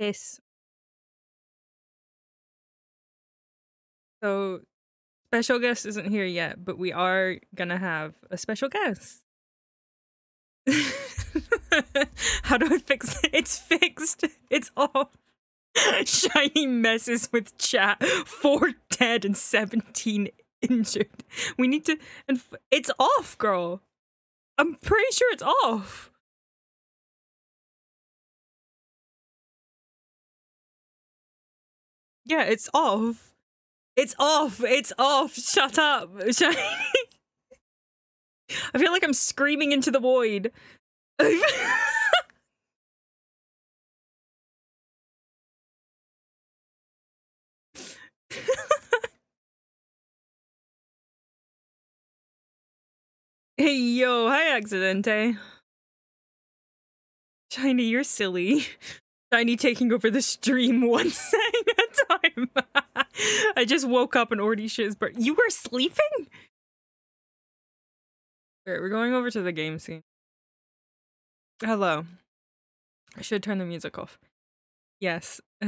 Hiss. So, special guest isn't here yet, but we are gonna have a special guest. How do I fix it? It's fixed. It's off. Shiny messes with chat. Four dead and 17 injured. We need to. And it's off, girl. I'm pretty sure it's off. Yeah, it's off. It's off. It's off. Shut up. Shiny. I feel like I'm screaming into the void. hey yo, hi Accidente. Shiny, you're silly. Shiny taking over the stream one saying a time. I just woke up and already shiz, but you were sleeping? Alright, we're going over to the game scene. Hello. I should turn the music off. Yes.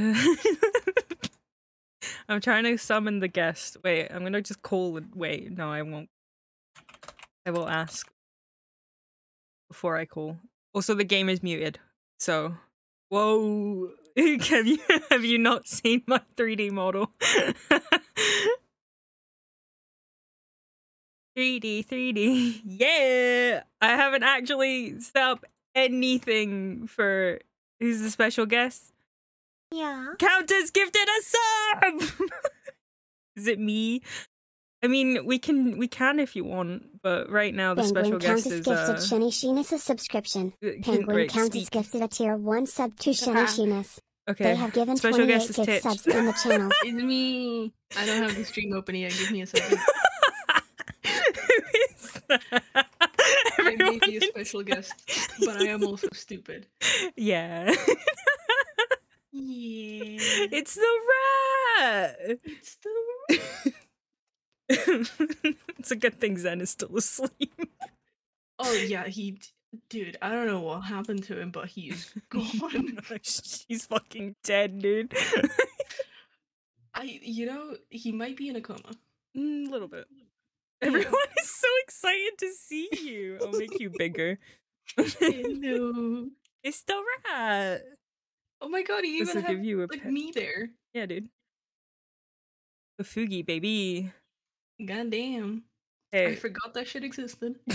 I'm trying to summon the guest. Wait, I'm gonna just call it. Wait, no, I won't. I will ask before I call. Also, the game is muted, so. Whoa! have you have you not seen my 3D model? 3D, 3D. Yeah! I haven't actually set up anything for who's the special guest. Yeah. Countess gifted a sub! Is it me? I mean, we can we can if you want, but right now the Penguin special guest Countess is gifted uh, Shiny Sheenus a subscription. uh, Penguin great, Countess speak. gifted a tier 1 sub to Shiny Haha. Sheenus. Okay. They have given special 28 guest is gift Titch. subs in the channel. It's me. I don't have the stream open yet. Give me a second. Who is that? I Everyone may be a in- special guest, but I am also stupid. Yeah. Yeah. it's the rat. It's the. it's a good thing Zen is still asleep. Oh yeah, he. Dude, I don't know what happened to him, but he's gone. She's fucking dead, dude. I, you know, he might be in a coma. A Mm, little bit. Everyone is so excited to see you. I'll make you bigger. Hello. it's the rat. Oh my god, he even had give you a like pet. me there. Yeah, dude. The Fugi, baby. God damn. I forgot that shit existed.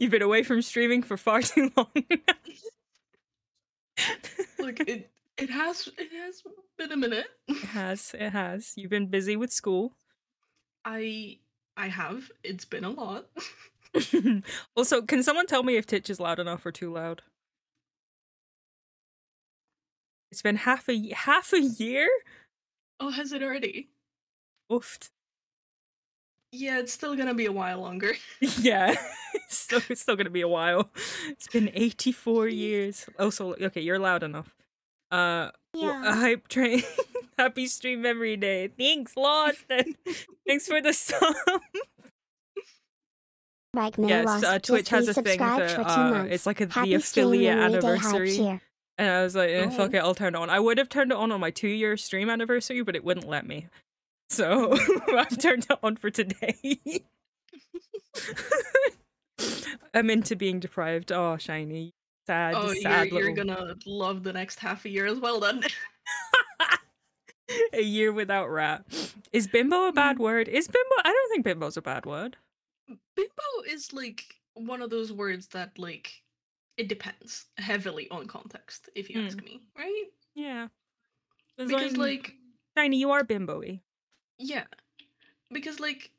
You've been away from streaming for far too long. Look, it it has it has been a minute. it has. It has. You've been busy with school. I I have. It's been a lot. also, can someone tell me if Titch is loud enough or too loud? It's been half a half a year. Oh, has it already? Oofed. Yeah, it's still gonna be a while longer. Yeah, it's still, it's still gonna be a while. It's been 84 years. Oh, Also, okay, you're loud enough. Uh, well, a hype train. Happy stream memory day. Thanks, Lost. And thanks for the sub. Ragman yes, lost. uh, Twitch has a Just thing. resubscribed that, for two uh, months. it's like a, the Happy stream affiliate memory day hype anniversary. And I was like, eh, fuck Oh. it, I'll turn it on. I would have turned it on on my two year stream anniversary, but it wouldn't let me. So I've turned it on for today. I'm into being deprived. Oh, shiny. Sad, oh, sad you're, you're little gonna love the next half a year as well then. a year without rat. Is bimbo a bad mm. word? Is bimbo? I don't think bimbo's a bad word. Bimbo is like one of those words that like it depends heavily on context, if you ask mm. me, right? Yeah. As Because like shiny, you are bimbo-y. Yeah. Because like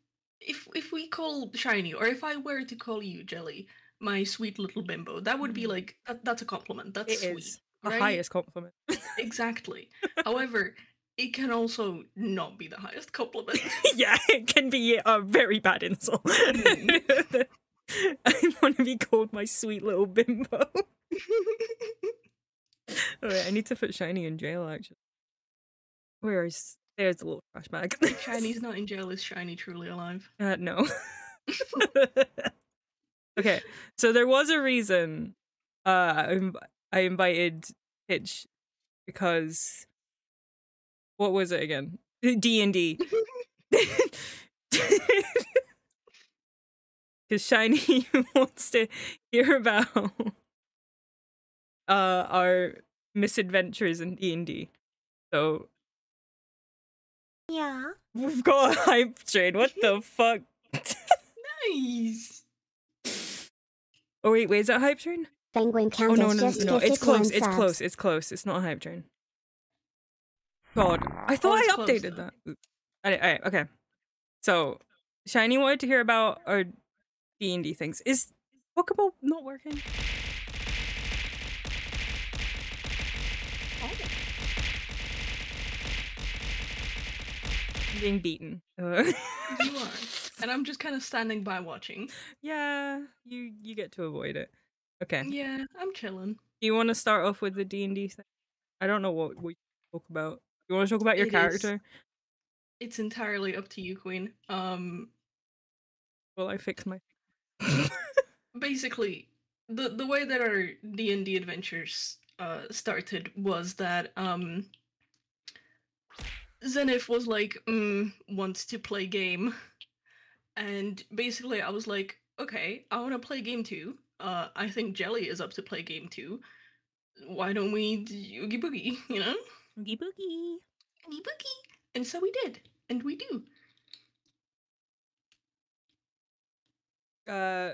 if if we call shiny or if I were to call you Jelly, my sweet little bimbo, that would be Mhm. like that, that's a compliment. That's It sweet. is the right? highest compliment. Exactly. However, it can also not be the highest compliment. yeah, it can be a very bad insult. Mm. I want to be called my sweet little bimbo. Alright, I need to put Shiny in jail actually. Where is there's a little trash bag. Shiny's not in jail, is Shiny truly alive? Uh, no. okay, so there was a reason uh, I, I invited Titch because what was it again? D and D. Because Shiny wants to hear about uh our misadventures in D and D. So Yeah. we've got a hype train. What the fuck? nice. Oh wait, wait, is that hype train? Penguin Oh Countess no, no, just no, it's 51 close. It's close. It's close. It's not a hype train. God, I thought oh, it's I updated though. that. Alright, alright, okay. So, Shiny wanted to hear about our D and D things. Is Pokeball not working? Being beaten. You are. And I'm just kind of standing by watching. yeah, you you get to avoid it. Okay. Yeah, I'm chilling. Do you want to start off with the D and D thing? I don't know what we talk about. You want to talk about your It is- character? It's entirely up to you, Queen. Um, Well, I fix my. basically, the the way that our D and D adventures uh started was that um, Zenith was like, mm, wants to play game, and basically I was like, okay, I want to play game too. Uh, I think Jelly is up to play game too. Why don't we do Oogie Boogie? You know, Boogie boogie. Oogie Boogie, and so we did, and we do. Uh,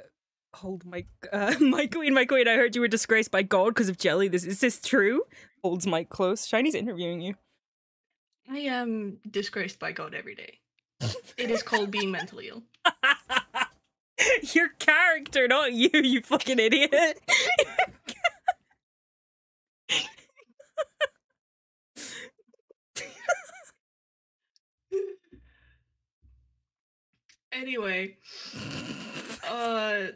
hold my uh, my queen, my queen. I heard you were disgraced by God because of jelly. This is this true? Holds Mike close. Shiny's interviewing you. I am disgraced by God every day. It is called being mentally ill. Your character, not you. You fucking idiot. Anyway, uh,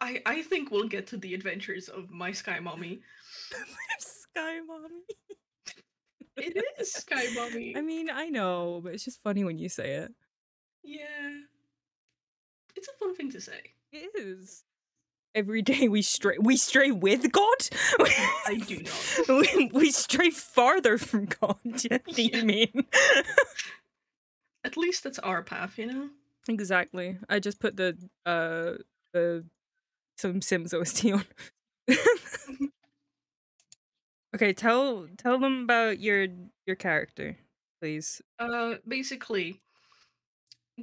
I I think we'll get to the adventures of my Sky Mommy. My sky mommy. It is Sky Mommy. I mean, I know, but it's just funny when you say it. yeah, it's a fun thing to say. It is. Every day we stray we stray with God? I do not. we, we stray farther from God. Do you mean? At least that's our path, you know. exactly. I just put the uh the some Sims OST on. Okay, tell tell them about your your character, please. Uh, basically,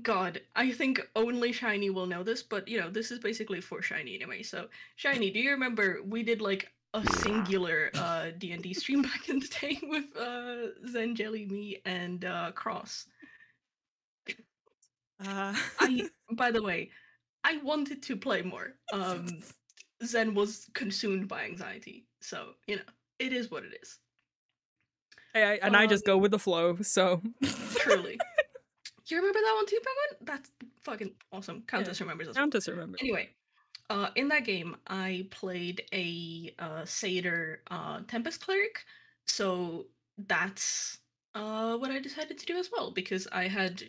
God, I think only Shiny will know this, but you know, this is basically for Shiny anyway. So, Shiny, do you remember we did like a singular uh D and D stream back in the day with uh Zen Jelly, me, and uh Cross? Uh, I, by the way, I wanted to play more. Um, Zen was consumed by anxiety, so you know, it is what it is. I, I- and I just um, go with the flow. So Truly. you remember that one too, Penguin? That's fucking awesome. Countess remembers as well. Countess remember. Anyway, uh, in that game, I played a uh, Satyr uh, Tempest Cleric, so that's uh, what I decided to do as well because I had,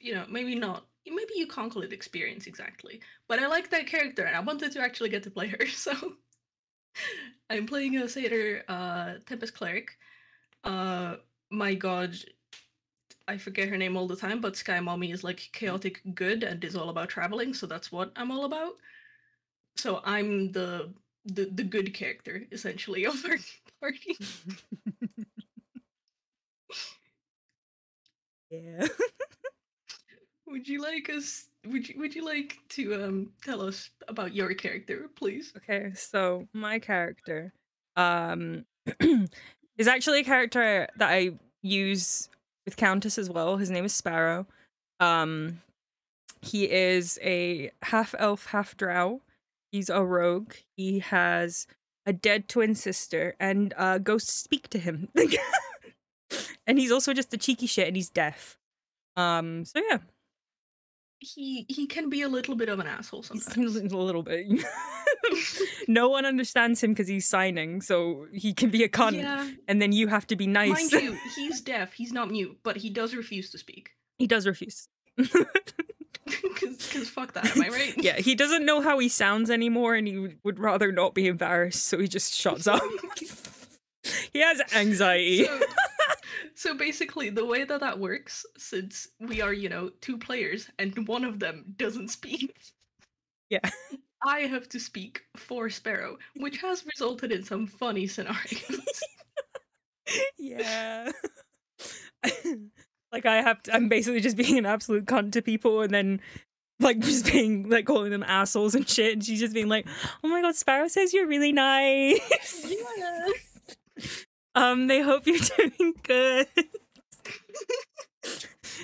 you know, maybe not, maybe you can't call it experience exactly, but I like that character and I wanted to actually get to play her, so I'm playing a Satyr uh, Tempest Cleric. Uh, my god, I forget her name all the time, but Sky Mommy is like chaotic good and is all about traveling, so that's what I'm all about. So I'm the the, the good character essentially of our party. yeah. Would you like us would you would you like to um tell us about your character, please? Okay, so my character um is actually a character that I use with Countess as well. His name is Sparrow. Um he is a half elf, half drow. He's a rogue. He has a dead twin sister and uh ghosts speak to him. and he's also just a cheeky shit and he's deaf. Um so yeah, He he can be a little bit of an asshole sometimes. a little bit. no one understands him because he's signing, so he can be a cunt, Yeah, and then you have to be nice. mind you, he's deaf. He's not mute, but he does refuse to speak. he does refuse. Because fuck that, am I right? yeah, he doesn't know how he sounds anymore, and he would- would rather not be embarrassed, so he just shuts up. he has anxiety. So, so basically, the way that that works, since we are, you know, two players and one of them doesn't speak, Yeah. I have to speak for Sparrow, which has resulted in some funny scenarios. yeah. like I have to, I'm basically just being an absolute cunt to people and then like just being like calling them assholes and shit and she's just being like, "Oh my god, Sparrow says you're really nice." yeah. Um they hope you're doing good.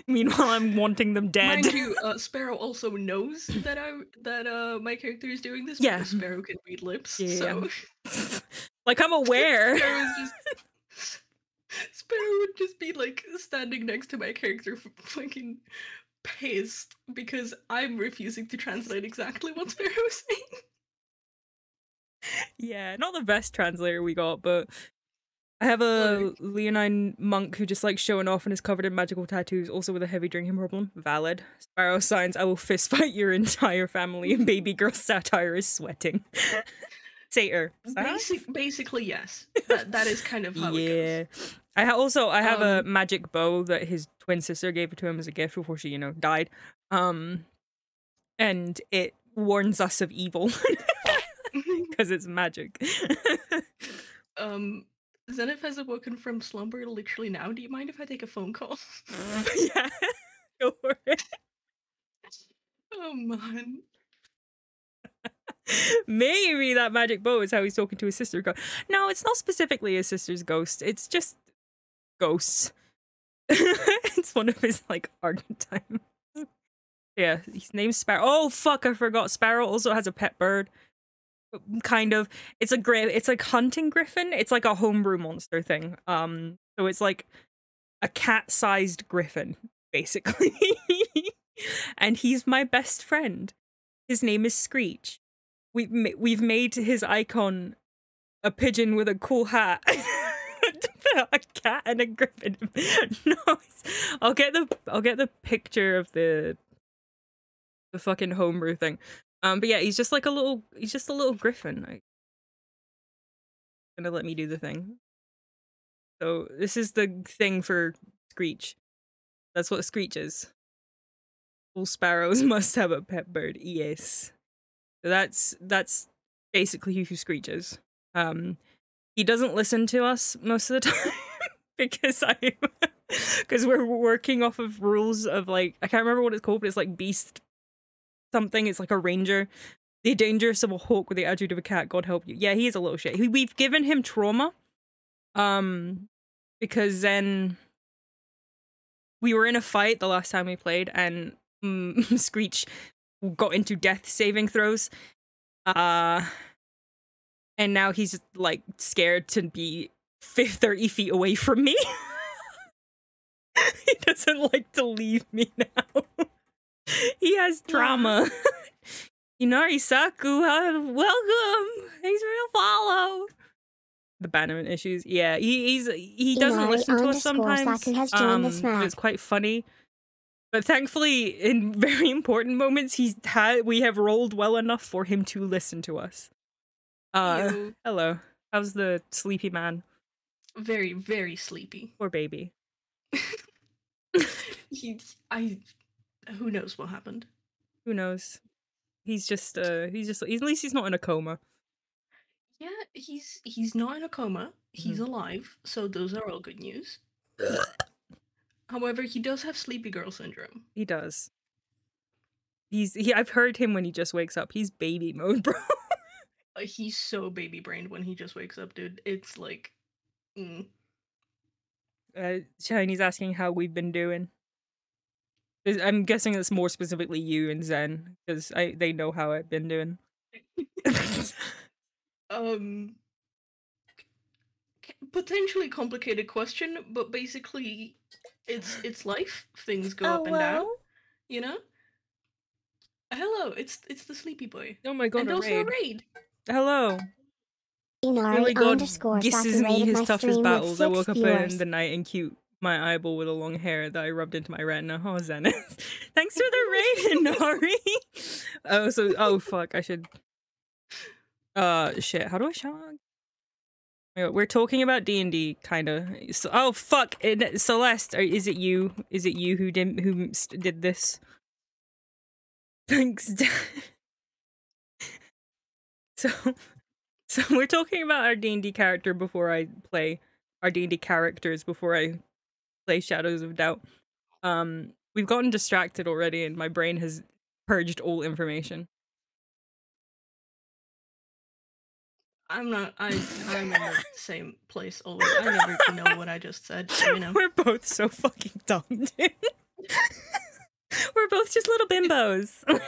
Meanwhile, I'm wanting them dead. Mind you, uh, Sparrow also knows that I that uh my character is doing this. Yeah. Sparrow can read lips. Yeah. So like I'm aware. Sparrow just Sparrow would just be like standing next to my character, fucking pissed because I'm refusing to translate exactly what Sparrow is saying. Yeah, not the best translator we got, but I have a Leonine monk who just likes showing off and is covered in magical tattoos, also with a heavy drinking problem. Valid. Sparrow signs, I will fist fight your entire family, and baby girl satire is sweating. Satyr. Basic, basically, yes. That that is kind of how it Yeah. goes. I ha- also I have a Um, magic bow that his twin sister gave to him as a gift before she, you know, died. Um and it warns us of evil because it's magic. um, Zenith has awoken from slumber literally now. Do you mind if I take a phone call? yeah. Go for it. oh man. Maybe that magic bow is how he's talking to his sister. Go- no, it's not specifically his sister's ghost. It's just ghosts. it's one of his like archetypes. Yeah, his name's Sparrow. Oh fuck, I forgot. Sparrow also has a pet bird. Kind of. It's a gri- It's like hunting griffin. It's like a homebrew monster thing. Um, so it's like a cat-sized griffin, basically. and he's my best friend. His name is Screech. We've we've made his icon a pigeon with a cool hat. a cat and a griffin. no, I'll get the I'll get the picture of the the fucking homebrew thing. Um, but yeah, he's just like a little he's just a little griffin. Like, gonna let me do the thing. So this is the thing for Screech. That's what Screech is. All sparrows must have a pet bird. Yes. So that's that's basically who Screech is. Um, he doesn't listen to us most of the time because I because we're working off of rules of like I can't remember what it's called, but it's like beast something. It's like a ranger. The dangerous of a hawk with the attitude of a cat. God help you. Yeah, he is a little shit. We've given him trauma, um, because then we were in a fight the last time we played, and mm, Screech got into death saving throws. Uh and now he's like scared to be fi- 30 feet away from me. he doesn't like to leave me now. He has trauma. Inari Saku, uh, welcome. Thanks for the follow. Abandonment issues. Yeah, he, he's he doesn't Inari listen to us sometimes. Saku has joined um. It's quite funny. But thankfully, in very important moments, he's had we have rolled well enough for him to listen to us. Uh, hello. How's the sleepy man? very, very sleepy. Poor baby. He, I, who knows what happened? Who knows? He's just uh he's just at least he's not in a coma. Yeah, he's he's not in a coma. He's Mm-hmm. alive, so those are all good news. However, he does have sleepy girl syndrome. He does. He's he I've heard him when he just wakes up. He's baby mode, bro. Uh, he's so baby brained when he just wakes up, dude. It's like, mm. uh Chinese asking how we've been doing. Is- I'm guessing it's more specifically you and Zen because I they know how I've been doing. um, potentially complicated question, but basically, it's it's life. Things go up and down. You know. Hello, it's it's the sleepy boy, Oh my god, and a also raid. a raid. Hello. Inari Really God underscore gisses me his toughest battles. I six woke up in the night and cute my eyeball with a long hair that I rubbed into my retina. Oh, Zenith. Thanks for the raid, Nari. oh, so oh fuck, I should. Uh, shit. How do I? Yeah, We're talking about D and D, kind of. So, oh fuck, it, Celeste, is it you? Is it you who did who did this? Thanks. So, so we're talking about our D and D character before I play our D and D characters before I play Shadows of Doubt. Um, we've gotten distracted already, and my brain has purged all information. I'm not. I I'm in the same place always. I never know what I just said. So, you know. We're both so fucking dumb, dude. We're both just little bimbos.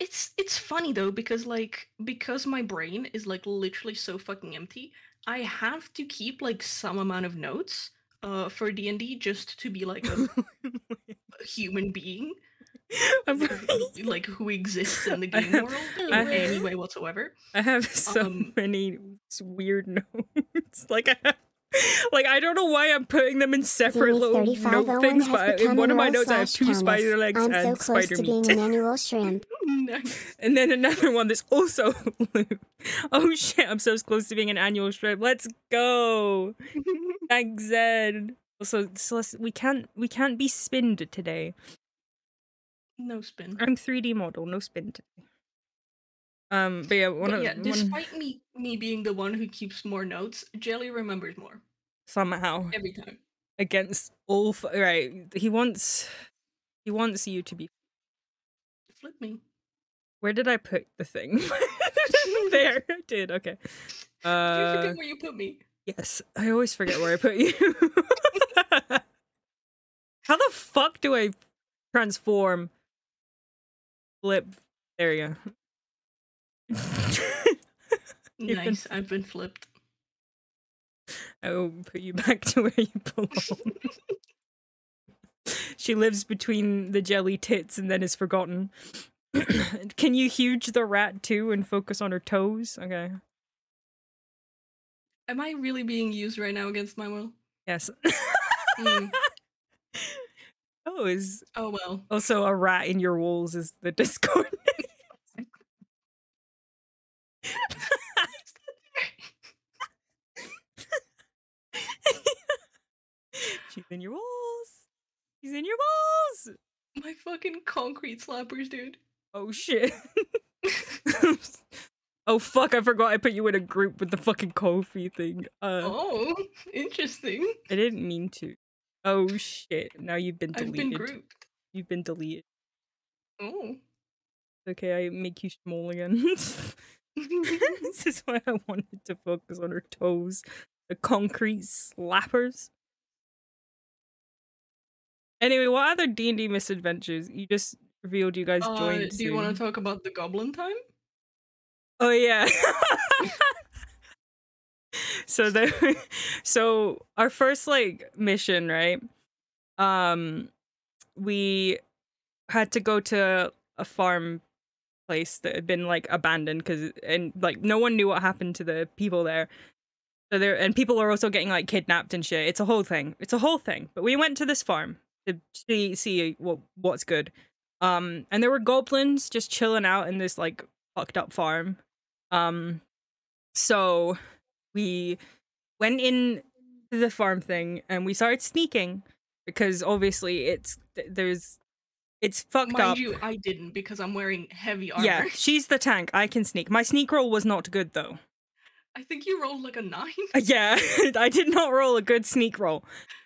It's it's funny though because like because my brain is like literally so fucking empty. I have to keep like some amount of notes uh for D and D just to be like a, a human being, like who exists in the game have- world in I any have- way whatsoever. I have so Um, many weird notes. Like I have, like I don't know why I'm putting them in separate Unit little note things, but in one of my notes I have two Thomas. spider legs I'm so and close spider to being meat. an annual shrimp. And then another one that's also Oh shit, I'm so close to being an annual shrimp. Let's go. Thanks, Zed. Also, Celeste, we can't we can't be spinned today. no spin. I'm 3D model, no spin today. Um, but yeah, one But of yeah, one, despite me me being the one who keeps more notes, Jelly remembers more somehow every time. against all f- right. He wants he wants you to be. Flip me. Where did I put the thing? there, I did. Okay. Did you Uh, forget where you put me? yes, I always forget where I put you. How the fuck do I transform? Flip. There you go. You can- Nice. I've been flipped. I will put you back to where you belong. she lives between the jelly tits and then is forgotten. Can you huge the rat too and focus on her toes? Okay. Am I really being used right now against my will? Yes. Mm. oh, is Oh well. also a rat in your walls is the Discord. She's in your walls. He's in your walls. My fucking concrete slappers, dude. Oh shit. oh fuck, I forgot I put you in a group with the fucking Ko-fi thing. Uh Oh, interesting. I didn't mean to. Oh shit. Now you've been I've deleted. been grouped. You've been deleted. Oh. Okay, I make you small again. this is why I wanted to focus on her toes. The concrete slappers. Anyway, what other D and D misadventures? You just revealed you guys Uh, joined. do you want to talk about the goblin time? Oh yeah. so the so our first like mission, right? Um we had to go to a farm place that had been like abandoned cuz and like no one knew what happened to the people there. So there and people are also getting like kidnapped and shit. It's a whole thing. It's a whole thing. But we went to this farm to see see what what's good. Um and there were goblins just chilling out in this like fucked up farm. Um, so we went in to the farm thing and we started sneaking because obviously it's there's it's fucked Mind up. you, I didn't because I'm wearing heavy armor. yeah, she's the tank. I can sneak. My sneak roll was not good though. I think you rolled like a nine. Yeah, I did not roll a good sneak roll.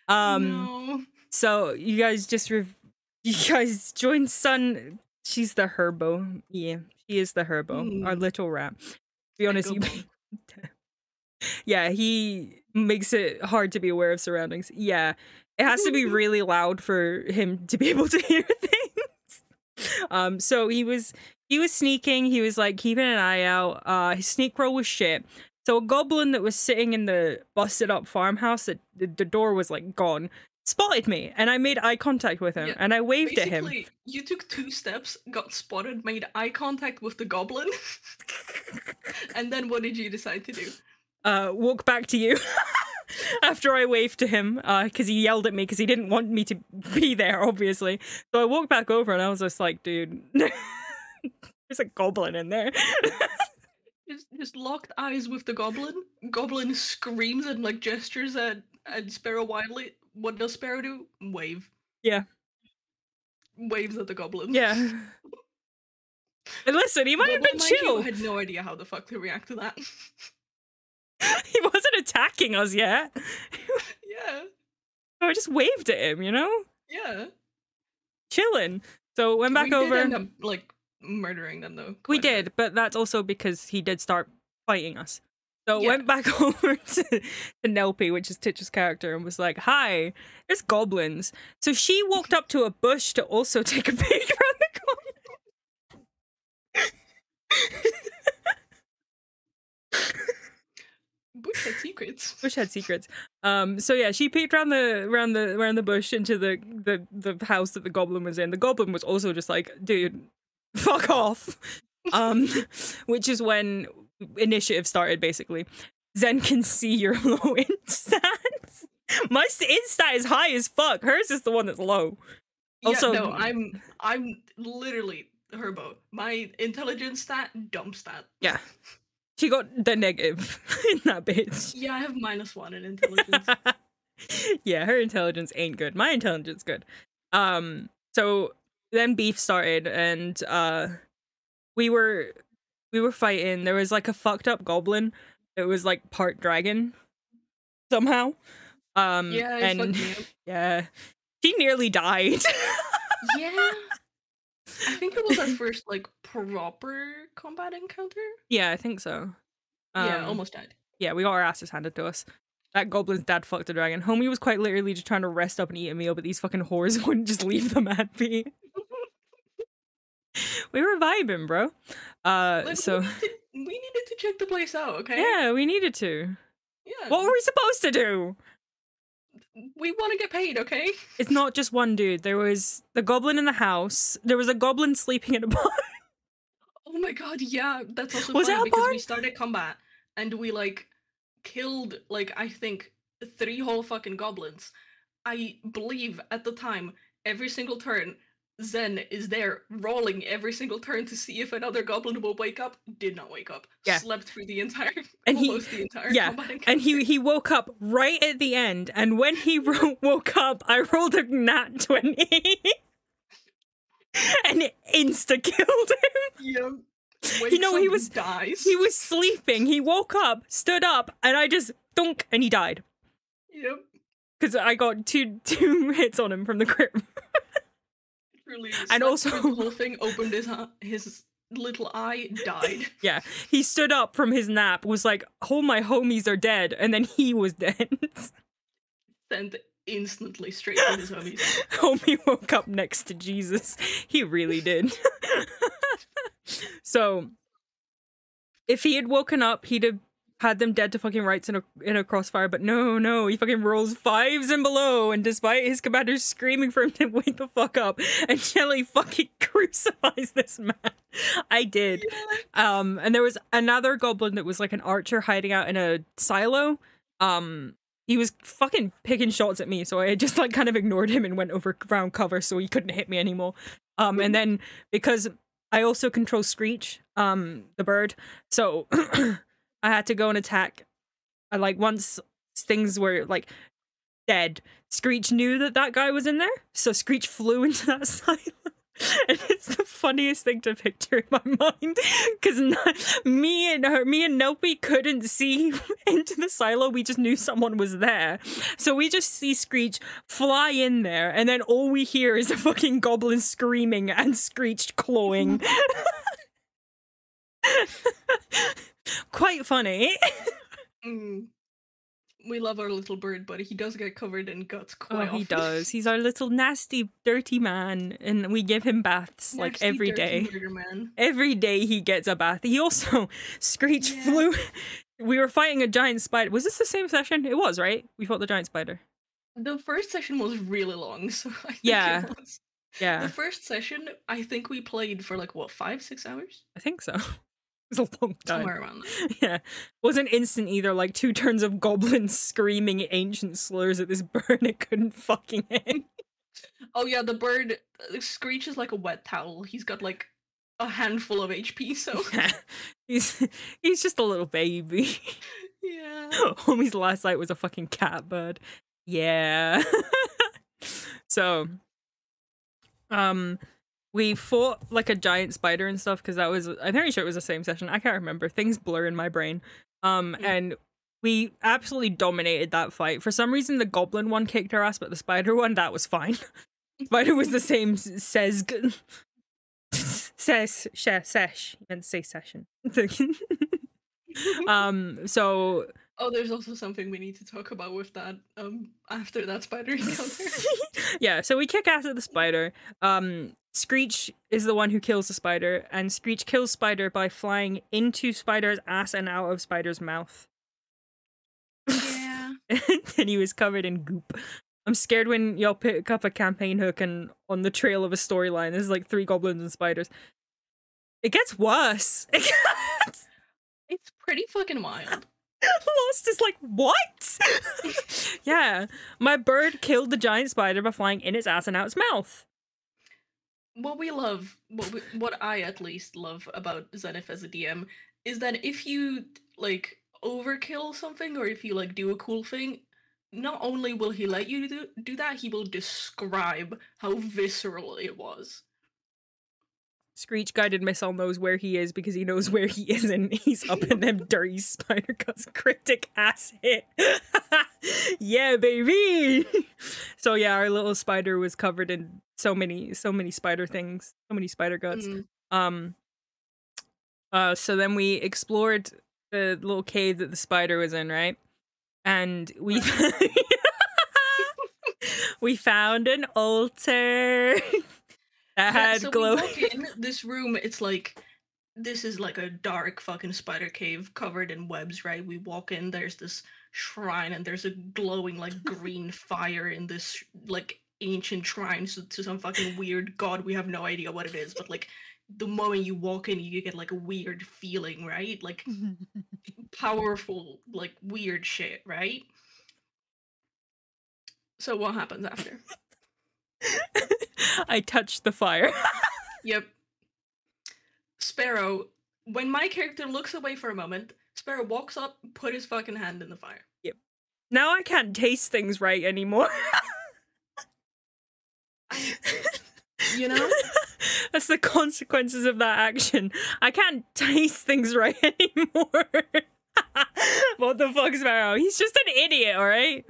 Um, no. So you guys just rev- you guys join Sun. She's the herbo. Yeah, she is the herbo. Our Mm. little rat. To be honest, you. Yeah, he makes it hard to be aware of surroundings. Yeah, it has to be really loud for him to be able to hear things. Um, so he was he was sneaking. He was like keeping an eye out. Uh, his sneak roll was shit. So a goblin that was sitting in the busted up farmhouse that the, the door was like gone spotted me, and I made eye contact with him, Yeah, and I waved at him. You took two steps, got spotted, made eye contact with the goblin, and then what did you decide to do? uh, walk back to you after I waved to him because he yelled at me because he didn't want me to be there, obviously. So I walked back over and I was just like, dude, there's a goblin in there. just just locked eyes with the goblin. Goblin screams and like gestures at at Sparrow wildly. What does Sparrow do? Wave. Yeah. Waves at the goblin. Yeah. And listen, he might have been chill. I had no idea how the fuck to react to that. he wasn't attacking us yet. yeah, I just waved at him, you know? yeah. Chilling. So went back we over. Did end up, like murdering them though. we did, but that's also because he did start fighting us. So Yeah. went back over to, to Nelpy, which is Titch's character, and was like, "Hi, there's goblins." So she walked up to a bush to also take a peek around the corner. Bush had secrets. Bush had secrets. Um. So yeah, she peeked around the around the around the bush into the the the house that the goblin was in. The goblin was also just like, "Dude, fuck off." Um, which is when initiative started. Basically, Zen can see your low instats. My instat is high as fuck. Hers is the one that's low. Also- yeah, no, I'm I'm literally Herbo. My intelligence stat, dumb stat. Yeah, she got the negative in that bitch. Yeah, I have minus one in intelligence. yeah, her intelligence ain't good. My intelligence good. Um, so then beef started, and uh, we were we were fighting. There was like a fucked up goblin. It was like part dragon somehow. Um, yeah, and yeah, she nearly died. Yeah. I think it was our first like proper combat encounter. yeah, I think so. yeah, Um, almost died. Yeah, we got our asses handed to us. That goblin's dad fucked the dragon. Homie was quite literally just trying to rest up and eat a meal, but these fucking whores wouldn't just leave the man be. we were vibing, bro. Uh, Like, so we, needed, we needed to check the place out, okay? yeah, we needed to. Yeah. What were we supposed to do? we want to get paid, okay? It's not just one dude. There was the goblin in the house. There was a goblin sleeping in a barn. Oh my god, yeah, that's also Was funny a because barn? we started combat and we like killed like I think three whole fucking goblins. I believe at the time every single turn Zen is there rolling every single turn to see if another goblin will wake up. Did not wake up. Yeah. Slept through the entire And he- almost the entire yeah, and he he woke up right at the end. And when he woke up, I rolled a nat twenty, and it insta killed him. Yeah. You know, he was- dies. He was sleeping. He woke up, stood up, and I just thunk, and he died Yep. because I got two two hits on him from the grip. Truly. And also- the whole thing opened his uh, his little eye, died. yeah, he stood up from his nap, was like, "Oh, my homies are dead," and then he was dead. Sent instantly straight to his homies. Homie woke up next to Jesus. He really did. so, if he had woken up, he'd have had them dead to fucking rights in a in a crossfire. But no, no, he fucking rolls fives and below. And despite his commanders screaming for him to wake the fuck up, and Shelly fucking crucifies this man. I did. Um, and there was another goblin that was like an archer hiding out in a silo. Um, he was fucking picking shots at me, so I just like kind of ignored him and went over ground cover so he couldn't hit me anymore. Um, and then because I also control Screech, um, the bird, so I had to go and attack. I like once things were like dead, Screech knew that that guy was in there, so Screech flew into that silo. And it's the funniest thing to picture in my mind because me and her, me and Nopi couldn't see into the silo. We just knew someone was there, so we just see Screech fly in there, and then all we hear is a fucking goblin screaming and Screech clawing. Quite funny. Mm. We love our little bird, but he does get covered in guts Oh, quite he does. He's our little nasty, dirty man, and we give him baths like Nasty, every dirty day. Every day he gets a bath. He also Screech Yeah. flew. We were fighting a giant spider. Was this the same session? It was, right? We fought the giant spider. The first session was really long, so I think Yeah. it was. Yeah, The first session, I think we played for like what five, six hours, I think so. It was a long time. somewhere around there. Yeah, wasn't instant either. Like two turns of goblins screaming ancient slurs at this bird it couldn't fucking hit. Oh yeah, the bird screeches like a wet towel. He's got like a handful of HP. So he's he's just a little baby. yeah. Homie's last sight was a fucking cat bird. Yeah. so, um, we fought like a giant spider and stuff because that was I'm pretty sure it was the same session. I can't remember. Things blur in my brain. Um, Mm. and we absolutely dominated that fight. For some reason, the goblin one kicked our ass, but the spider one that was fine. spider was the same. Says. Says, sh- sesh. You meant to say session. um, so oh, there's also something we need to talk about with that. Um, after that spider encounter. Yeah, so we kick ass at the spider. Um, Screech is the one who kills the spider, and Screech kills Spider by flying into Spider's ass and out of Spider's mouth. yeah. and he was covered in goop. I'm scared when y'all pick up a campaign hook and on the trail of a storyline, there's like three goblins and spiders. It gets worse. It gets... It's pretty fucking wild. Lost is like, what? yeah, my bird killed the giant spider by flying in its ass and out its mouth. what we love, what we, what I at least love about Zenith as a DM is that if you like overkill something or if you like do a cool thing, not only will he let you do, do that, he will describe how visceral it was. Screech guided missile knows where he is because he knows where he is and he's up in them dirty spider cuts cryptic ass hit. yeah, baby. so yeah, our little spider was covered in so many so many spider things, so many spider guts. Mm. Um uh so then we explored the little cave that the spider was in, right? And we we found an altar that had so glow in this room. It's like this is like a dark fucking spider cave covered in webs, right? We walk in. There's this shrine, and there's a glowing like green fire in this like ancient shrine to, to some fucking weird god. We have no idea what it is, but like the moment you walk in, you get like a weird feeling, right? Like powerful, like weird shit, right? So what happens after? I touched the fire. Yep. Sparrow, when my character looks away for a moment, Sparrow walks up, put his fucking hand in the fire. Yep. Now I can't taste things right anymore. You know? That's the consequences of that action. I can't taste things right anymore. what the fuck, Sparrow? He's just an idiot, alright?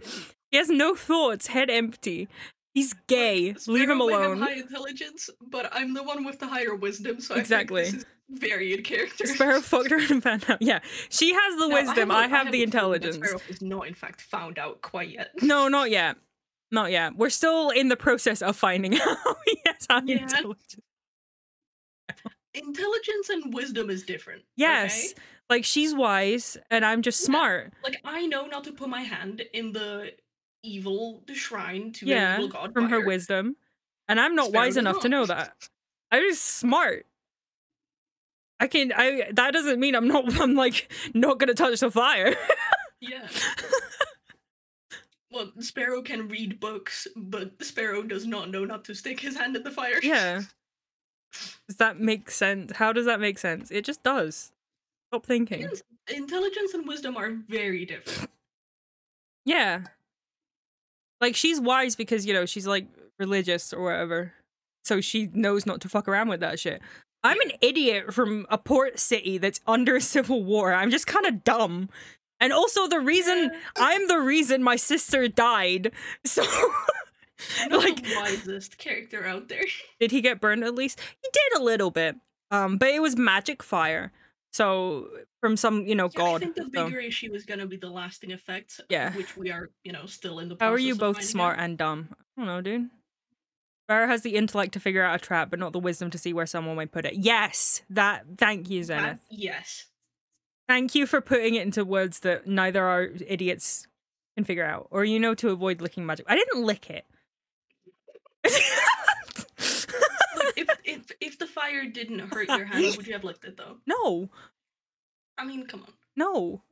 He has no thoughts, head empty. He's gay. Leave him have alone. high intelligence, but I'm the one with the higher wisdom, so Exactly. I think this is very in character. Sparrow fucked around and found out. Yeah, she has the Now, wisdom. I have, a the feeling that intelligence. Sparrow is not, in fact, found out quite yet. No, not yet. Not yet. We're still in the process of finding out. yes, I'm Yeah. intelligent. Intelligence and wisdom is different. Yes. okay? Like she's wise and I'm just Yeah. smart. Like I know not to put my hand in the evil the shrine to Yeah, the evil god From her wisdom. And I'm not wise enough to know that. I'm just smart. I can I that doesn't mean I'm not I'm like not gonna touch the fire. Yeah. well, Sparrow can read books, but Sparrow does not know not to stick his hand in the fire. yeah. Does that make sense? How does that make sense? It just does. Stop thinking. Intelligence and wisdom are very different. Yeah. Like she's wise because, you know, she's like religious or whatever. So she knows not to fuck around with that shit. I'm an idiot from a port city that's under civil war. I'm just kind of dumb. And also the reason I'm the reason my sister died. So like the wisest character out there. did he get burned at least? He did a little bit. Um but it was magic fire. So eh, from some, you know, Yeah, I think the so- bigger issue is going to be the lasting effects, uh, Yeah. which we are, you know, still in the. How are you both smart out. and dumb? I don't know, dude. Farrah has the intellect to figure out a trap, but not the wisdom to see where someone might put it. Yes, that. Thank you, Zenith. yes. Thank you for putting it into words that neither our idiots can figure out, or you know to avoid licking magic. I didn't lick it. If if if the fire didn't hurt your hand, would you have licked it though? no, I mean, come on. no.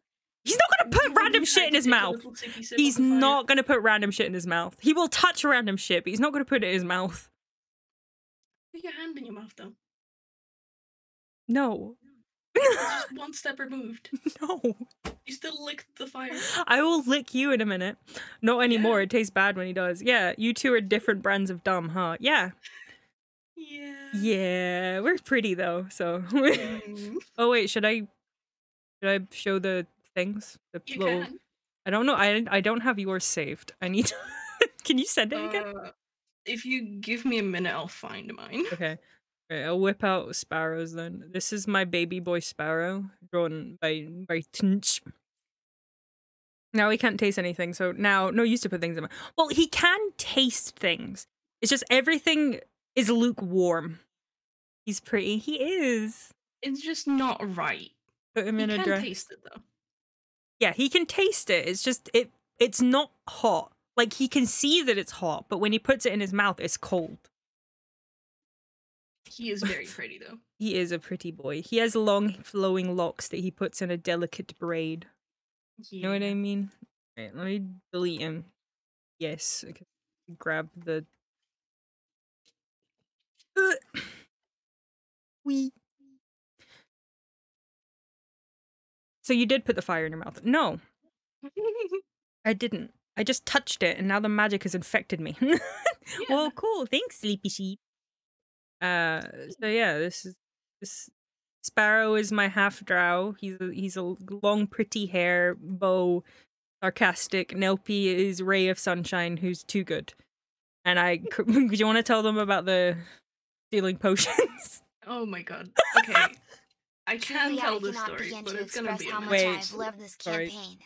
He's not gonna put random shit in his mouth. little sippy sip of He's not gonna put random shit in his mouth. He will touch a random shit, but he's not gonna put it in his mouth. Put your hand in your mouth though. No. Just one step removed. no. You still licked the fire. I will lick you in a minute. Not anymore. Yeah. It tastes bad when he does. Yeah, you two are different brands of dumb, huh? Yeah. Yeah. Yeah, we're pretty though. So. Oh wait, should I? Should I show the things? The you little. can. I don't know. I I don't have yours saved. I need. Can you send it again? Uh, if you give me a minute, I'll find mine. Okay. Right, I'll whip out sparrows then. This is my baby boy sparrow, drawn by by Titch. Now he can't taste anything, so now no use to put things in my Well, he can taste things. It's just everything is lukewarm. He's pretty. He is. It's just not right. Put him You in a can dress. taste it though. Yeah, he can taste it. It's just it it's not hot. Like he can see that it's hot, but when he puts it in his mouth, it's cold. He is very pretty though. He is a pretty boy. He has long flowing locks that he puts in a delicate braid. You know what I mean? Right, let me delete him. Yes. Grab the. Ugh. Wee. So you did put the fire in your mouth? No, I didn't. I just touched it, and now the magic has infected me. Well, cool. Thanks, Sleepy Sheep. Uh, so yeah, this is this Sparrow is my half drow. He's a, he's a long, pretty hair, bow, sarcastic. Nelpy is ray of sunshine, who's too good. And I, do you want to tell them about the stealing potions? Oh my god. Okay. I can Truly, tell I the cannot story, begin but to it's gonna express be how much Wait. I've loved this Sorry. campaign.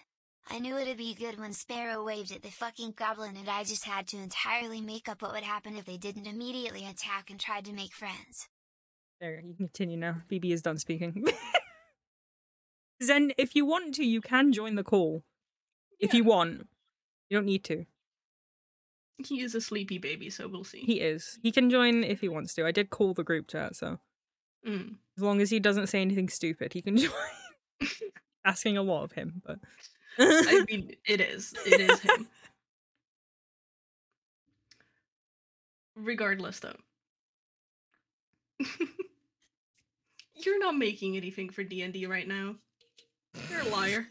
I knew it'd be good when Sparrow waved at the fucking goblin and I just had to entirely make up what would happen if they didn't immediately attack and tried to make friends. there, you can continue now. BB is done speaking. Zen, if you want to, you can join the call. If you want, you don't need to. He is a sleepy baby, so we'll see. He is. He can join if he wants to. I did call the group chat, so Mm. as long as he doesn't say anything stupid, he can join. Asking a lot of him, but I mean, it is. It is him. Regardless, though. You're not making anything for D&D right now. You're a liar.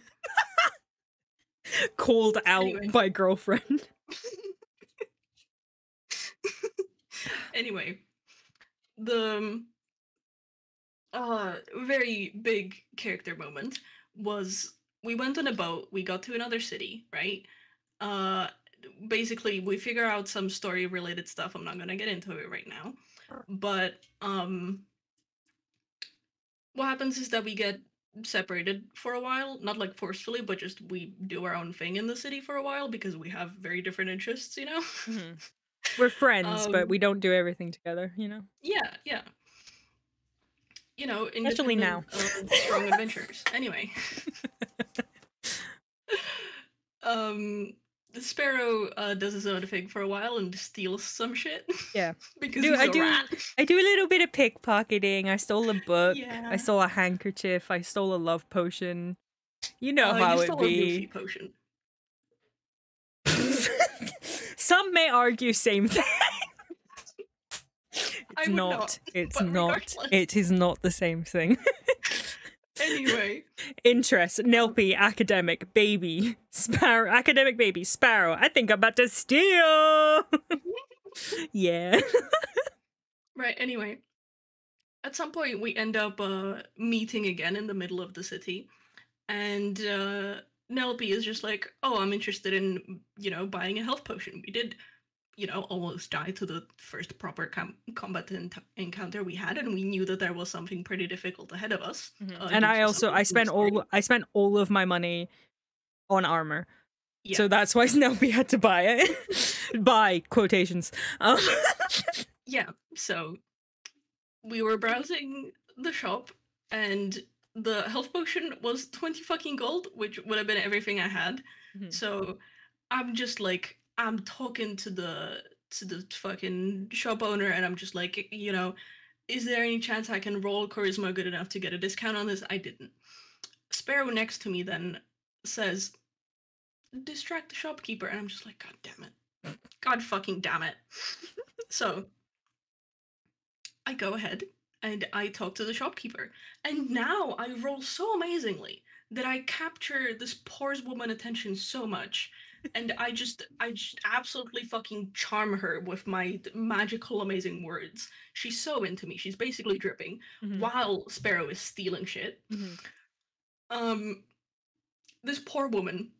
called out Anyway. by girlfriend. Anyway, the uh very big character moment was we went on a boat, we got to another city, right? Uh basically we figure out some story related stuff. I'm not going to get into it right now. But um what happens is that we get separated for a while, not like forcefully, but just we do our own thing in the city for a while because we have very different interests, you know? We're friends, but Um, we don't do everything together, you know? Yeah, yeah. You know, Especially now. strong adventures. Anyway, um, the sparrow uh, does his own thing for a while and steals some shit. Yeah. because Do- I a do- rat. I do a little bit of pickpocketing. I stole a book. Yeah. I stole a handkerchief. I stole a love potion. You know Uh, how you it stole a be. potion. Some may argue same thing. I It's not. not, It's not. regardless. It is not the same thing. Anyway, Interest, Nelpy, academic, baby, sparrow, academic baby, sparrow. I think I'm about to steal. yeah. right. Anyway, at some point we end up uh, meeting again in the middle of the city, and uh, Nelpy is just like, "Oh, I'm interested in you know buying a health potion." We did, you know, almost die to the first proper com- combat en- encounter we had, and we knew that there was something pretty difficult ahead of us. uh, Mm-hmm. and I also I spent all I spent all of my money on armor. Yeah. So that's why Nelpy had to buy it. buy quotations. Um, yeah so we were browsing the shop and the health potion was 20 fucking gold which would have been everything i had. Mhm. so i'm just like i'm talking to the to the fucking shop owner and i'm just like you know is there any chance i can roll charisma good enough to get a discount on this? I didn't. Sparrow next to me then says distract the shopkeeper and i'm just like god damn it. God fucking damn it. So I go ahead and I talk to the shopkeeper. And now I roll so amazingly that I capture this poor woman attention so much. And I just, I just absolutely fucking charm her with my magical, amazing words. She's so into me. She's basically dripping Mhm, while Sparrow is stealing shit. mhm. Um, this poor woman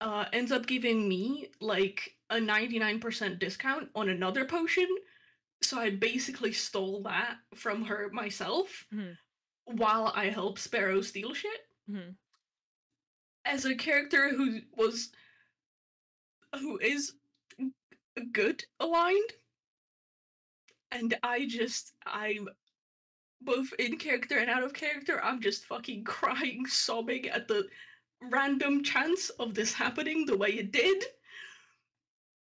uh ends up giving me like a 99% discount on another potion. So I basically stole that from her myself Mhm. while I help Sparrow steal shit. Mhm. As a character who was who is good aligned and I just I'm both in character and out of character, I'm just fucking crying, sobbing at the random chance of this happening the way it did.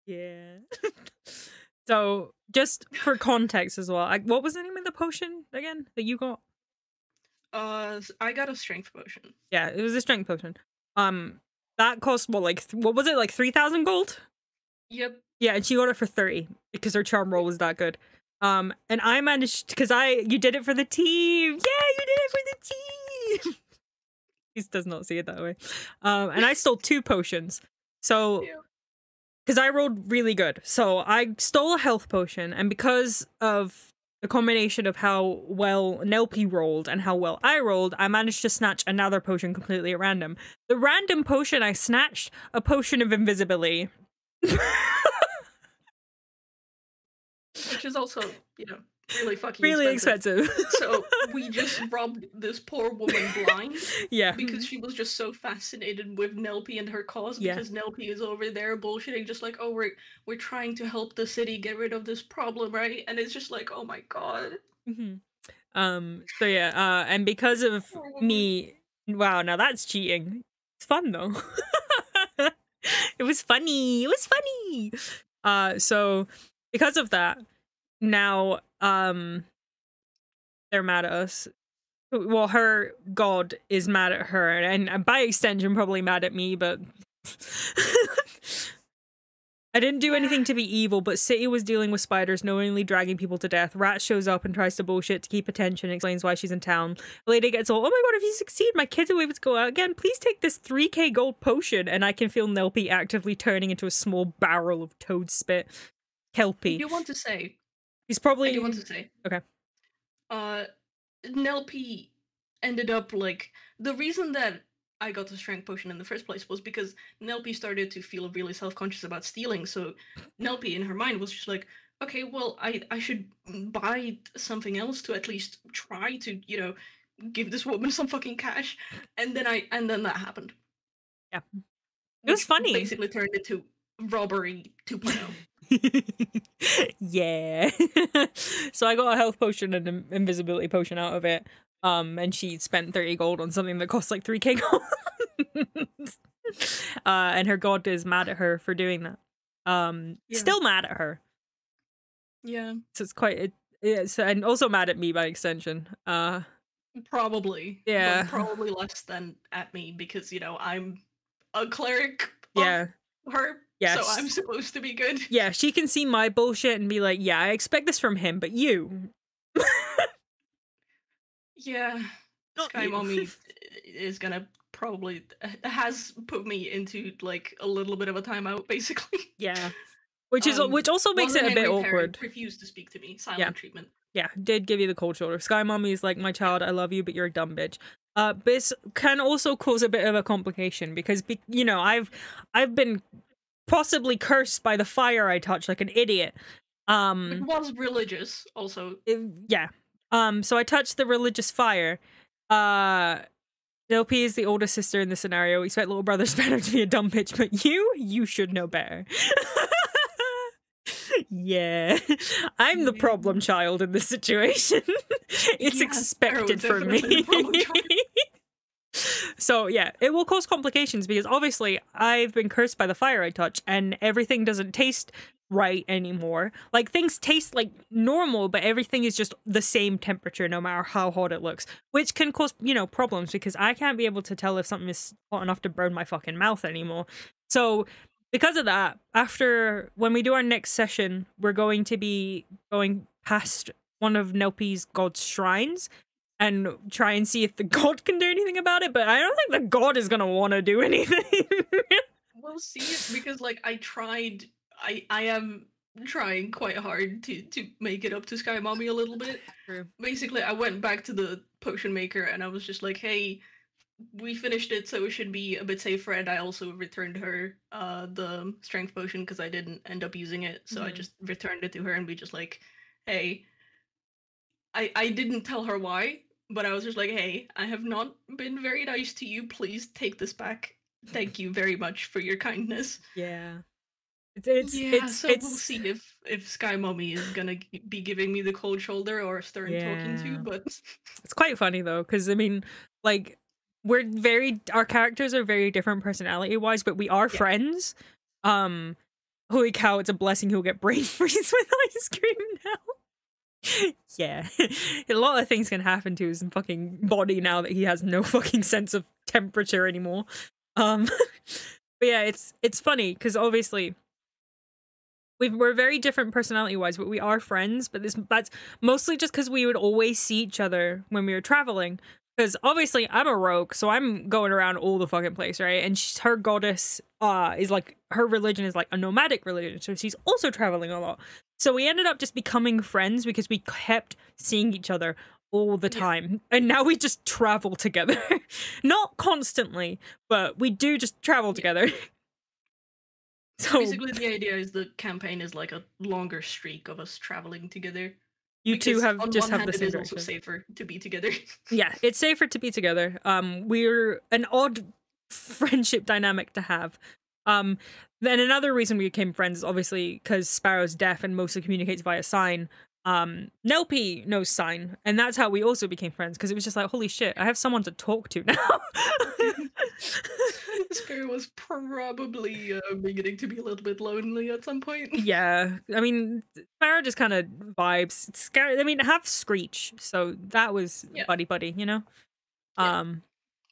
Yeah. so, just for context as well, I, what was the name of the potion again that you got? Uh, I got a strength potion. Yeah, it was a strength potion. Um, that cost what, like, th- what was it, like three thousand gold? Yep. Yeah, and she got it for thirty because her charm roll was that good. Um, and I managed because I you did it for the team. Yeah, you did it for the team. he does not see it that way. Um, and I stole two potions. So Yeah. Because I rolled really good. So I stole a health potion, and because of the combination of how well Nelpy rolled and how well I rolled, I managed to snatch another potion completely at random. The random potion I snatched, a potion of invisibility. Which is also, you know, really fucking really expensive. expensive. so we just robbed this poor woman blind yeah. because she was just so fascinated with Nelpy and her cause Yeah. because Nelpy is over there bullshitting just like, oh we're we're trying to help the city get rid of this problem, right? And it's just like, oh my god. Mhm. Um. So yeah. Uh. And because of me, wow. Now that's cheating. It's fun though. it was funny. It was funny. Uh. So because of that, now um, they're mad at us. Well, her god is mad at her, and, by extension, probably mad at me. But I didn't do anything to be evil, but City was dealing with spiders, knowingly dragging people to death. Rat shows up and tries to bullshit to keep attention, explains why she's in town. Lady gets all, oh my god, if you succeed, my kids will be able to go out again. Please take this 3k gold potion. And I can feel Nelpy actively turning into a small barrel of toad spit. I Kelpie. do want to say He's I probably. do want to say. Okay. Uh, Nelpy ended up like the reason that I got the strength potion in the first place was because Nelpy started to feel really self conscious about stealing. So Nelpy, in her mind, was just like, okay, well, I I should buy something else to at least try to you know give this woman some fucking cash. And then I and then that happened. Yeah. It was funny. Basically turned into robbery oh. 2.0. yeah. so I got a health potion and an invisibility potion out of it. Um, and she spent 30 gold on something that costs like 3k gold. uh, and her god is mad at her for doing that. Um, Yeah. still mad at her. yeah, So it's quite, it, it's, and also mad at me by extension. Uh, probably. Yeah. probably less than at me because you know I'm a cleric. yeah. her. Yes. So I'm supposed to be good. Yeah, she can see my bullshit and be like, yeah, I expect this from him, but you. Yeah. Not Sky you. Mommy is gonna probably has put me into like a little bit of a timeout, basically. Yeah. Which is Um, which also makes it a bit awkward. Refused to speak to me. Silent treatment. Yeah, did give you the cold shoulder. Sky Mommy is like, my child, I love you, but you're a dumb bitch. Uh, this can also cause a bit of a complication because, be- you know, I've I've been possibly cursed by the fire I touch like an idiot. It Um, was religious, also. it- yeah. Um, so I touched the religious fire. Uh, Nelpy is the older sister in the scenario. We expect little brother Spanner to be a dumb bitch, but you, you should know better. yeah, I'm the problem child in this situation. it's Yeah, expected from me. so yeah, it will cause complications because obviously I've been cursed by the fire I touch, and everything doesn't taste right anymore. Like things taste like normal, but everything is just the same temperature no matter how hot it looks, which can cause, you know, problems because I can't be able to tell if something is hot enough to burn my fucking mouth anymore. So, because of that, after when we do our next session, we're going to be going past one of Nelpy's god's shrines and try and see if the god can do anything about it. But I don't think the god is gonna want to do anything. We'll see because like I tried I I am trying quite hard to to make it up to Sky Mommy a little bit. True. Basically, I went back to the potion maker and I was just like, "Hey, we finished it, so it should be a bit safer." And I also returned her uh the strength potion because I didn't end up using it, so I Mhm. just returned it to her and we just like, "Hey." I I didn't tell her why, but I was just like, "Hey, I have not been very nice to you. Please take this back. Thank you very much for your kindness." yeah. It's it's yeah, it's, so it's we'll see if if Sky Mommy is gonna be giving me the cold shoulder or Stern talking to, but It's quite funny though, because I mean, like, we're very our characters are very different personality wise, but we are Yeah. friends. Um, holy cow! It's a blessing he'll get brain freeze with ice cream now. yeah, a lot of things can happen to his fucking body now that he has no fucking sense of temperature anymore. Um, but yeah, it's it's funny because obviously. we we're very different personality wise, but we are friends. But this that's mostly just because we would always see each other when we were traveling. Because obviously I'm a rogue, so I'm going around all the fucking place, right? And she's, her goddess uh is like her religion is like a nomadic religion, so she's also traveling a lot. So we ended up just becoming friends because we kept seeing each other all the Yeah. time, and now we just travel together, not constantly, but we do just travel together. So basically the idea is the campaign is like a longer streak of us traveling together. You two have just have the same is also safer to be together. yeah it's safer to be together. Um we're an odd friendship dynamic to have. Um then another reason we became friends is obviously because sparrow's deaf and mostly communicates via sign um nelpy knows sign and that's how we also became friends because it was just like holy shit i have someone to talk to now Sparrow was probably uh, beginning to be a little bit lonely at some point. yeah i mean sparrow just kind of vibes it's scary i mean have screech so that was Yeah. buddy buddy you know Yeah. um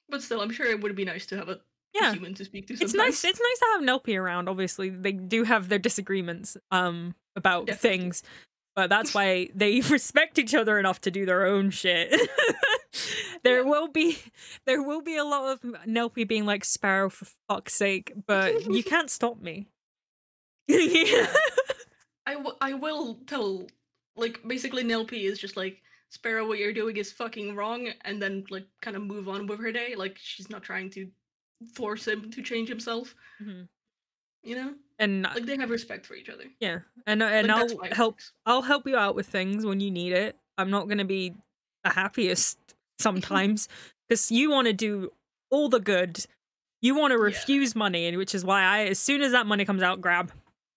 But still, I'm sure it would be nice to have a yeah human to speak to. it's nice it's nice to have Nelpy around obviously they do have their disagreements um about Definitely. things but that's why they respect each other enough to do their own shit there Yeah. will be there will be a lot of Nelpy being like sparrow for fuck's sake but you can't stop me yeah. I, w- I will tell, like, basically, Nelpy is just like, Sparrow, what you're doing is fucking wrong, and then, like, kind of move on with her day. Like, she's not trying to force him to change himself, Mhm. You know? and Like, they have respect for each other. yeah and uh, and Like, I'll help. I'll help you out with things when you need it. I'm not going to be the happiest sometimes because you want to do all the good. You want to Yeah. refuse money, and which is why I, as soon as that money comes out, grab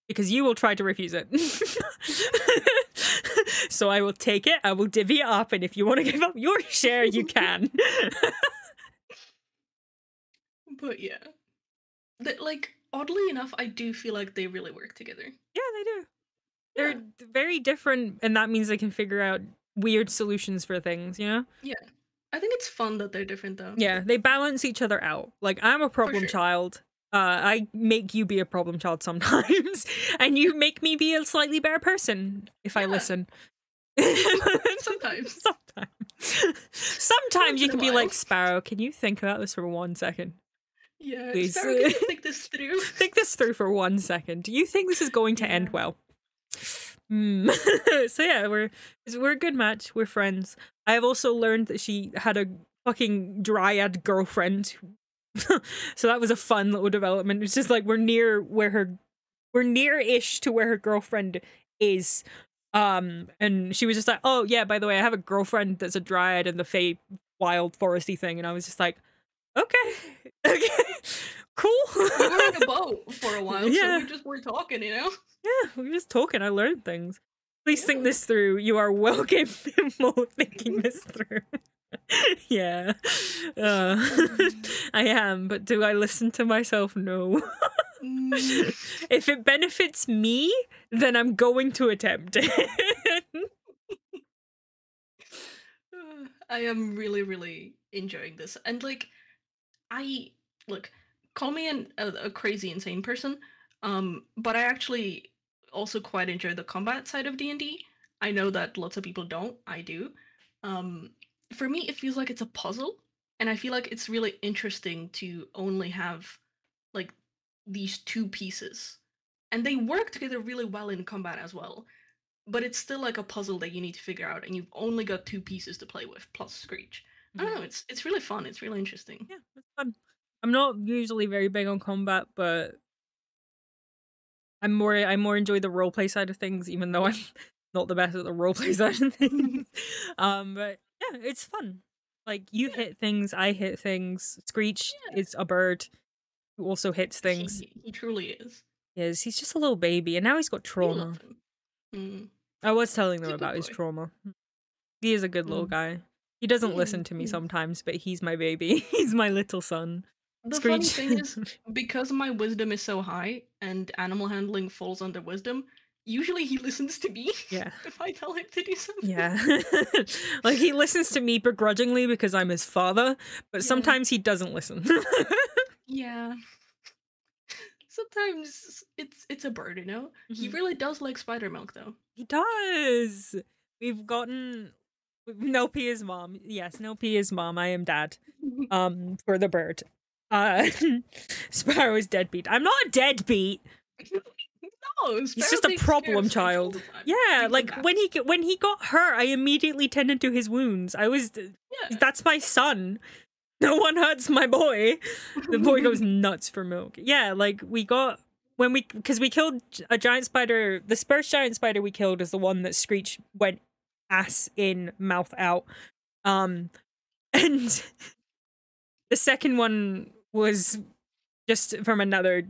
because you will try to refuse it. so I will take it. I will divvy it up, and if you want to give up your share, you can. But yeah. That, like, oddly enough, I do feel like they really work together. yeah, they do. They're Yeah. very different, and that means they can figure out weird solutions for things. You know. Yeah. I think it's fun that they're different, though. Yeah, they balance each other out. Like I'm a problem sure. child. Uh, I make you be a problem child sometimes, and you make me be a slightly better person if I listen. Sometimes. Sometimes. Sometimes you can be like Sparrow. Can you think about this for one second? Yeah, Please. Sparrow, can you think this through? Think this through for one second. Do you think this is going to end well? Hmm. so yeah, we're we're a good match. We're friends. I have also learned that she had a fucking dryad girlfriend. so that was a fun little development. It's just like we're near where her we're near-ish to where her girlfriend is. Um and she was just like, "Oh, yeah, by the way, I have a girlfriend that's a dryad in the Fey wild foresty thing." And I was just like, "Okay. Okay. cool." we were in a boat for a while, Yeah. so we just were talking, you know? Yeah, we were just talking. I learned things. Please think this through. You are well capable of thinking this through. yeah. Uh, I am, but do I listen to myself? No. Mm, if it benefits me, then I'm going to attempt it. I am really, really enjoying this. And, like, I, look, call me an, a, a crazy, insane person, um, but I actually also quite enjoy the combat side of D&D. I know that lots of people don't. I do. Um, for me, it feels like it's a puzzle, and I feel like it's really interesting to only have like these two pieces, and they work together really well in combat as well. But it's still like a puzzle that you need to figure out, and you've only got two pieces to play with plus Screech. I don't know. It's it's really fun. It's really interesting. Yeah, it's fun. I'm not usually very big on combat, but I'm more I more enjoy the roleplay side of things, even though I'm not the best at the roleplay side of things. um, but yeah, it's fun. Like you Yeah. hit things, I hit things. Screech Yeah. is a bird who also hits things. He, he truly is. Yes, he's just a little baby, and now he's got trauma. Mm. I was telling them He's a good about his trauma. He is a good little Mm. guy. He doesn't listen to me sometimes, but he's my baby. he's my little son. The Screech. funny thing is, because my wisdom is so high and animal handling falls under wisdom, usually he listens to me yeah. if I tell him to do something. Yeah. like he listens to me begrudgingly because I'm his father, but Yeah. sometimes he doesn't listen. Yeah. Sometimes it's it's a bird, you know. He Mhm. really does like spider milk, though. he does. We've gotten Nelpy is mom. Yes, Nelpy is mom. I am dad. Um, for the bird. Uh Sparrow is deadbeat. I'm not a deadbeat. no, He's just a takes care of problem child. Yeah, like when he when he got hurt, I immediately tended to his wounds. I was Yeah. that's my son. No one hurts my boy. The boy goes nuts for milk. Yeah, like we got when we because we killed a giant spider. The first giant spider we killed is the one that Screech went ass in, mouth out. Um, and the second one was just from another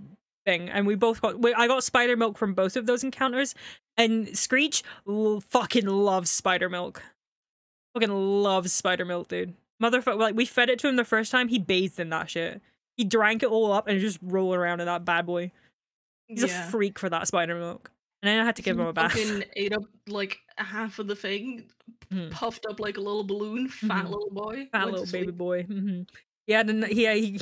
thing, and we both got. We, I got spider milk from both of those encounters, and Screech l- fucking loves spider milk. Fucking loves spider milk, dude. Motherfucker, like we fed it to him the first time, he bathed in that shit. He drank it all up and just rolled around in that bad boy. He's yeah. a freak for that spider milk. And then I had to give him a bath. Fucking ate up like half of the thing, Mhm. puffed up like a little balloon, fat Mhm. little boy. Fat little baby boy. hmm Yeah, and yeah, he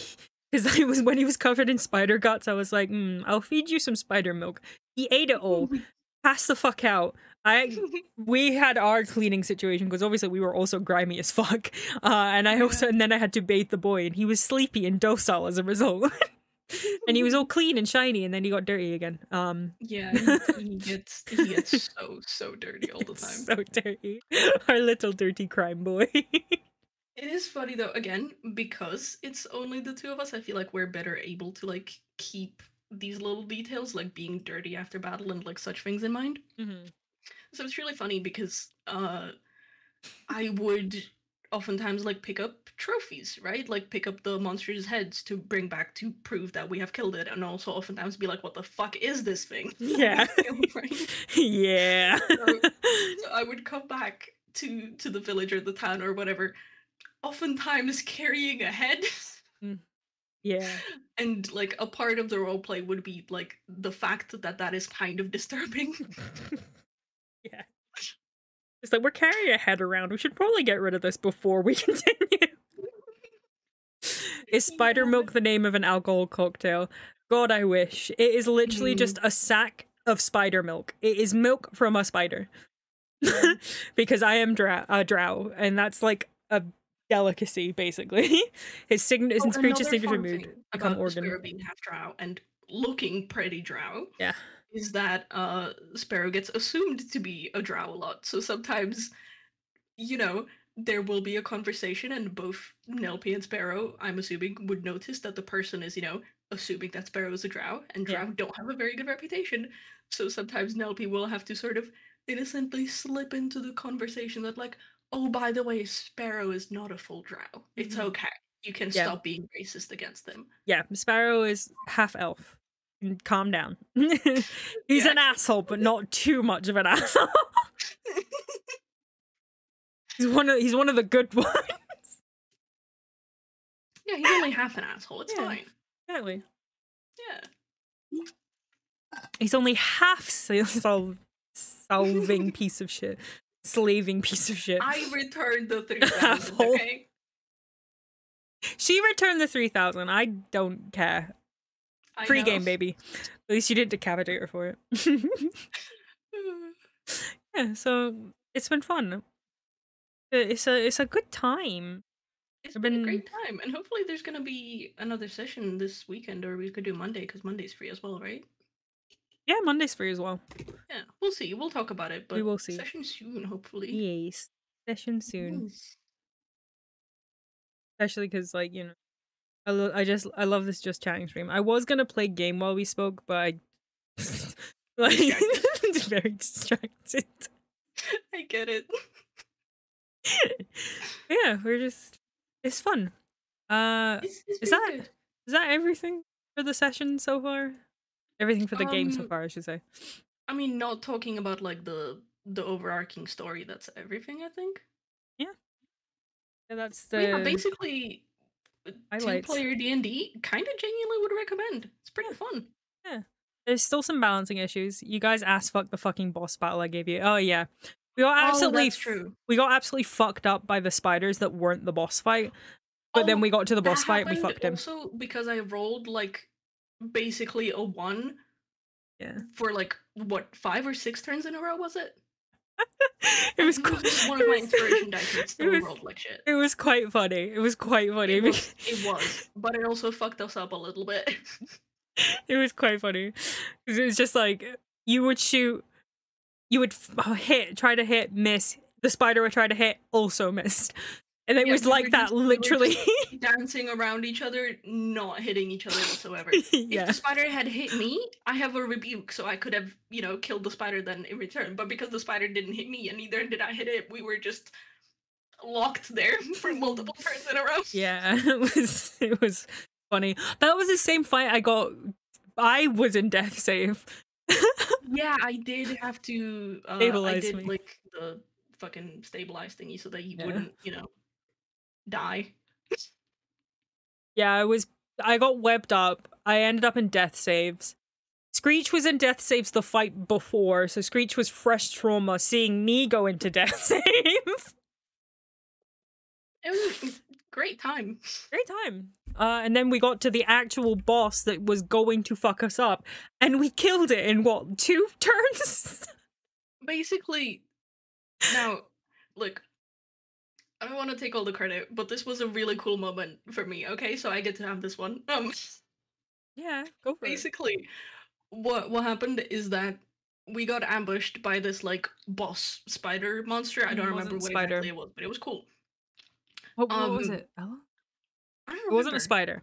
because I was when he was covered in spider guts, I was like, mm, "I'll feed you some spider milk." He ate it all, passed the fuck out. I we had our cleaning situation because obviously we were also grimy as fuck, uh, and I also and then I had to bathe the boy, and he was sleepy and docile as a result, and he was all clean and shiny, and then he got dirty again. Um, Yeah, he, he gets he gets so so dirty all the time. so dirty, our little dirty crime boy. It is funny though, again, because it's only the two of us, I feel like we're better able to like keep these little details, like being dirty after battle and like such things in mind. Mhm. So it's really funny because uh I would oftentimes like pick up trophies, right? Like pick up the monster's heads to bring back to prove that we have killed it, and also oftentimes be like, what the fuck is this thing? Yeah. right? yeah. So- so I would come back to to the village or the town or whatever, oftentimes carrying a head. Mm. yeah. And like a part of the role play would be like the fact that that is kind of disturbing. yeah. It's like we're carrying a head around. We should probably get rid of this before we continue. Is spider milk the name of an alcohol cocktail? God, I wish. It is literally mm-hmm. just a sack of spider milk. It is milk from a spider. because I am drow, a drow, and that's like a delicacy, basically. His oh, signature, Oh, his creature's signature mood become organ. Being half drow and looking pretty drow Yeah. Is that uh Sparrow gets assumed to be a drow a lot. So sometimes, you know, there will be a conversation and both Nelpy and Sparrow, I'm assuming, would notice that the person is, you know, assuming that Sparrow is a drow, and drow Yeah. don't have a very good reputation. So sometimes Nelpy will have to sort of innocently slip into the conversation that like, oh, by the way, Sparrow is not a full drow. It's Mhm. okay. You can Yeah. stop being racist against them. Yeah, Sparrow is half elf. Mm, Calm down. He's Yeah. an asshole, but not too much of an asshole. he's one of he's one of the good ones. Yeah, he's only half an asshole. It's Yeah. fine. Apparently. Yeah. He's only half sol- solving piece of shit. Slaving piece of shit. I returned the 3000, okay? She returned the 3000. I don't care. Free game, baby. At least you didn't decapitate her for it. Yeah, so it's been fun. It's a it's a good time. It's I've been, a great time, and hopefully there's gonna be another session this weekend, or we could do Monday because Monday's free as well, right? Yeah, Monday's free as well. Yeah, we'll see. We'll talk about it, but We will see. Session soon, hopefully. Yes, session soon. Yes. Especially because, like, you know, I, lo- I just I love this just chatting stream. I was gonna play game while we spoke, but I like very distracted. I get it. yeah, we're just it's fun. Uh, It's, it's is that good. is that everything for the session so far? Everything for the game so Um, far, I should say. I mean, not talking about like the the overarching story. That's everything. I think. Yeah, Yeah, that's the yeah, basically, two highlights. player D and D. Kind of genuinely would recommend. It's pretty fun. Yeah. There's still some balancing issues. You guys ass fuck the fucking boss battle I gave you. Oh yeah, we got oh, absolutely oh, true. we got absolutely fucked up by the spiders that weren't the boss fight. But then Oh, we got to the boss fight, we fucked him. Also, because I rolled like basically a one Yeah, for like what five or six turns in a row was it? it was And qu- one of my inspiration it still was- rolled like shit. It was quite funny. It was quite funny. It was, it was, but it also fucked us up a little bit. it was quite funny because it was just like you would shoot, you would f- hit, try to hit, miss. The spider would try to hit, also missed, and it Yeah, was we like that just- we literally. Dancing around each other, not hitting each other whatsoever. If the spider had hit me, I have a rebuke, so I could have, you know, killed the spider then in return. But because the spider didn't hit me and neither did I hit it, we were just locked there for multiple turns in a row. yeah, it was it was funny. That was the same fight I got. I was in death save. Yeah, I did have to. Uh, I did me. like the fucking stabilize thingy so that you Yeah. wouldn't, you know, die. Yeah, I was. I got webbed up. I ended up in death saves. Screech was in death saves the fight before, so Screech was fresh trauma seeing me go into death save. It was a great time. Great time. Uh, and then we got to the actual boss that was going to fuck us up, and we killed it in what two turns? Basically, now, look, I don't want to take all the credit, but this was a really cool moment for me. Okay, so I get to have this one. Um, yeah, go for it. basically, what what happened is that we got ambushed by this like boss spider monster. I Mm, don't remember what spider. exactly it was, but it was cool. What, what was um, it? Ella? I don't It wasn't a spider.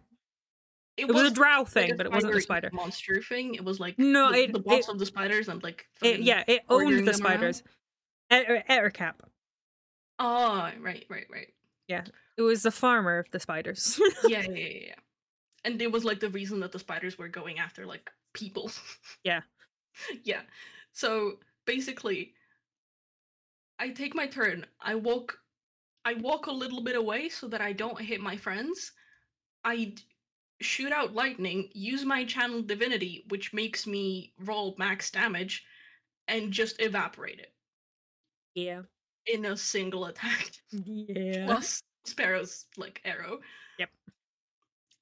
It, It was a drow like thing, but it wasn't a spider monster thing. It was like No, the, it- the boss it- of the spiders and like yeah, it owned the spiders. Er- Ettercap. Oh, right, right, right. Yeah. It was the farmer of the spiders. yeah, yeah, yeah, yeah. And it was like the reason that the spiders were going after like people. Yeah. yeah. So basically, I take my turn. I walk, I walk a little bit away so that I don't hit my friends. I shoot out lightning, use my channel divinity, which makes me roll max damage, and just evaporate it yeah. In a single attack. Yeah. plus Sparrow's like arrow. Yep.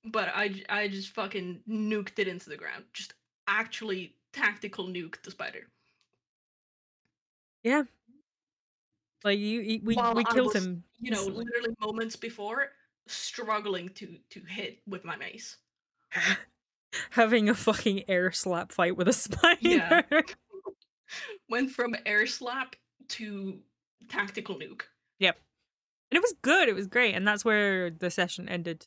But I I just fucking nuked it into the ground. Just actually tactical nuke the spider. Yeah. Like you, you- we While we killed was, him. You know, instantly. literally moments before, struggling to to hit with my mace. having a fucking air slap fight with a spider. Yeah. Went from air slap to tactical nuke. Yep. And it was good. It was great, and that's where the session ended.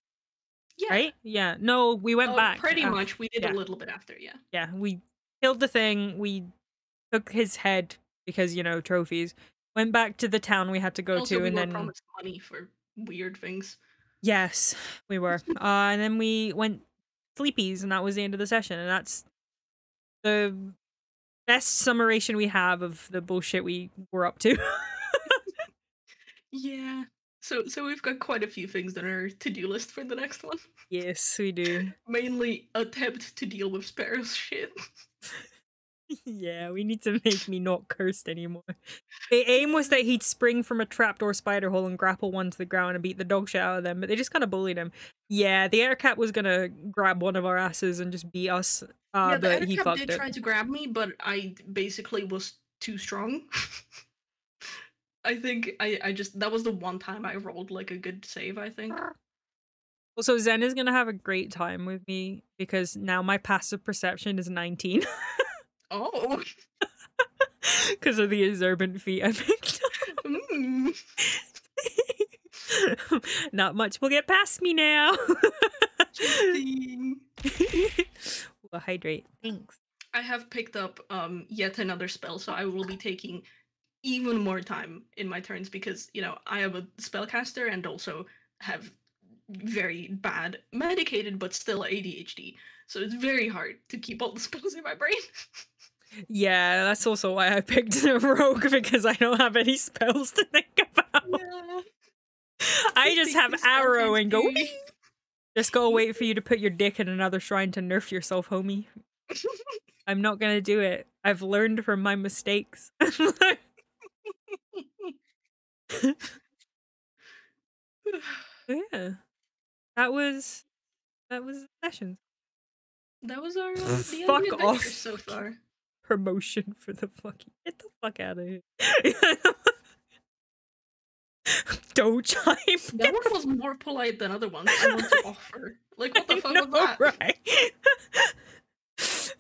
Yeah. Right? Yeah. No, we went uh, back. Pretty af- much. We did yeah. a little bit after, yeah. Yeah, we killed the thing. We took his head because you know trophies. Went back to the town we had to go also, to, we and were then promised money for weird things. yes, we were. uh, and then we went sleepies, and that was the end of the session. And that's the best summation we have of the bullshit we were up to. Yeah. So so we've got quite a few things on our to-do list for the next one. yes, we do. Mainly attempt to deal with Sparrow's shit. yeah, we need to make me not cursed anymore. The aim was that he'd spring from a trapdoor spider hole and grapple one to the ground and beat the dog shit out of them, but they just kind of bullied him. Yeah, the air cat was gonna grab one of our asses and just beat us, uh, yeah, the but he Aircap did it. try to grab me, but I basically was too strong. I think I I just that was the one time I rolled like a good save. I think. Also, Zen is gonna have a great time with me because now my passive perception is 19 Oh. because of the observant feat I picked up. Mm. Not much will get past me now. Well, hydrate. Thanks. I have picked up um yet another spell, so I will be taking even more time in my turns because you know I am a spellcaster and also have very bad medicated but still ADHD. So it's very hard to keep all the spells in my brain. Yeah, that's also why I picked a rogue because I don't have any spells to think about. yeah. I just have arrow and go. "Wee." Just gotta wait for you to put your dick in another shrine to nerf yourself, homie. I'm not gonna do it. I've learned from my mistakes. yeah, that was that was sessions that was our uh, Fuck off. so far. promotion for the fucking get the fuck out of here. Don't chime. That one was more polite than other ones. I want to offer. Like what the I fuck know, was that? right?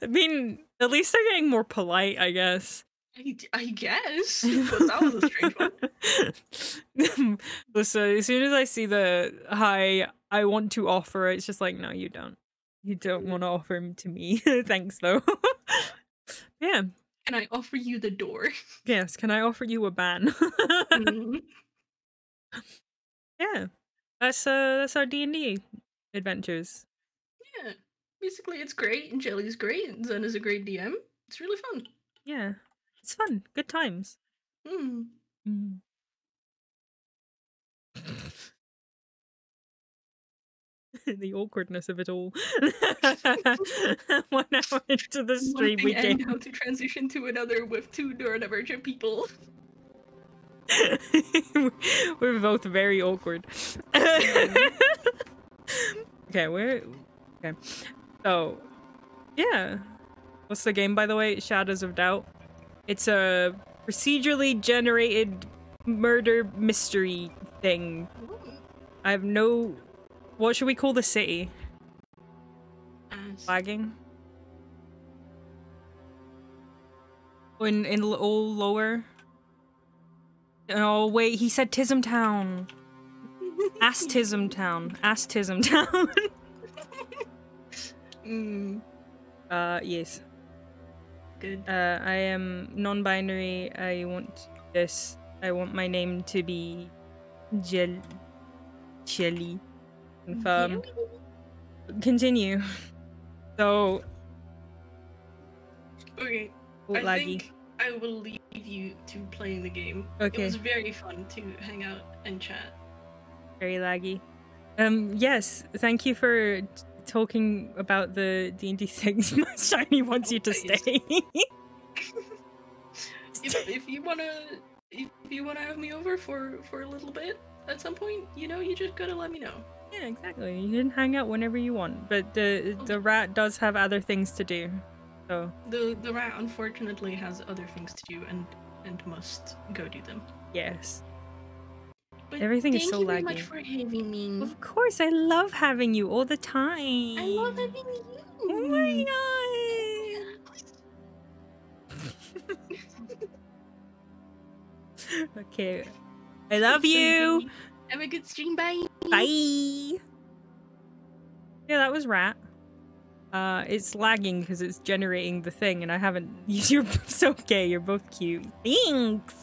I mean, at least they're getting more polite, I guess. I, I guess, that was a strange one. Listen, as soon as I see the hi, I want to offer, it's just like, no, you don't. You don't want to offer him to me. Thanks, though. yeah. Can I offer you the door? Yes. Can I offer you a ban? Mhm. yeah. That's uh, that's our D and D adventures. Yeah. Basically, it's great, and Jelly's great, and Zen is a great DM. It's really fun. Yeah, it's fun. Good times. Hmm. Mm. the awkwardness of it all. One hour into the stream, we get how to transition to another with two neurodivergent people. we're both very awkward. okay, we're okay. So, yeah. What's the game, by the way? Shadows of Doubt. It's a procedurally generated murder mystery thing. I have no. What should we call the city? As- Lagging. In in all lower. Oh wait, he said Tism Town. Ask Tism Town. Ask Tism Town. Mm, uh yes. Good. Uh I am non-binary. I want this. I want my name to be Jel Shelly. Confirm. Continue. So Okay. oh, I laggy. think I will leave you to playing the game. Okay. It was very fun to hang out and chat. very laggy. Um, yes, thank you for talking about the D and D things. Shiny wants you to stay. if, if you wanna if you wanna have me over for for a little bit at some point, you know, you just gotta let me know. yeah, exactly. You can hang out whenever you want, but the oh. the rat does have other things to do. So The the rat unfortunately has other things to do and and must go do them. yes, But Everything is so you very laggy. much for having me. of course. I love having you all the time. I love having you. Oh my god. okay. I love you. Have a good stream. Bye. Bye. Yeah, that was rat. Uh, it's lagging because it's generating the thing, and I haven't. You're so okay. You're both cute. Thanks.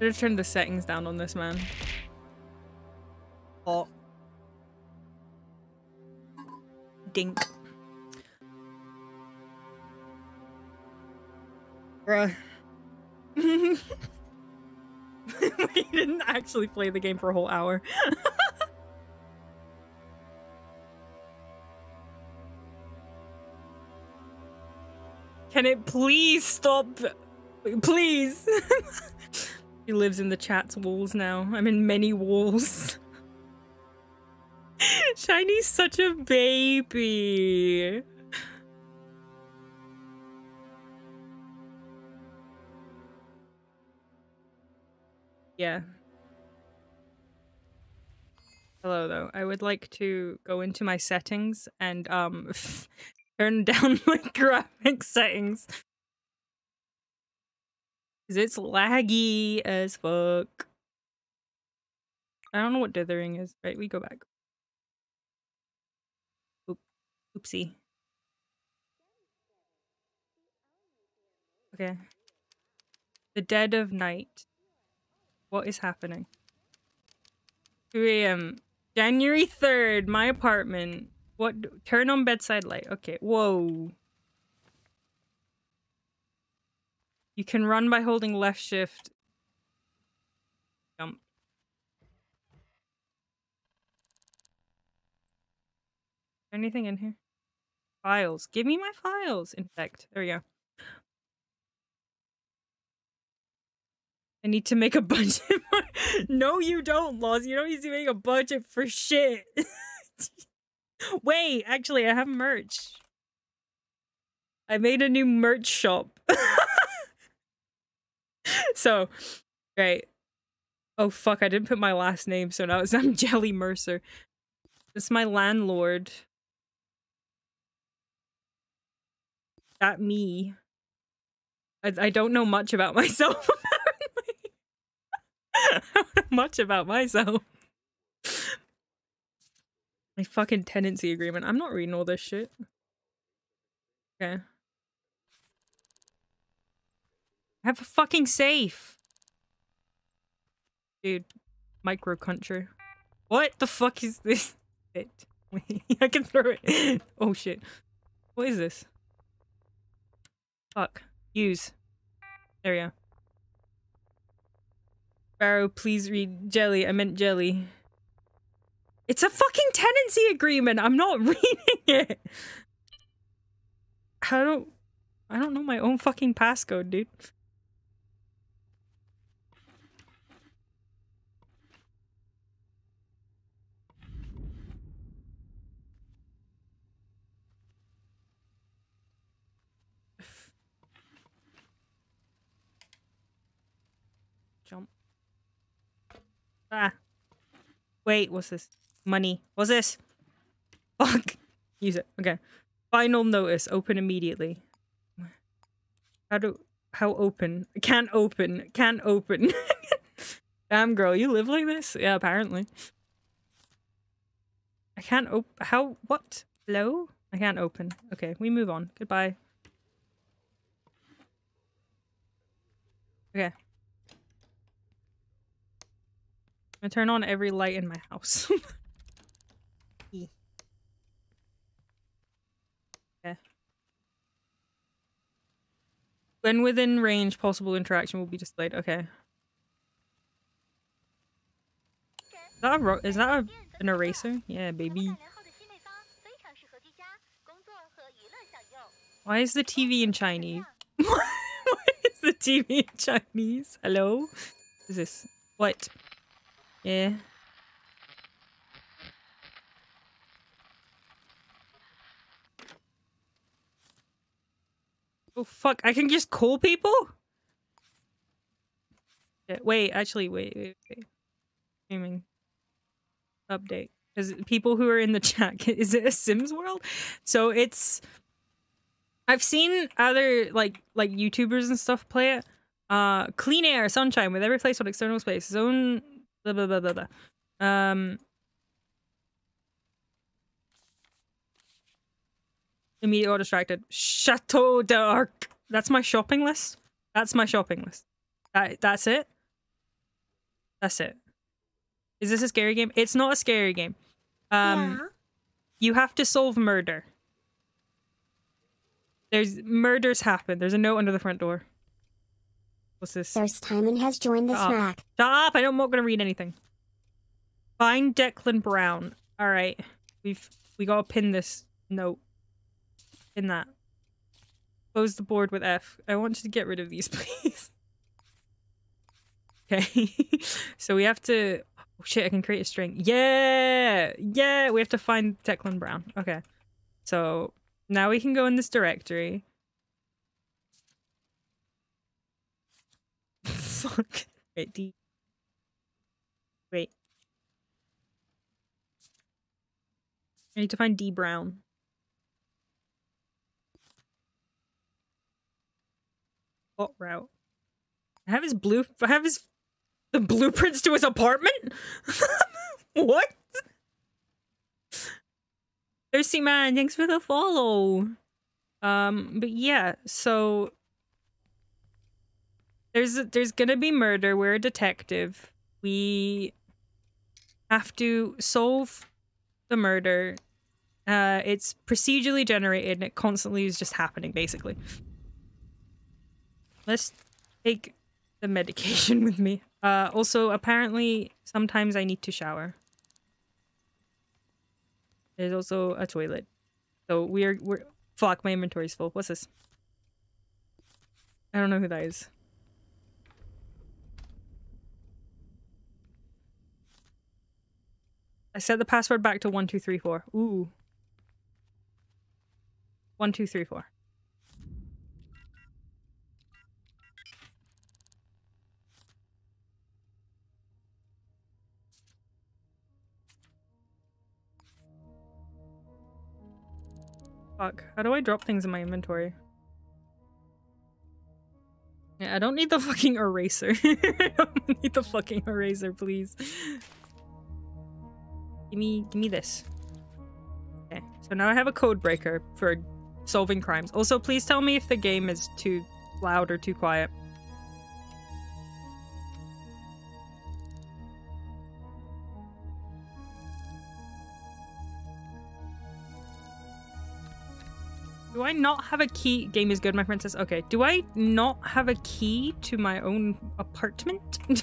Should have turned the settings down on this man. Hot. Dink. Bruh. we didn't actually play the game for a whole hour. Can it please stop? Please. He lives in the chat's walls now. I'm in many walls. Shiny's such a baby. Yeah. Hello, though. I would like to go into my settings and um, turn down my graphic settings Cause it's laggy as fuck. I don't know what dithering is. Right, we go back. Oop oopsie. Okay. The dead of night. What is happening? 2 a.m. January 3rd, my apartment. What? Turn on bedside light. Okay. Whoa. You can run by holding left shift. Jump. Anything in here? Files. Give me my files. Infect. There we go. I need to make a budget. no, you don't, Laws. You don't need to make a budget for shit. Wait, actually, I have merch. I made a new merch shop. so, right. Oh, fuck, I didn't put my last name, so now it's I'm Jelly Mercer. Is my landlord. That me. I, I don't know much about myself, apparently. Much about myself. My fucking tenancy agreement. I'm not reading all this shit. Okay. I have a fucking safe. Dude, micro country. What the fuck is this? It. I can throw it. Oh shit. What is this? Fuck. Use. There we go. Barrow, please read jelly. I meant jelly. It's a fucking tenancy agreement. I'm not reading it. I don't I don't know my own fucking passcode, dude. Jump. Ah. Wait, what's this? Money. What's this? Fuck. Use it. Okay. Final notice. Open immediately. How do... How open? Can't open. Can't open. Damn, girl. You live like this? Yeah, apparently. I can't op- How? What? Hello? I can't open. Okay, we move on. Goodbye. Okay. I'm gonna turn on every light in my house. Okay. When within range, possible interaction will be displayed. Okay. Is that a, ro- is that a, an eraser? Yeah, baby. Why is the TV in Chinese? Why is the TV in Chinese? Hello? What is this? What? Yeah. Oh fuck, I can just call people? Yeah, wait, actually, wait, wait, wait. Streaming. Update. Because people who are in the chat, is it a Sims world? So it's... I've seen other, like, like YouTubers and stuff play it. Uh, clean air, sunshine, with every place on external space. Zone... Blah, blah, blah, blah, blah. Um... Immediate or distracted. Chateau d'Arc. That's my shopping list. That's my shopping list. That that's it. That's it. Is this a scary game? It's not a scary game. Um yeah. you have to solve murder. There's murders happen. There's a note under the front door. What's this? There's Timon has joined the Stop. smack. Stop! I'm not gonna read anything. Find Declan Brown. Alright. We've we gotta pin this note. Pin that. Close the board with F. I want you to get rid of these, please. Okay. so we have to oh shit, I can create a string. Yeah! Yeah! We have to find Declan Brown. Okay. So now we can go in this directory. Fuck. Wait, D Wait. I need to find D Brown. What route? I have his blue. I have his the blueprints to his apartment. what? Thirsty man, thanks for the follow. Um, but yeah, so there's there's gonna be murder. We're a detective. We have to solve the murder. Uh, it's procedurally generated and it constantly is just happening, basically. Let's take the medication with me. Uh, also, apparently, sometimes I need to shower. There's also a toilet. So we're we're fuck, my inventory's full. What's this? I don't know who that is. I set the password back to one two three four. Ooh. One two three four. Fuck. How do I drop things in my inventory? Yeah, I don't need the fucking eraser. I don't need the fucking eraser, please. Give me, give me this. Okay, so now I have a code breaker for solving crimes. Also, please tell me if the game is too loud or too quiet. Do I not have a key? Game is good, my princess. Okay. Do I not have a key to my own apartment?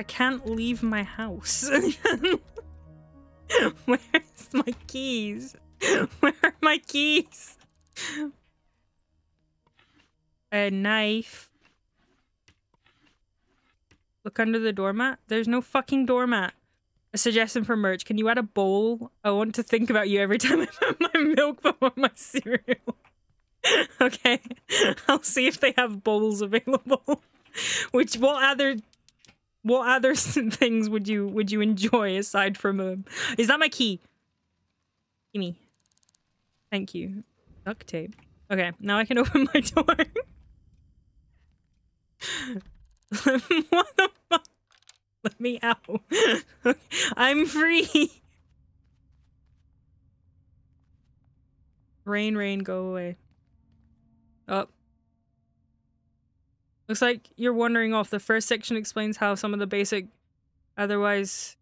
I can't leave my house. Where's my keys? Where are my keys? A knife. Look under the doormat. There's no fucking doormat. A suggestion for merch. Can you add a bowl? I want to think about you every time I put my milk before my cereal. okay. I'll see if they have bowls available. Which what other what other things would you would you enjoy aside from a Is that my key? Gimme. Thank you. Duct tape. Okay, now I can open my door. what the fuck? Let me out. I'm free. Rain, rain, go away. Oh. Looks like you're wandering off. The first section explains how some of the basic... Otherwise...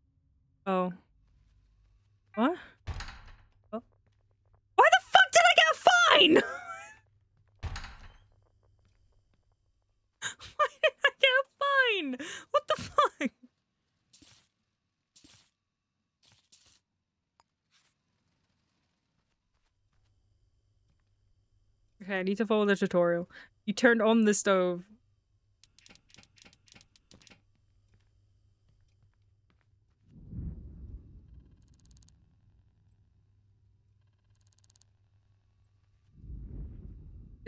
Oh. What? Oh. Why the fuck did I get a fine? Why did I get a fine? What the fuck? Okay, I need to follow the tutorial. You turned on the stove.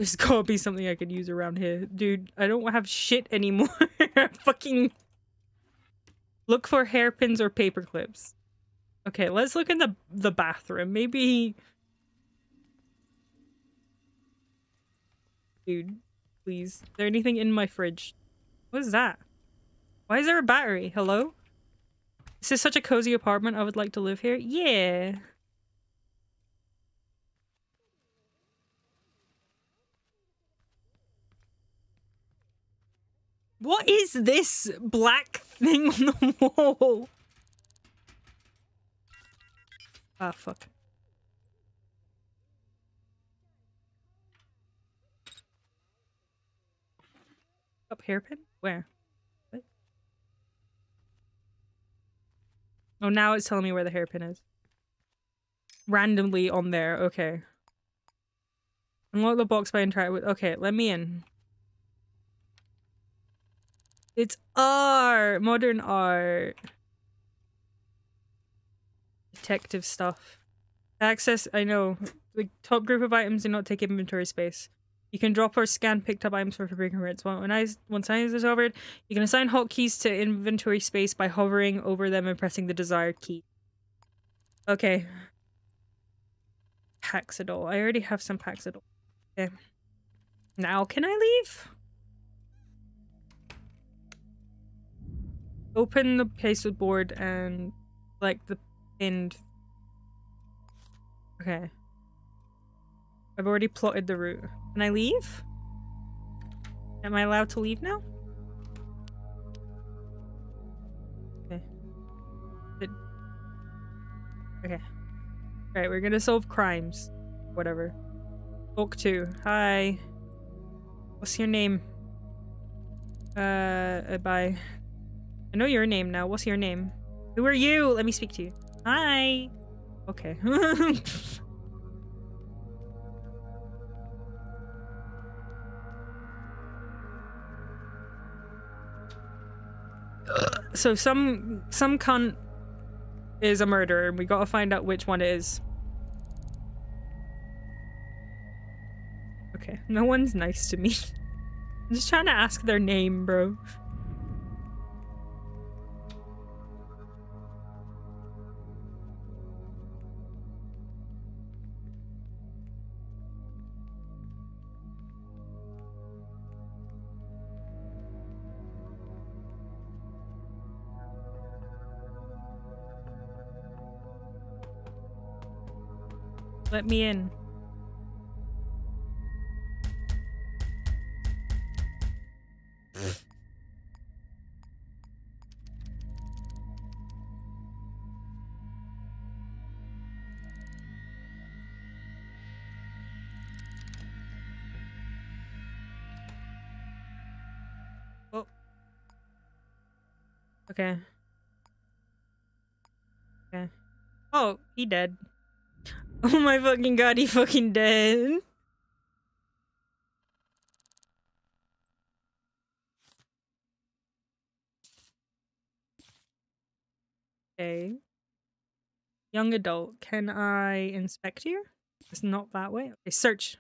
There's gotta be something I could use around here. Dude, I don't have shit anymore. Fucking... Look for hairpins or paper clips. Okay, let's look in the the bathroom. Maybe... Dude, please. Is there anything in my fridge? What is that? Why is there a battery? Hello? This is such a cozy apartment. I would like to live here. Yeah. What is this black thing on the wall? Ah, fuck. Up hairpin? Where? What? Oh, now it's telling me where the hairpin is. Randomly on there. Okay. Unlock the box by interact with. Okay, let me in. It's art! Modern art. detective stuff. Access, I know. The top group of items do not take inventory space. You can drop or scan picked up items for rates. When I once items is hovered, you can assign hotkeys to inventory space by hovering over them and pressing the desired key. Okay. Paxidol. I already have some Paxidol. Okay. Now can I leave? Open the pasteboard board and like the pinned. Okay. I've already plotted the route. Can I leave? Am I allowed to leave now? Okay. Okay. Alright, we're gonna solve crimes. Whatever. Book 2. Hi. What's your name? Uh, uh, bye. I know your name now. What's your name? Who are you? Let me speak to you. Hi. Okay. so some some cunt is a murderer and we gotta find out which one it is. Okay, no one's nice to me. I'm just trying to ask their name, bro. Let me in. Oh. Okay. Okay. Oh, he dead. Oh my fucking god, he fucking dead. Okay. Young adult, can I inspect you? It's not that way. Okay, search.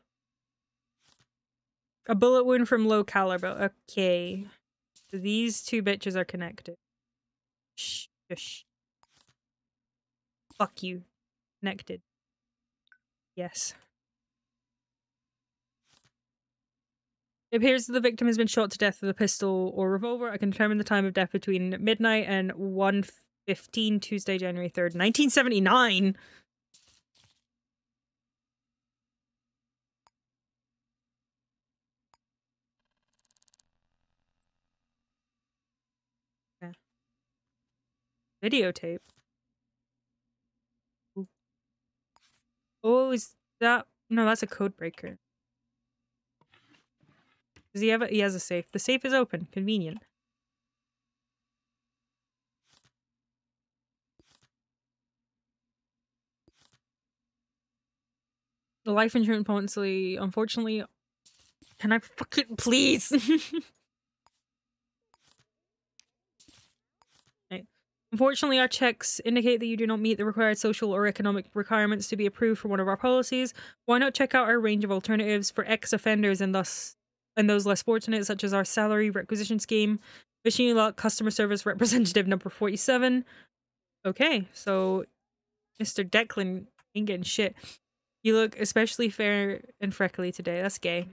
A bullet wound from low caliber. Okay. So these two bitches are connected. Shh. Fuck you. Connected. Yes. It appears that the victim has been shot to death with a pistol or revolver. I can determine the time of death between midnight and 1.15 Tuesday, January 3rd, 1979. Yeah. Videotape. Oh, is that no? That's a code breaker. Does he have a? He has a safe. The safe is open. Convenient. The life insurance policy, unfortunately, can I fucking please? Unfortunately, our checks indicate that you do not meet the required social or economic requirements to be approved for one of our policies. Why not check out our range of alternatives for ex-offenders and thus and those less fortunate, such as our salary requisition scheme, Machine Lock Customer Service Representative number 47. Okay, so Mr. Declan ain't getting shit. You look especially fair and freckly today. That's gay.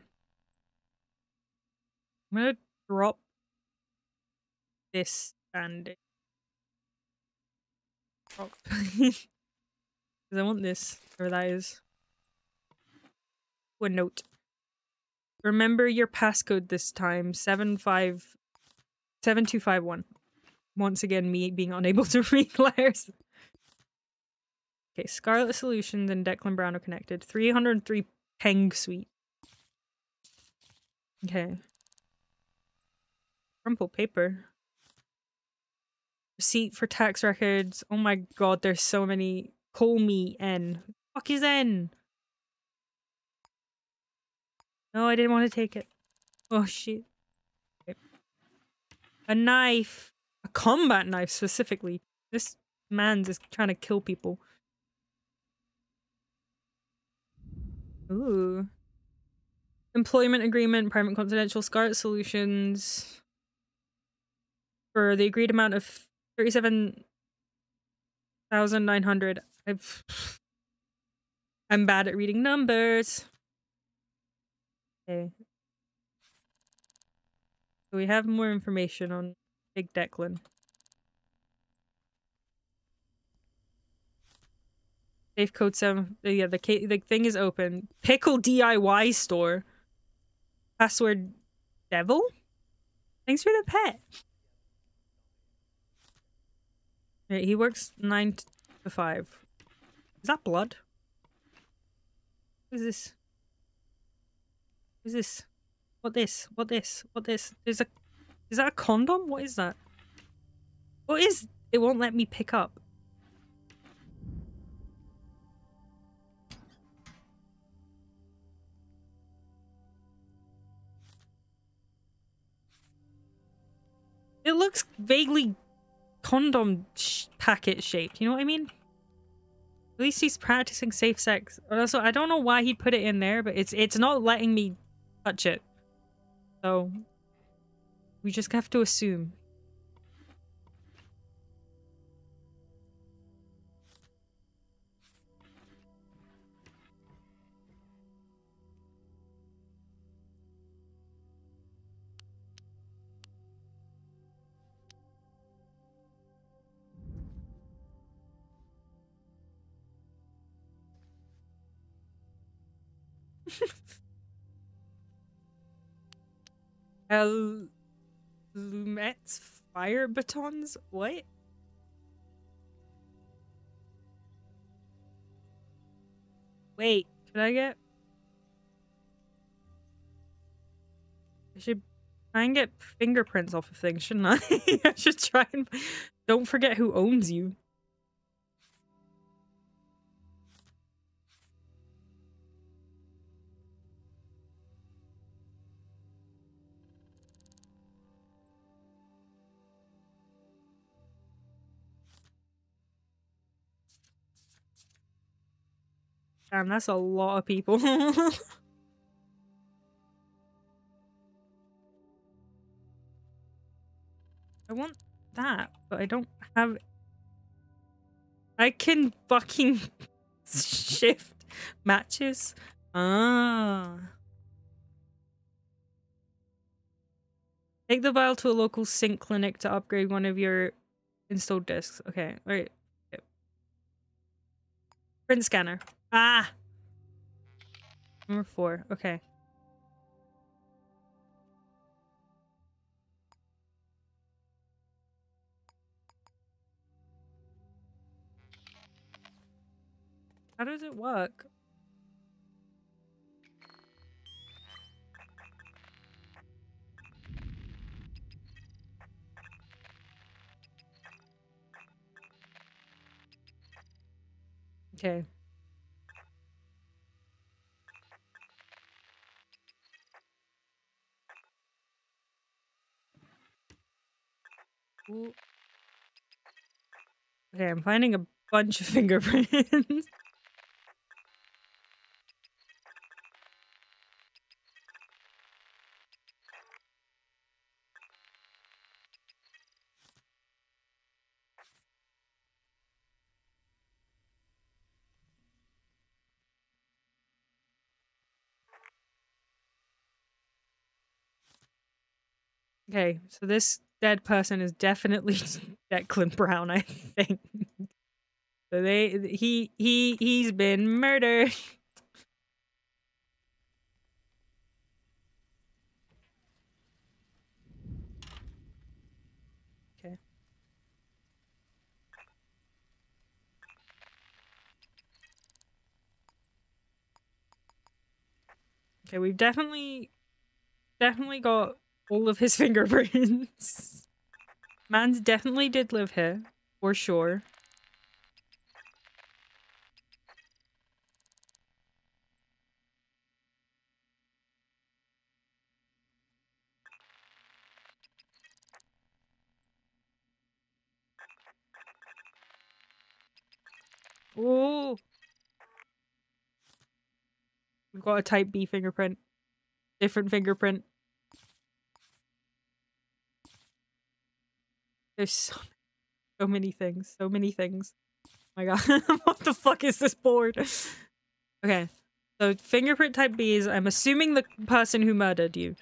I'm gonna drop this bandage. Because I want this, or that is. One note. Remember your passcode this time. Seven five seven two five one. Once again, me being unable to read letters. Okay, Scarlet Solutions and Declan Brown are connected. 303 Peng Suite. Okay. Crumpled paper receipt for tax records. Oh my god, there's so many. Call me N. Fuck is N? No, I didn't want to take it. Oh shit. Okay. A knife. A combat knife specifically. This man's is trying to kill people. Ooh. Employment agreement, private confidential, Scarlet Solutions. For the agreed amount of 37,900. I've I'm bad at reading numbers. Okay. So we have more information on Big Declan. Safe code seven. uh, Yeah, the the thing is open. Pickle DIY store. Password devil. Thanks for the pet. He works nine to five. Is that blood? What is this? What is this? What this? What this? What this? There's a. Is that a condom? What is that? What is? It won't let me pick up. It looks vaguely condom sh- packet shaped. You know what I mean? At least he's practicing safe sex. Also, I don't know why he put it in there, but it's it's not letting me touch it. So we just have to assume. Lumet's fire batons? What? Wait, could I get? I should try and get fingerprints off of things, shouldn't I? I should try and don't forget who owns you. Damn, that's a lot of people. I want that, but I don't have. I can fucking shift matches. Ah. Take the vial to a local sync clinic to upgrade one of your installed discs. Okay, wait. Yep. Print scanner. Ah! Number four. Okay. How does it work? Okay. Okay, I'm finding a bunch of fingerprints. Okay, so this dead person is definitely Declan Brown, I think. So they he he he's been murdered. Okay. Okay, we've definitely definitely got all of his fingerprints. Mans definitely did live here, for sure. Oh. We've got a type B fingerprint. Different fingerprint. There's so, so many things. So many things. Oh my god. what the fuck is this board? Okay. So fingerprint type B is I'm assuming the person who murdered you.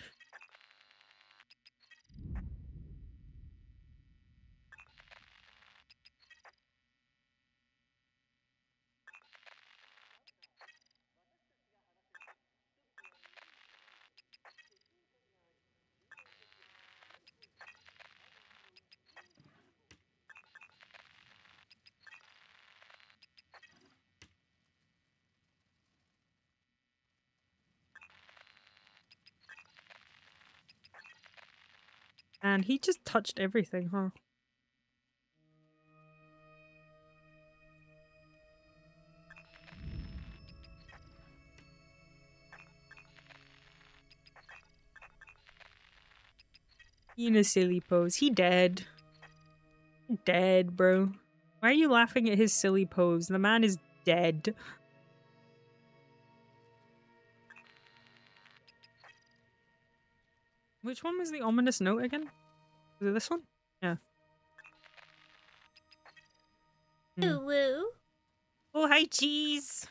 And he just touched everything, huh? In a silly pose. He dead. Dead, bro. Why are you laughing at his silly pose? The man is dead. Which one was the ominous note again? Was it this one? Yeah. Hmm. woo. Oh, hi, cheese.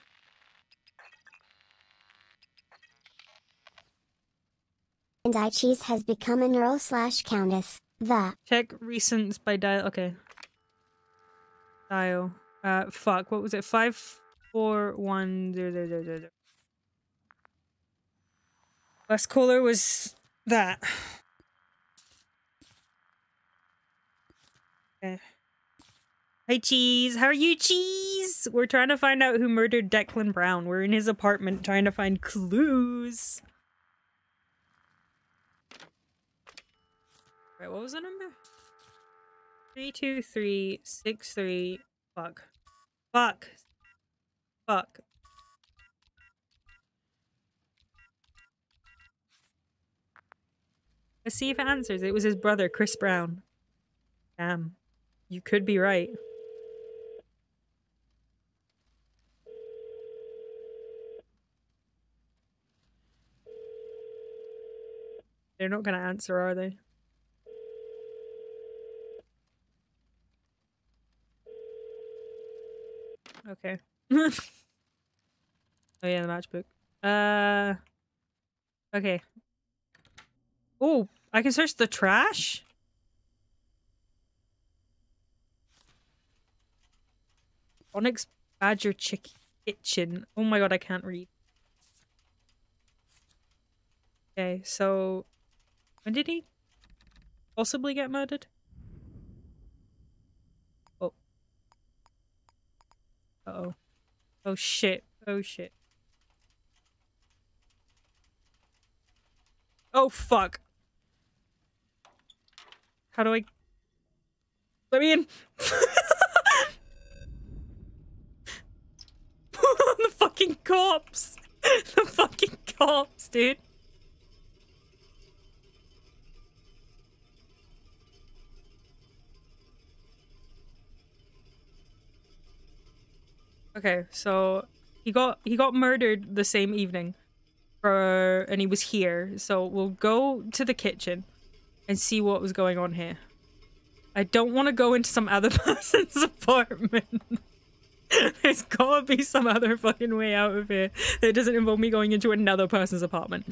And I cheese has become an earl slash countess. The Check recents by dial. Okay. Dial. Uh, fuck. What was it? Five, four, one, zero, zero, zero, zero, zero. Last caller was that. Hi, Cheese. How are you, Cheese? We're trying to find out who murdered Declan Brown. We're in his apartment trying to find clues. Right, what was the number? Three two three six three. Fuck. Fuck. Fuck. Let's see if it answers. It was his brother, Chris Brown. Damn. You could be right. They're not gonna answer, are they? Okay. oh yeah, the matchbook. Uh. Okay. Oh, I can search the trash. Onyx Badger Chick Kitchen. Oh my god, I can't read. Okay, so when did he possibly get murdered? Oh. Uh oh. Oh shit. Oh shit. Oh fuck. How do I Let me in. the fucking cops. The fucking cops, dude. Okay, so he got he got murdered the same evening. For and he was here. So we'll go to the kitchen and see what was going on here. I don't want to go into some other person's apartment. There's gotta be some other fucking way out of here that doesn't involve me going into another person's apartment.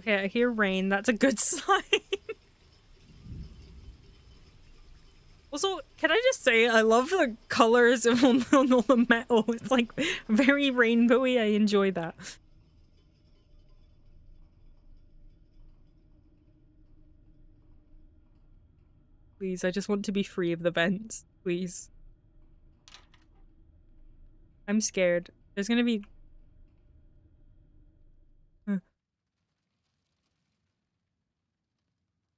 Okay, I hear rain. That's a good sign. Also, can I just say, I love the colors of on, on all the metal. It's like very rainbowy. I enjoy that. Please, I just want to be free of the vents. Please. I'm scared. There's gonna be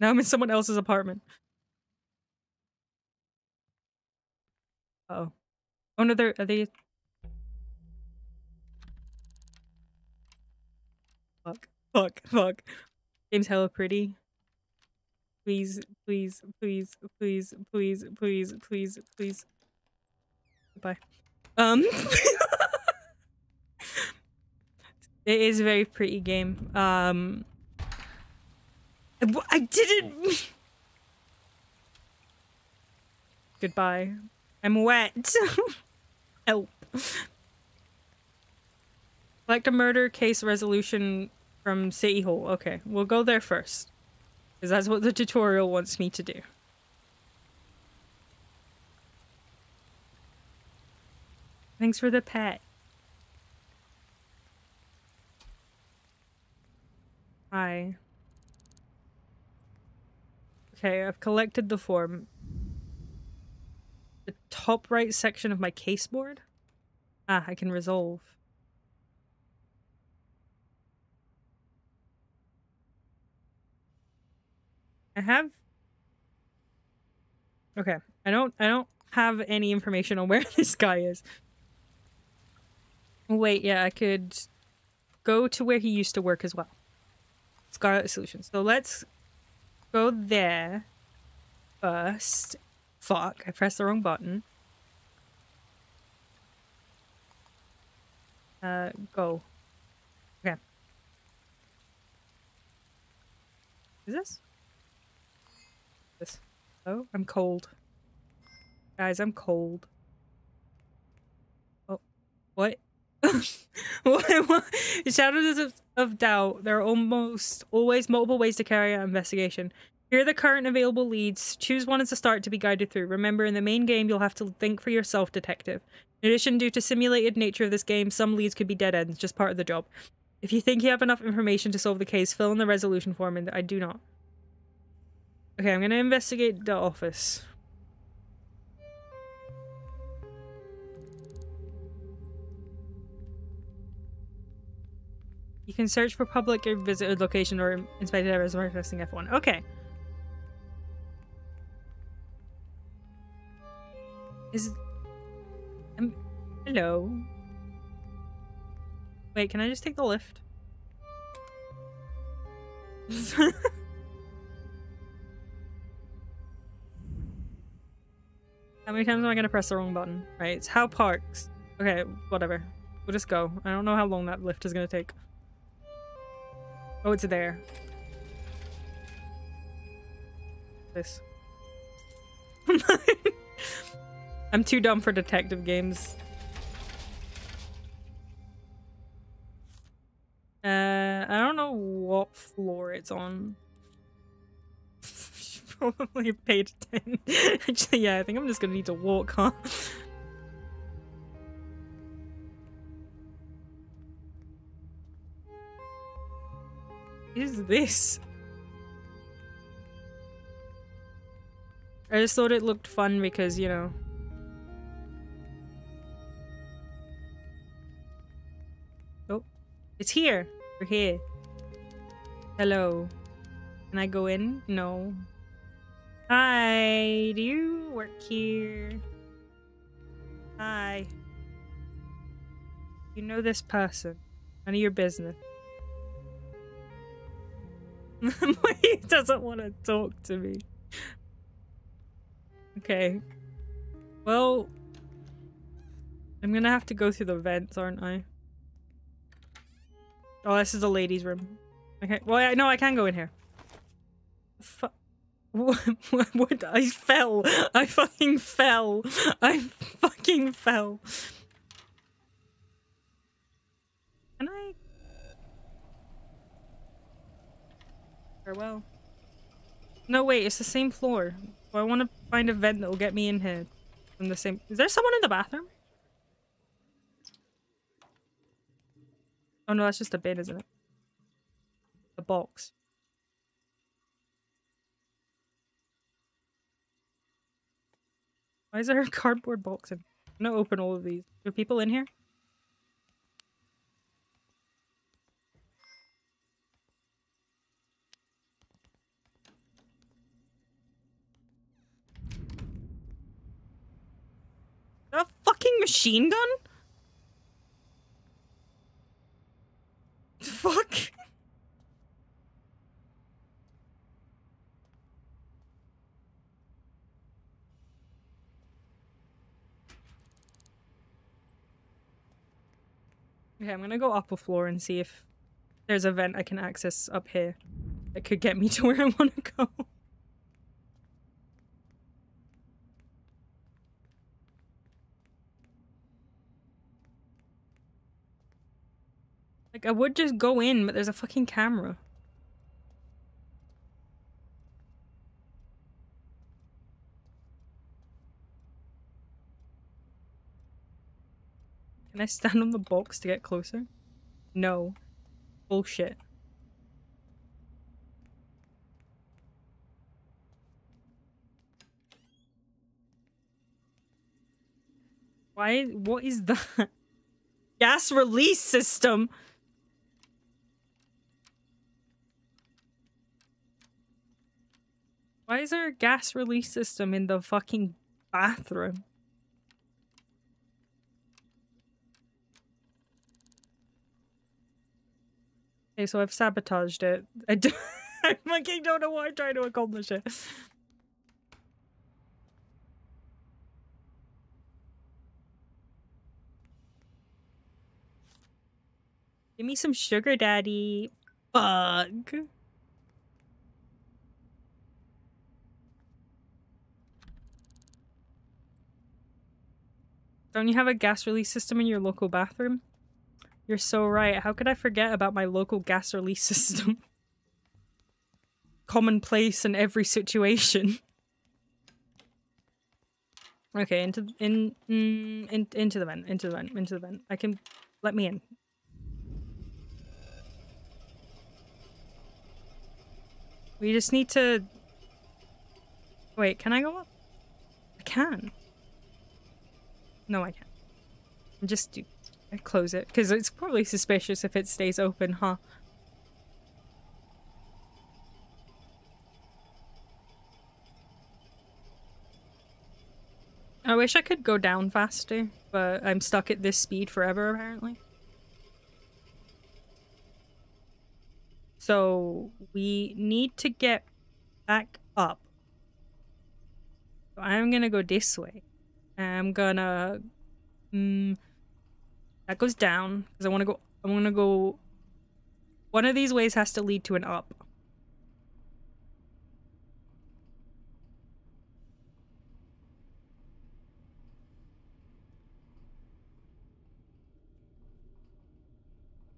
Now I'm in someone else's apartment. Oh. Oh no, they're are they? Fuck. Fuck. Fuck. Game's hella pretty. Please, please, please, please, please, please, please, please. Goodbye. Um. it is a very pretty game. Um. I didn't. Goodbye. I'm wet. Help. Collect a murder case resolution from City Hall. Okay, we'll go there first. Because that's what the tutorial wants me to do. Thanks for the pet. Hi. Okay, I've collected the form. Top right section of my caseboard? Ah, I can resolve. I have Okay. I don't I don't have any information on where this guy is. Wait, yeah, I could go to where he used to work as well. Scarlet Solutions. So let's go there first. Fuck, I pressed the wrong button. Uh, go. Okay. Is this? This. Oh, I'm cold. Guys, I'm cold. Oh, what? Shadows of, of Doubt. There are almost always multiple ways to carry out investigation. Here are the current available leads. Choose one as a start to be guided through. Remember, in the main game, you'll have to think for yourself, detective. In addition, due to simulated nature of this game, some leads could be dead ends, just part of the job. If you think you have enough information to solve the case, fill in the resolution form, and I do not. Okay, I'm gonna investigate the office. You can search for public or visited location or inspected areas by pressing F1. Okay. Is um, hello. Wait, can I just take the lift? How many times am I gonna press the wrong button? Right, it's how parks. Okay, whatever. We'll just go. I don't know how long that lift is gonna take. Oh, it's there. This. I'm too dumb for detective games. Uh, I don't know what floor it's on. Probably paid attention. Actually, yeah, I think I'm just gonna need to walk, huh? is this? I just thought it looked fun because, you know. It's here. We're here. Hello. Can I go in? No. Hi, do you work here? Hi. You know this person. None of your business. he doesn't want to talk to me. Okay. Well, I'm gonna have to go through the vents, aren't I? Oh, this is the ladies' room. Okay. Well, I know I can go in here. Fu what, what, what? I fell. I fucking fell. I fucking fell. Can I? Farewell. No, wait. It's the same floor. I want to find a vent that will get me in here. From the same. Is there someone in the bathroom? Oh no, that's just a bin, isn't it? A box. Why is there a cardboard box in? I'm gonna open all of these. Are people in here? A fucking machine gun? fuck? okay, I'm gonna go up a floor and see if there's a vent I can access up here that could get me to where I want to go. Like, I would just go in, but there's a fucking camera. Can I stand on the box to get closer? No. Bullshit. Why? What is that? Gas release system? Why is there a gas release system in the fucking bathroom? Okay, so I've sabotaged it. I, do I fucking don't know what I'm trying to accomplish it. Give me some sugar daddy. Bug. Don't you have a gas release system in your local bathroom? You're so right. How could I forget about my local gas release system? Commonplace in every situation. okay, into in, mm, in into the vent, into the vent, into the vent. I can let me in. We just need to Wait, can I go up? I can. No, I can't. Just do close it because it's probably suspicious if it stays open, huh? I wish I could go down faster, but I'm stuck at this speed forever apparently. So we need to get back up. So I'm gonna go this way. I'm gonna mm, that goes down because I want to go. I want to go. One of these ways has to lead to an up.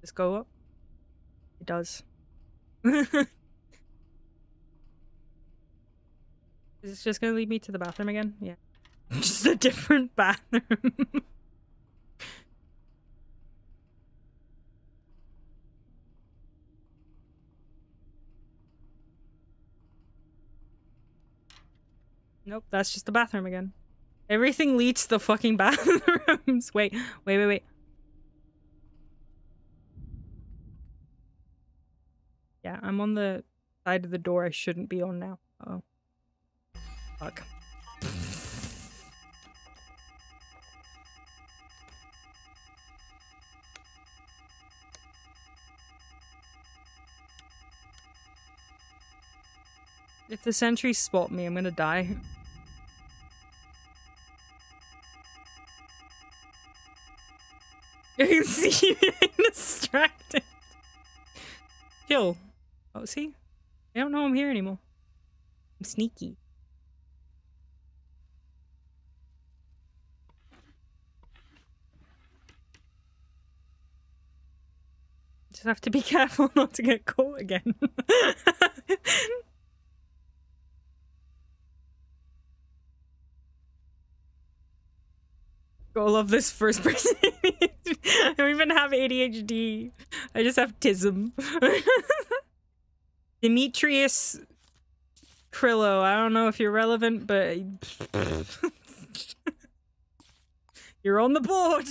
Just go up. It does. Is this just gonna lead me to the bathroom again? Yeah. just a different bathroom. Nope, that's just the bathroom again. Everything leads to the fucking bathrooms. wait, wait, wait, wait. Yeah, I'm on the side of the door I shouldn't be on now. Uh oh. Fuck. If the sentries spot me, I'm gonna die. You can see me distracted. Kill. Oh, see? I don't know I'm here anymore. I'm sneaky. Just have to be careful not to get caught again. I love this first person. I don't even have ADHD. I just have tism. Demetrius Krillo. I don't know if you're relevant, but you're on the board.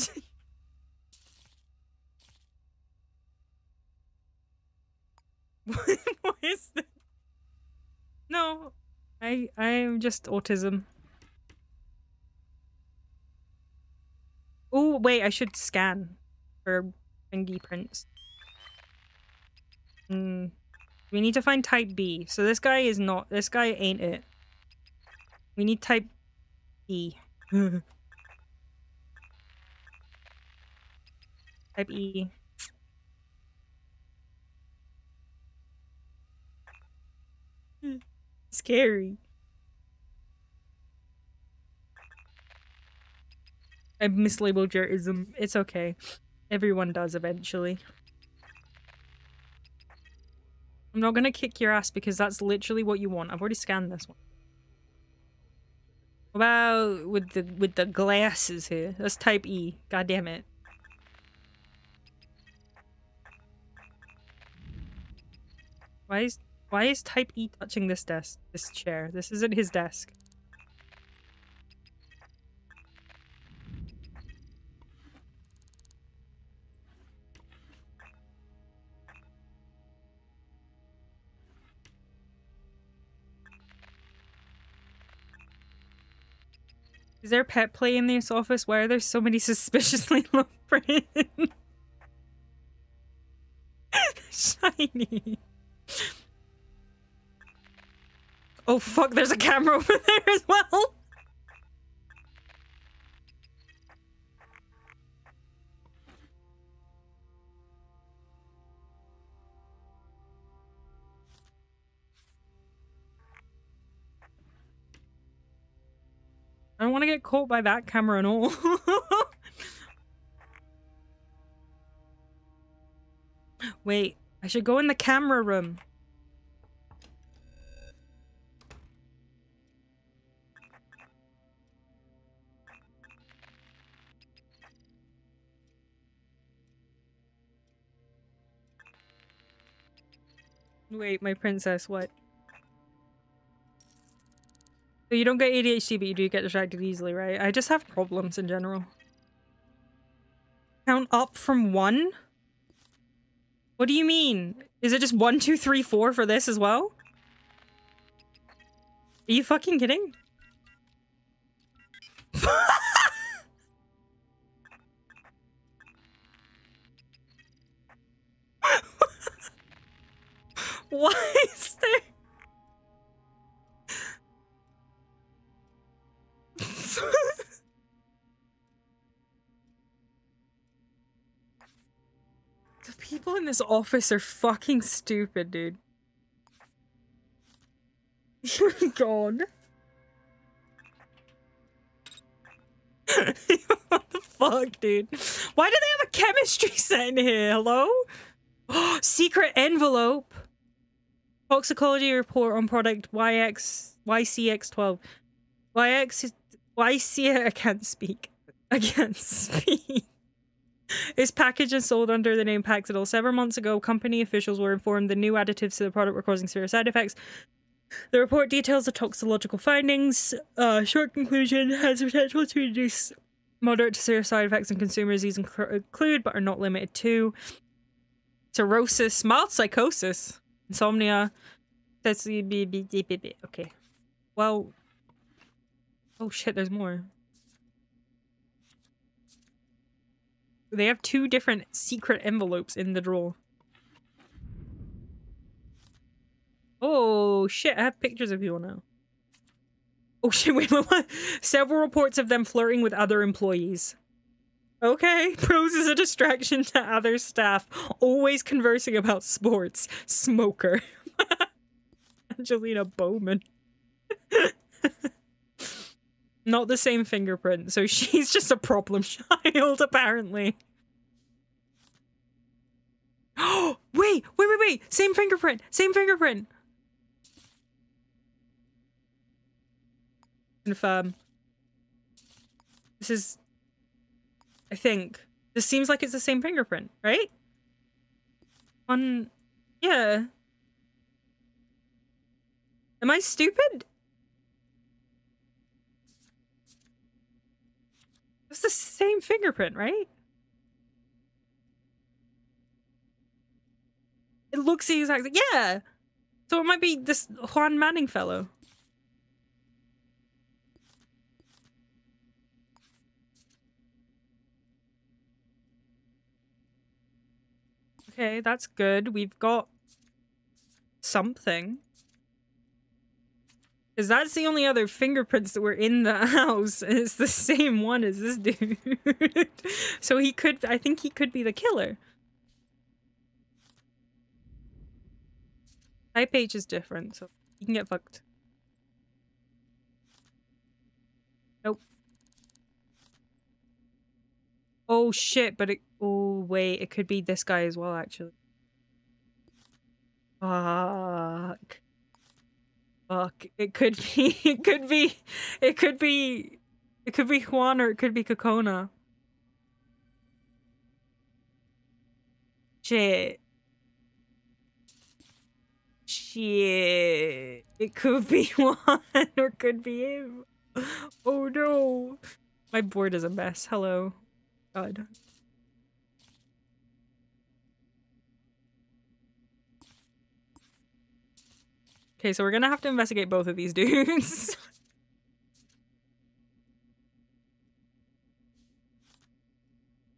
what is this? No, I I am just autism. Oh, wait, I should scan for fingerprints. Hmm. We need to find type B. So this guy is not- this guy ain't it. We need type B. Type E. Scary. I mislabeled your ism. It's okay. Everyone does eventually. I'm not gonna kick your ass because that's literally what you want. I've already scanned this one. What about with the with the glasses here? That's type E. God damn it. Why is why is type E touching this desk this chair? This isn't his desk. Is there pet play in this office? Why are there so many suspiciously low prints? Shiny. Oh fuck, there's a camera over there as well. I don't want to get caught by that camera and all. Wait, I should go in the camera room. Wait, my princess, what? So you don't get ADHD, but you do get distracted easily, right? I just have problems in general. Count up from one? What do you mean? Is it just one, two, three, four for this as well? Are you fucking kidding? Why in this office are fucking stupid, dude. God. what the fuck, dude? Why do they have a chemistry set in here? Hello? Secret envelope. Toxicology report on product YX YCX12. YX is YC I can't speak. I can't speak. Is packaged and sold under the name Paxidol. Several months ago, company officials were informed the new additives to the product were causing serious side effects. The report details the toxicological findings. Uh, short conclusion has potential to reduce moderate to serious side effects in consumers. These inc- include, but are not limited to, cirrhosis, mild psychosis, insomnia. That's okay. Well, oh shit, there's more. They have two different secret envelopes in the drawer. Oh shit, I have pictures of people now. Oh shit, wait, wait, what? Several reports of them flirting with other employees. Okay, poses a distraction to other staff, always conversing about sports. Smoker. Angelina Bowman. Not the same fingerprint, so she's just a problem child, apparently. Oh, wait, wait, wait, wait! Same fingerprint! Same fingerprint! Confirm. This is... I think. This seems like it's the same fingerprint, right? On... Yeah. Am I stupid? It's the same fingerprint, right? It looks the exact Yeah! So it might be this Juan Manning fellow. Okay, that's good. We've got something. Because that's the only other fingerprints that were in the house. And it's the same one as this dude. so he could, I think he could be the killer. Type H is different, so you can get fucked. Nope. Oh shit, but it, oh wait, it could be this guy as well, actually. Fuck. Fuck. It could be, it could be, it could be, it could be Juan or it could be Kokona. Shit. Shit. It could be Juan or it could be him. Oh no. My board is a mess. Hello. God. Okay, so we're gonna have to investigate both of these dudes.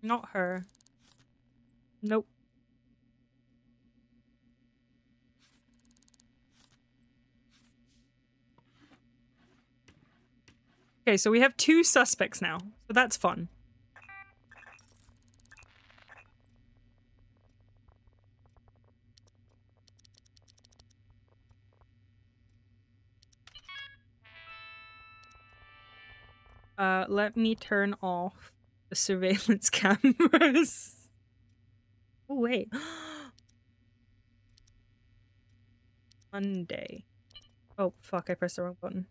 Not her. Nope. Okay, so we have two suspects now, so that's fun. Uh, let me turn off the surveillance cameras. Oh, wait. Monday. Oh, fuck, I pressed the wrong button.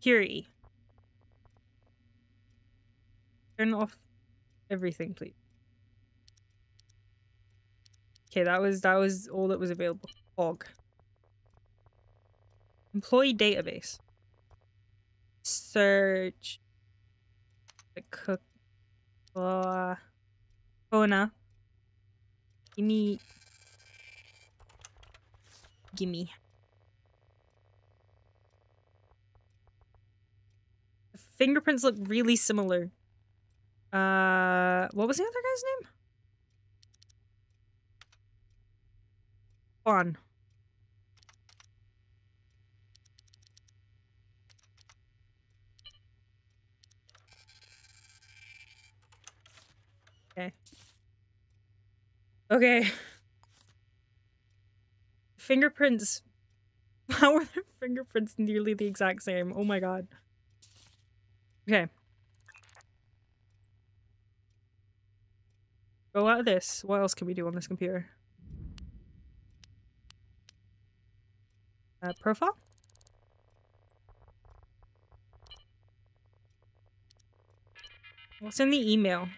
Curie. Turn off everything, please. Okay, that was that was all that was available. Fog. Employee database. Search. The cook. Uh, Kona. Gimme. Gimme. The fingerprints look really similar. Uh, what was the other guy's name? Juan. Okay. Okay. Fingerprints. How are their fingerprints nearly the exact same? Oh my god. Okay. Go out of this. What else can we do on this computer? Uh, profile? What's in the email?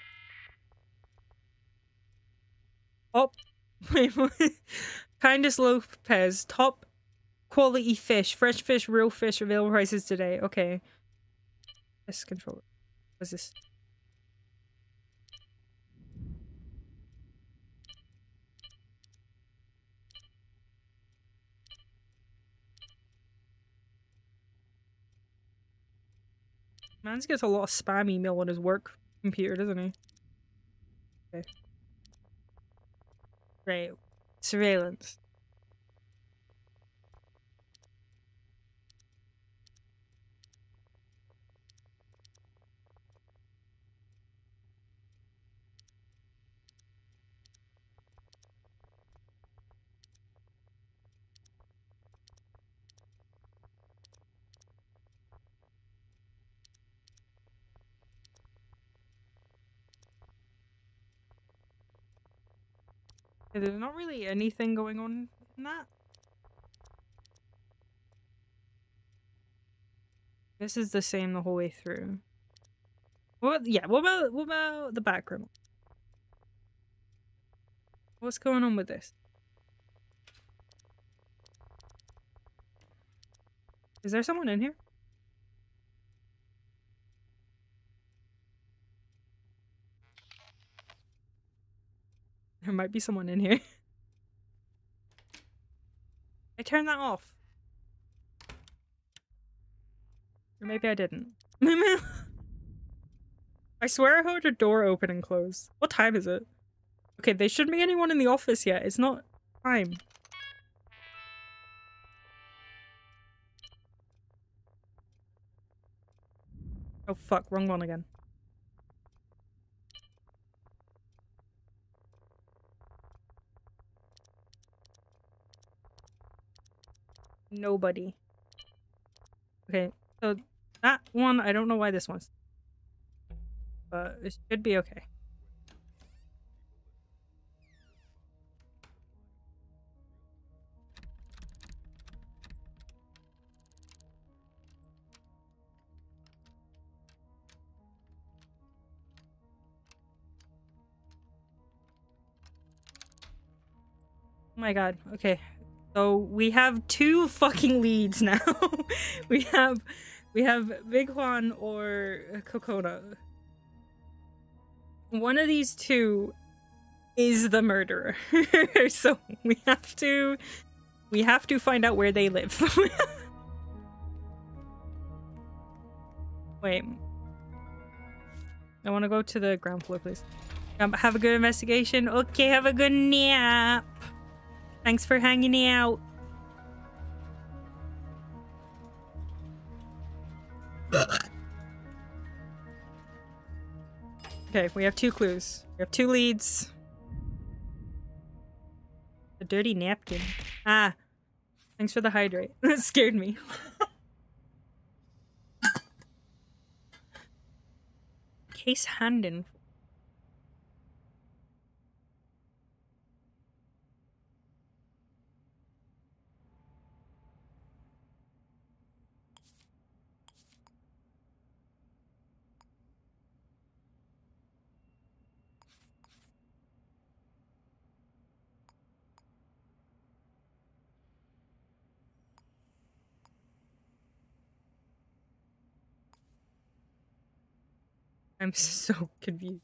Top. Wait, Lopez. Top quality fish. Fresh fish, real fish, available prices today. Okay. This controller. What's this? Man's gets a lot of spam email on his work computer, doesn't he? Okay. Right. Surveillance. There's not really anything going on in that. This is the same the whole way through. What? Yeah. What about what about the back room? What's going on with this? Is there someone in here? There might be someone in here. I turned that off. Or maybe I didn't. I swear I heard a door open and close. What time is it? Okay, there shouldn't be anyone in the office yet. It's not time. Oh fuck, wrong one again. Nobody. Okay, so that one, I don't know why this one's. But it should be okay. Oh my god. Okay. So we have two fucking leads now. we have we have Big Juan or Kokona. One of these two is the murderer. so we have to we have to find out where they live. Wait. I want to go to the ground floor, please. Um, have a good investigation. Okay, have a good nap. Thanks for hanging me out. okay, we have two clues. We have two leads. A dirty napkin. Ah. Thanks for the hydrate. that scared me. Case Hand-in. I'm so confused.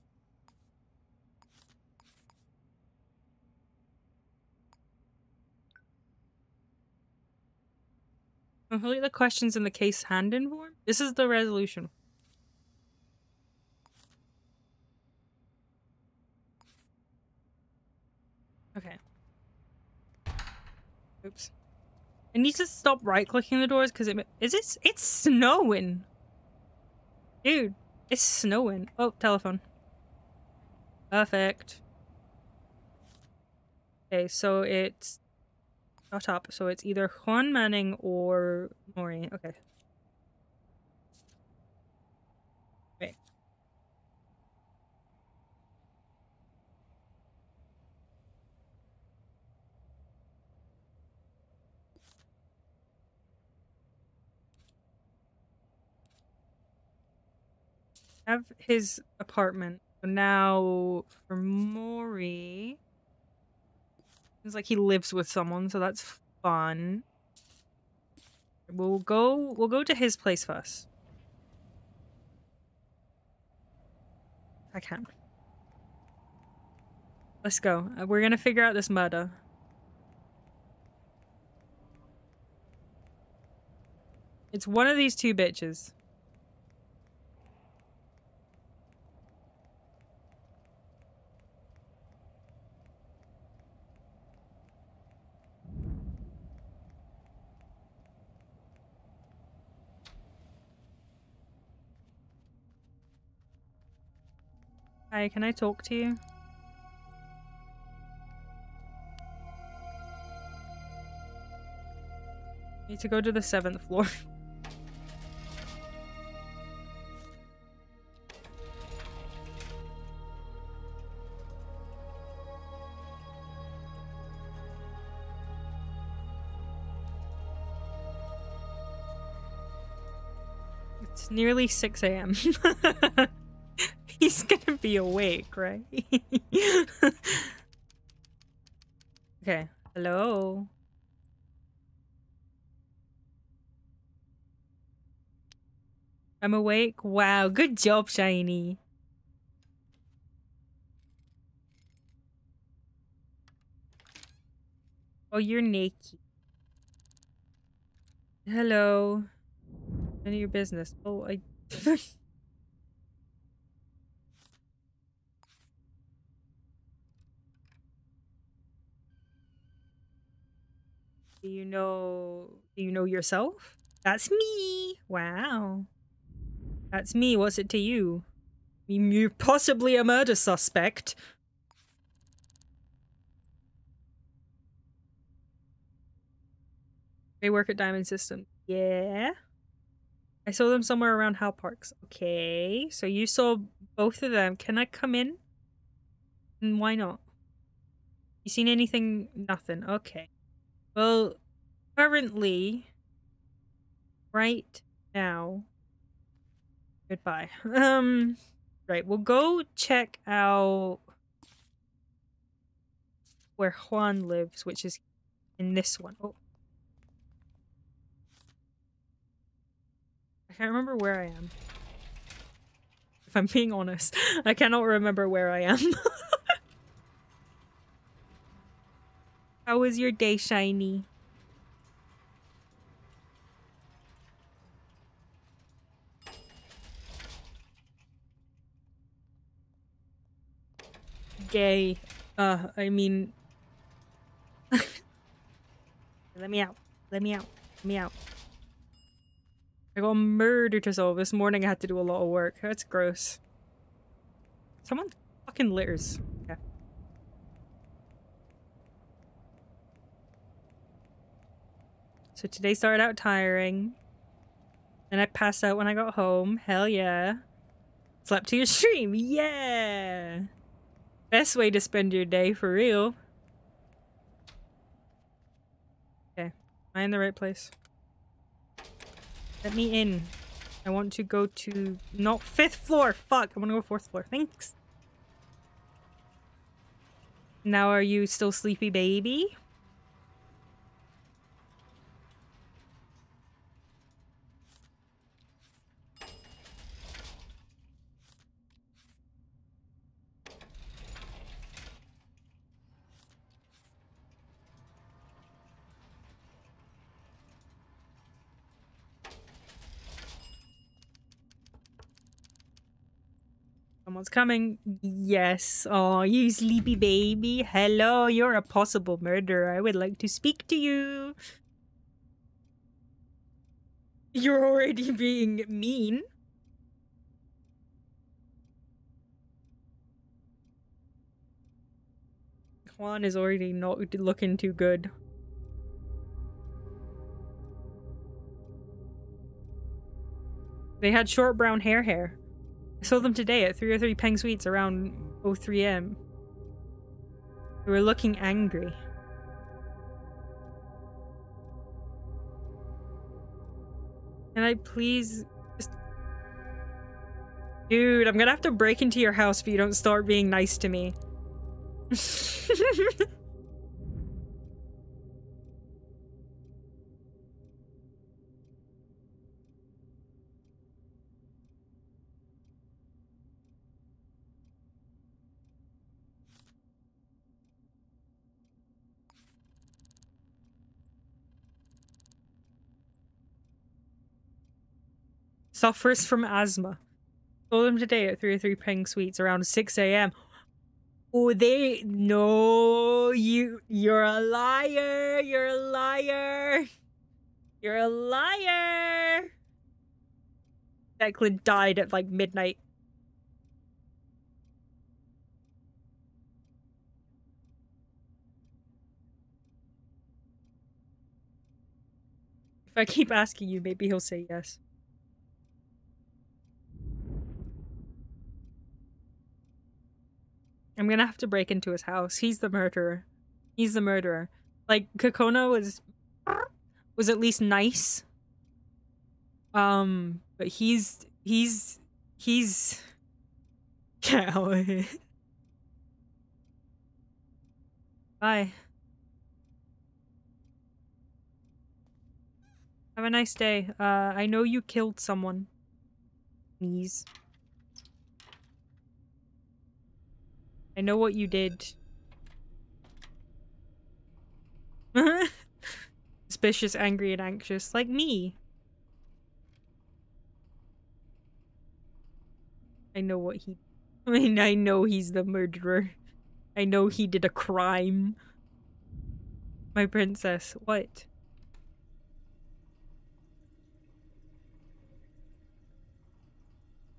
Complete the questions in the case hand-in form? This is the resolution. Okay. Oops. I need to stop right-clicking the doors because it is it it's snowing. Dude. It's snowing. Oh, telephone. Perfect. Okay, so it's not up. So it's either Juan Manning or Maury. Okay. Have his apartment. Now for Maury. Seems like he lives with someone, so that's fun. We'll go we'll go to his place first. I can. Let's go. Uh, We're gonna figure out this murder. It's one of these two bitches. Hi, can I talk to you? Need to go to the seventh floor. It's nearly 6 a.m. He's gonna be awake, right? okay. Hello. I'm awake. Wow, good job, Shiny. Oh, you're naked. Hello. None of your business. Oh, I. Do you know do you know yourself? That's me. Wow. That's me. What's it to you? You're possibly a murder suspect. They work at Diamond System. Yeah. I saw them somewhere around Hal Parks. Okay. So you saw both of them. Can I come in? And why not? You seen anything? Nothing. Okay. Well, currently, right now, goodbye. Um, right. We'll go check out where Juan lives, which is in this one. Oh. I can't remember where I am. If I'm being honest, I cannot remember where I am. How was your day, Shiny? Gay. Uh, I mean... Let me out. Let me out. Let me out. I got murdered to solve. This morning I had to do a lot of work. That's gross. Someone fucking litters. So today started out tiring. And I passed out when I got home. Hell yeah. Slept to your stream. Yeah. Best way to spend your day for real. Okay. Am I in the right place? Let me in. I want to go to... No, fifth floor! Fuck! I want to go fourth floor. Thanks! Now are you still sleepy, baby? Someone's coming. Yes. Oh, you sleepy baby. Hello, you're a possible murderer. I would like to speak to you. You're already being mean. Juan is already not looking too good. They had short brown hair hair. Saw them today at 303 Peng Suites around 03M. They were looking angry. Can I please just... Dude, I'm gonna have to break into your house if you don't start being nice to me. Suffers from asthma. Saw them today at 303 Peng Suites around 6 a.m. Oh, they no, you you're a liar. You're a liar. You're a liar. Declan died at like midnight. If I keep asking you, maybe he'll say yes. I'm gonna have to break into his house. He's the murderer. He's the murderer. Like Kokona was was at least nice. Um, but he's he's he's here. Bye. Have a nice day. Uh, I know you killed someone. Please. I know what you did. Suspicious, angry, and anxious, like me. I know what he. I mean, I know he's the murderer. I know he did a crime. My princess, what?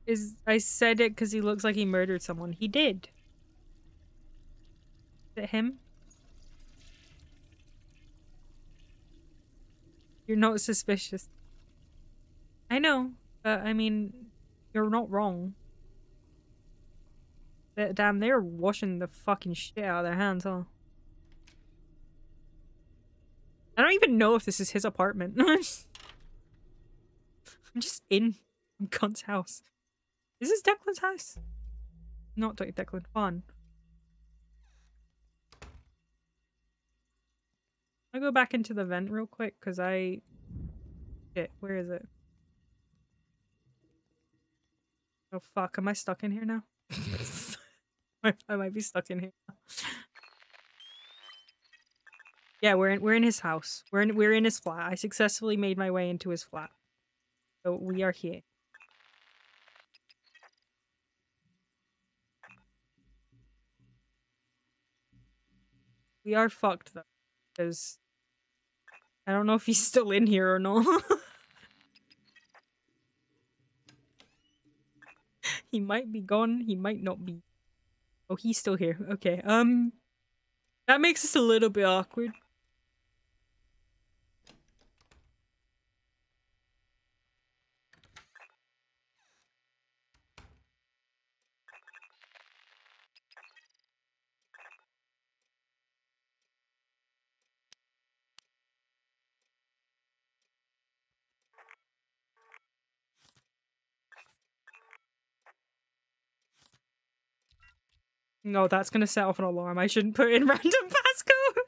is I said it because he looks like he murdered someone. He did. It him? You're not suspicious. I know, but I mean, you're not wrong. Damn, they're washing the fucking shit out of their hands, huh? I don't even know if this is his apartment. I'm just in Cunt's house. Is this Declan's house? Not De- Declan, Juan. I go back into the vent real quick because I. Shit, where is it? Oh fuck, am I stuck in here now? I, I might be stuck in here. Yeah, we're in we're in his house. We're in we're in his flat. I successfully made my way into his flat. So we are here. We are fucked though. Because I don't know if he's still in here or not. he might be gone, he might not be. Oh, he's still here. Okay. Um that makes us a little bit awkward. No, that's gonna set off an alarm. I shouldn't put in random passcodes.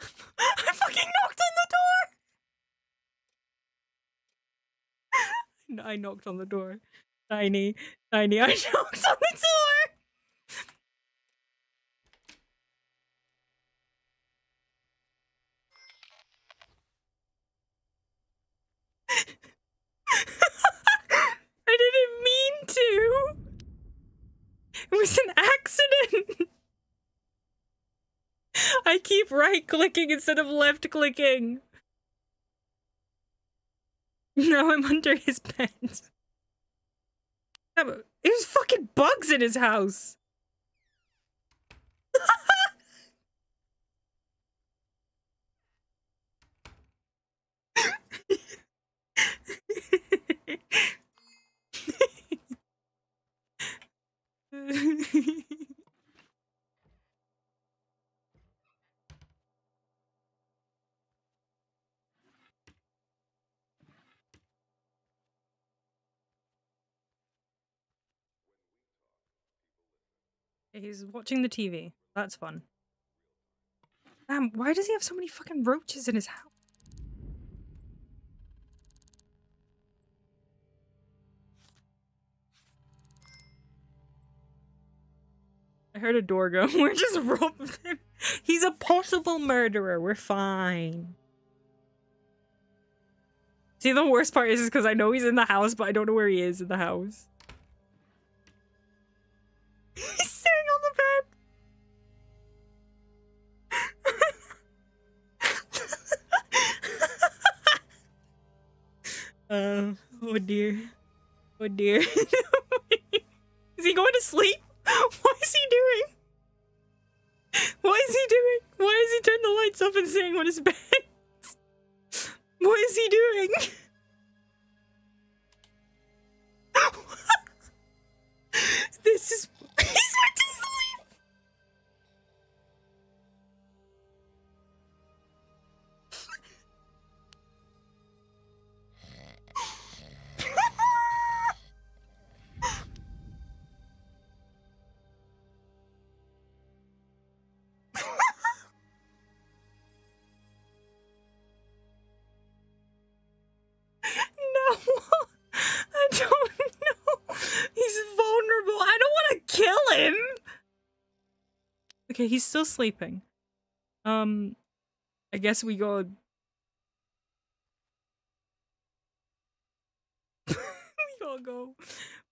I fucking knocked on the door. I knocked on the door. Tiny, tiny. I knocked on the door. I didn't mean to. It was an accident. I keep right clicking instead of left clicking. Now I'm under his bed. There's fucking bugs in his house. He's watching the TV. That's fun. Damn, why does he have so many fucking roaches in his house? I heard a door go. We're just robbing him. He's a possible murderer. We're fine. See, the worst part is because I know he's in the house, but I don't know where he is in the house. Uh, oh dear. Oh dear. is he going to sleep? What is he doing? What is he doing? Why is he turning the lights off and sitting on his bed? What is he doing? this is. Okay, he's still sleeping. Um, I guess we go. we gotta go.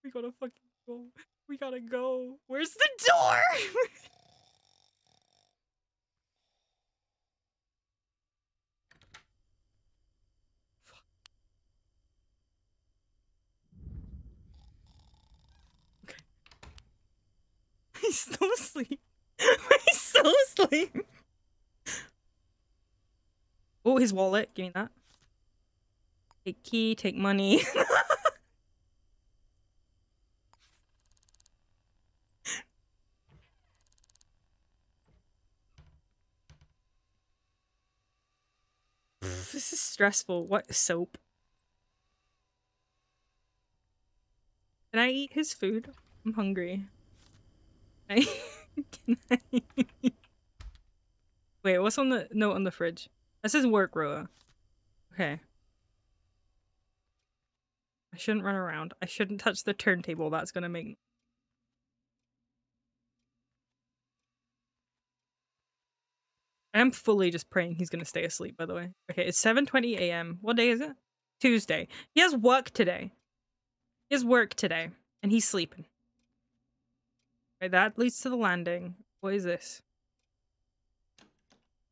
We gotta fucking go. We gotta go. Where's the door? okay. He's still asleep. He's still asleep. Oh, his wallet. Give me that. Take key, take money. this is stressful. What soap? Can I eat his food? I'm hungry. I... Wait, what's on the note on the fridge? This is work, Roa. Okay. I shouldn't run around. I shouldn't touch the turntable. That's gonna make... I am fully just praying he's gonna stay asleep, by the way. Okay, it's 7.20 a.m. What day is it? Tuesday. He has work today. He has work today. And he's sleeping. Okay, that leads to the landing. What is this?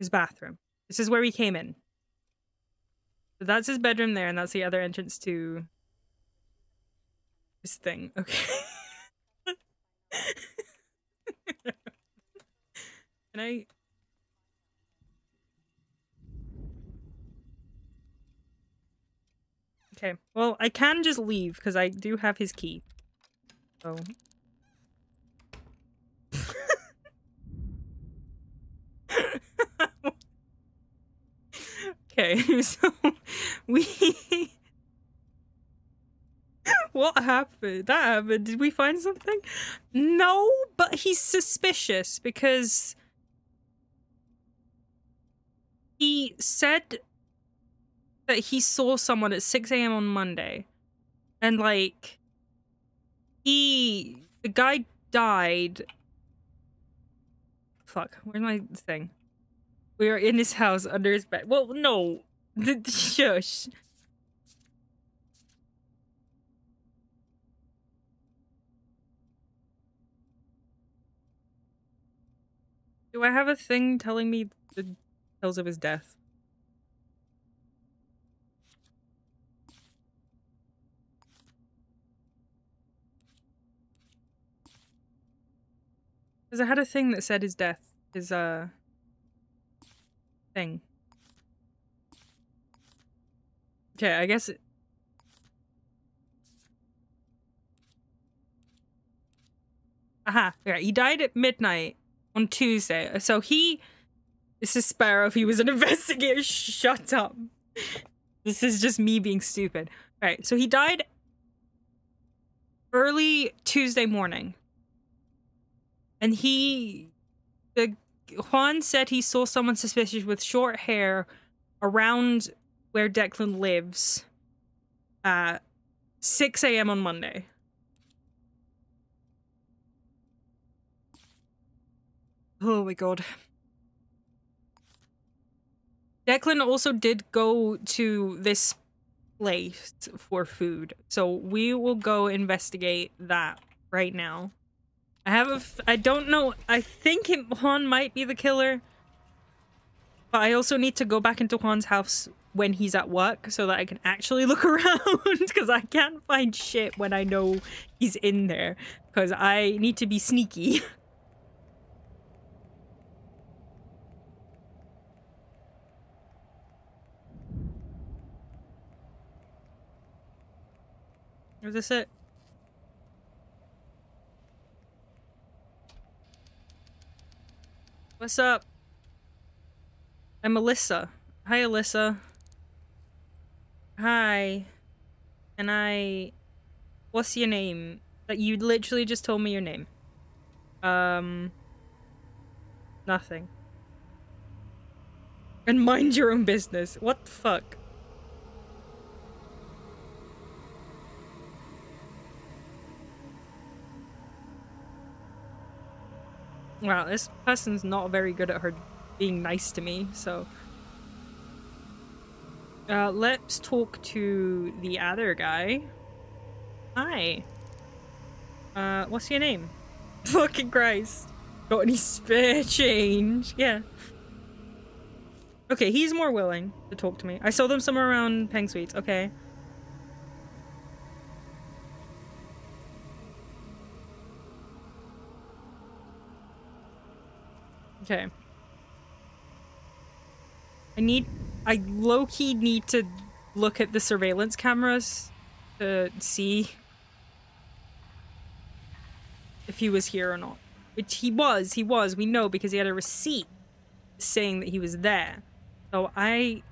His bathroom. This is where we came in. So that's his bedroom there, and that's the other entrance to this thing. Okay. Can I Okay. Well, I can just leave because I do have his key. So. Okay, so we. what happened? That happened. Did we find something? No, but he's suspicious because he said that he saw someone at 6 a.m. on Monday. And like he the guy died. Fuck, where's my thing? We are in his house under his bed. Well, no. Shush. Do I have a thing telling me the details of his death? Because I had a thing that said his death. is a Thing. Okay, I guess... It... Aha, yeah, he died at midnight on Tuesday. So he... This is Sparrow. He was an investigator. Shut up. This is just me being stupid. Alright, so he died early Tuesday morning. And he, the Juan said he saw someone suspicious with short hair around where Declan lives at 6 a.m. on Monday. Oh my god. Declan also did go to this place for food. So we will go investigate that right now. I have a. F I don't know. I think it, Juan might be the killer. But I also need to go back into Juan's house when he's at work so that I can actually look around because I can't find shit when I know he's in there because I need to be sneaky. Is this it? What's up? I'm Alyssa. Hi, Alyssa. Hi. And I... What's your name? That you literally just told me your name. Um... Nothing. And mind your own business. What the fuck? Wow, this person's not very good at her being nice to me, so... Uh, let's talk to the other guy. Hi. Uh, what's your name? Fucking Christ. Got any spare change? Yeah. Okay, he's more willing to talk to me. I saw them somewhere around Peng Suites. Okay. Okay. I need. I low key need to look at the surveillance cameras to see if he was here or not. Which he was. He was. We know because he had a receipt saying that he was there. So I.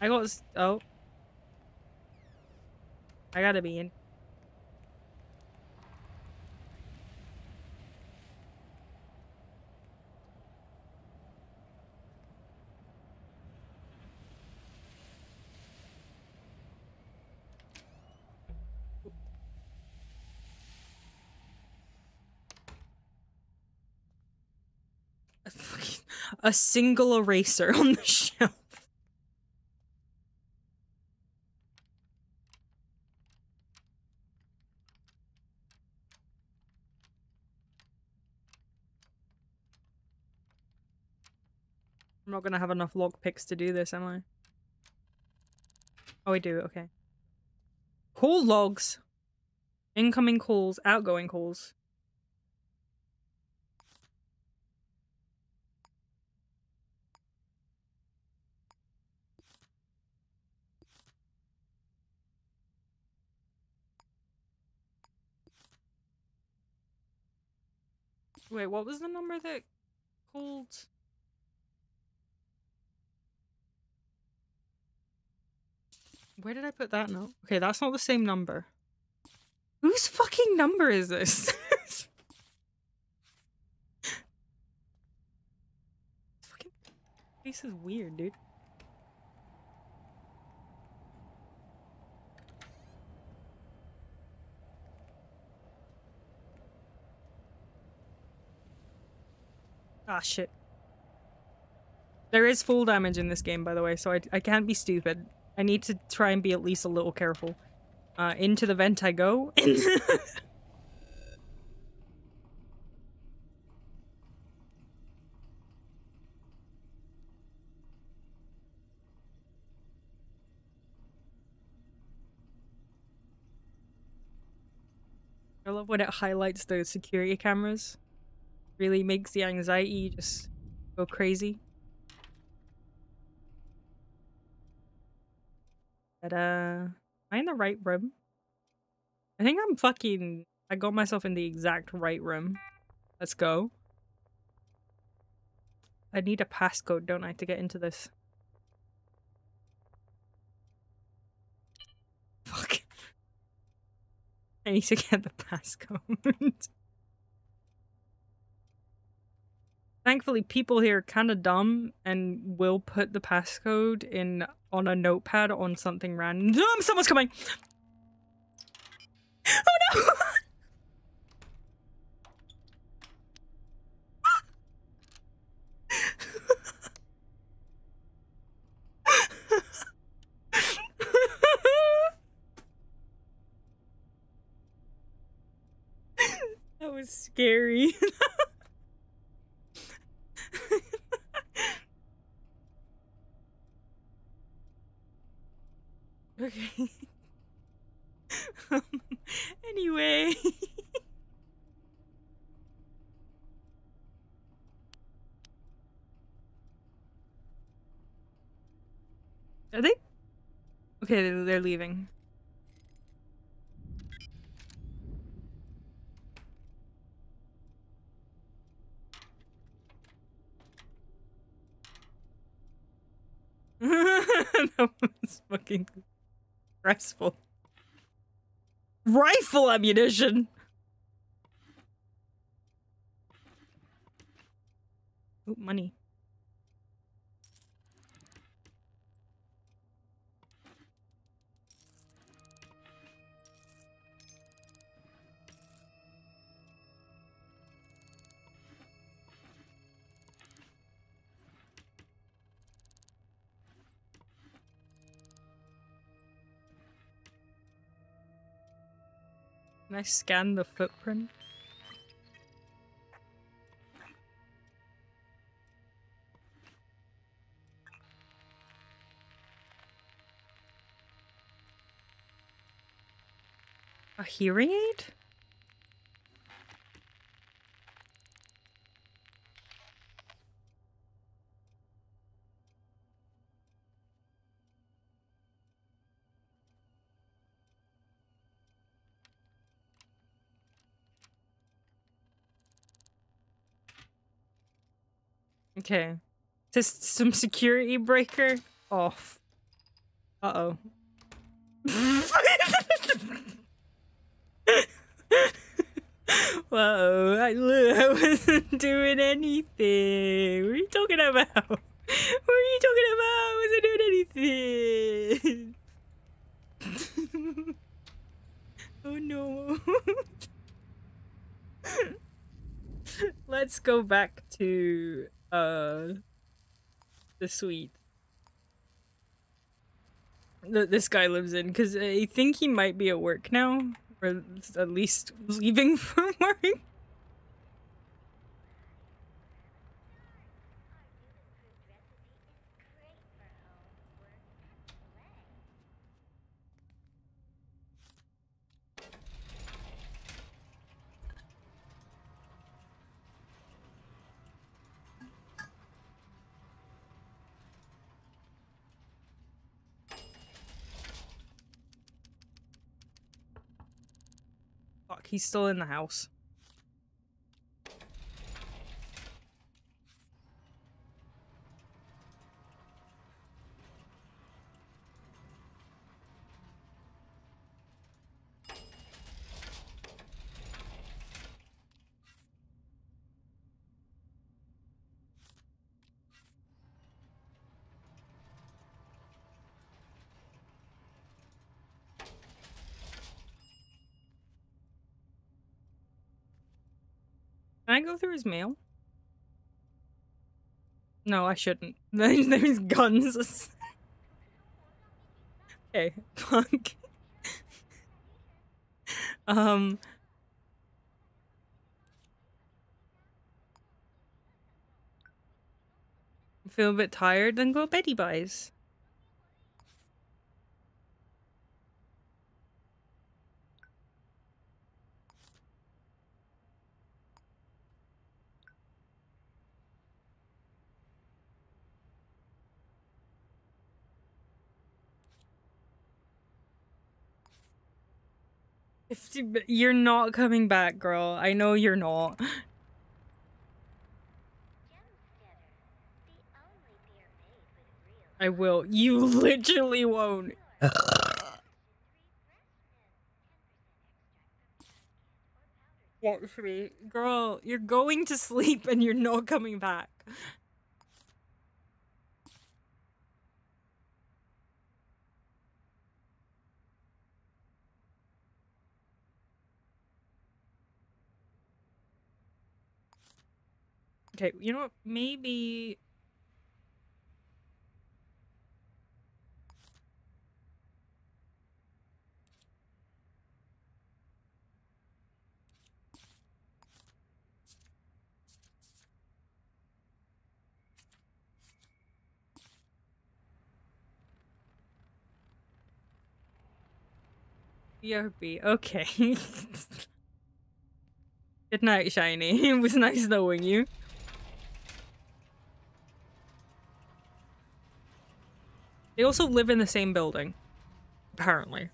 I got. Oh. I gotta be in. A fucking- A single eraser on the shelf. I'm not gonna have enough lock picks to do this, am I? Oh, I do, okay. Call logs. Incoming calls, outgoing calls. Wait, what was the number that called? Where did I put that note? Okay, that's not the same number. Whose fucking number is this? fucking this is weird, dude. Ah, shit. There is fall damage in this game, by the way, so I, I can't be stupid. I need to try and be at least a little careful. Uh, into the vent I go. I love when it highlights those security cameras. Really makes the anxiety just go crazy. But uh, am I in the right room? I think I'm fucking. I got myself in the exact right room. Let's go. I need a passcode, don't I, to get into this? Fuck. I need to get the passcode. Thankfully, people here are kind of dumb and will put the passcode in on a notepad on something random. Um, someone's coming! Oh no! that was scary. okay. um, anyway. Are they? Okay, they're, they're leaving. that was fucking stressful. Rifle ammunition. Ooh, money. Can I scan the footprint? A hearing aid? Okay. Just some security breaker off. Uh oh. Whoa, I, I wasn't doing anything. What are you talking about? What are you talking about? I wasn't doing anything. oh no. Let's go back to uh the suite that this guy lives in because I think he might be at work now, or at least leaving from work. Fuck, he's still in the house. Go through his mail? No, I shouldn't. There's guns. okay, fuck. um. Feel a bit tired? Then go Betty buys. If you- you're not coming back, girl. I know you're not. I will. You literally won't. Watch me. Girl, you're going to sleep and you're not coming back. Okay, you know what? Maybe. BRB. Okay. Good night, Shiny. It was nice knowing you. They also live in the same building. Apparently.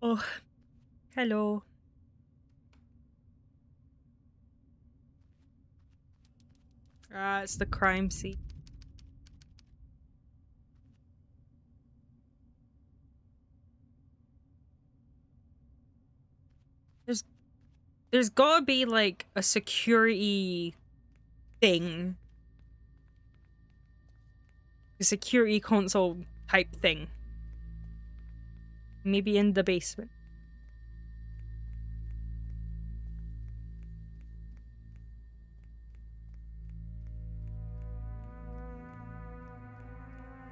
Oh. Hello. Ah, it's the crime scene. There's there's gotta be like a security thing security console type thing. Maybe in the basement.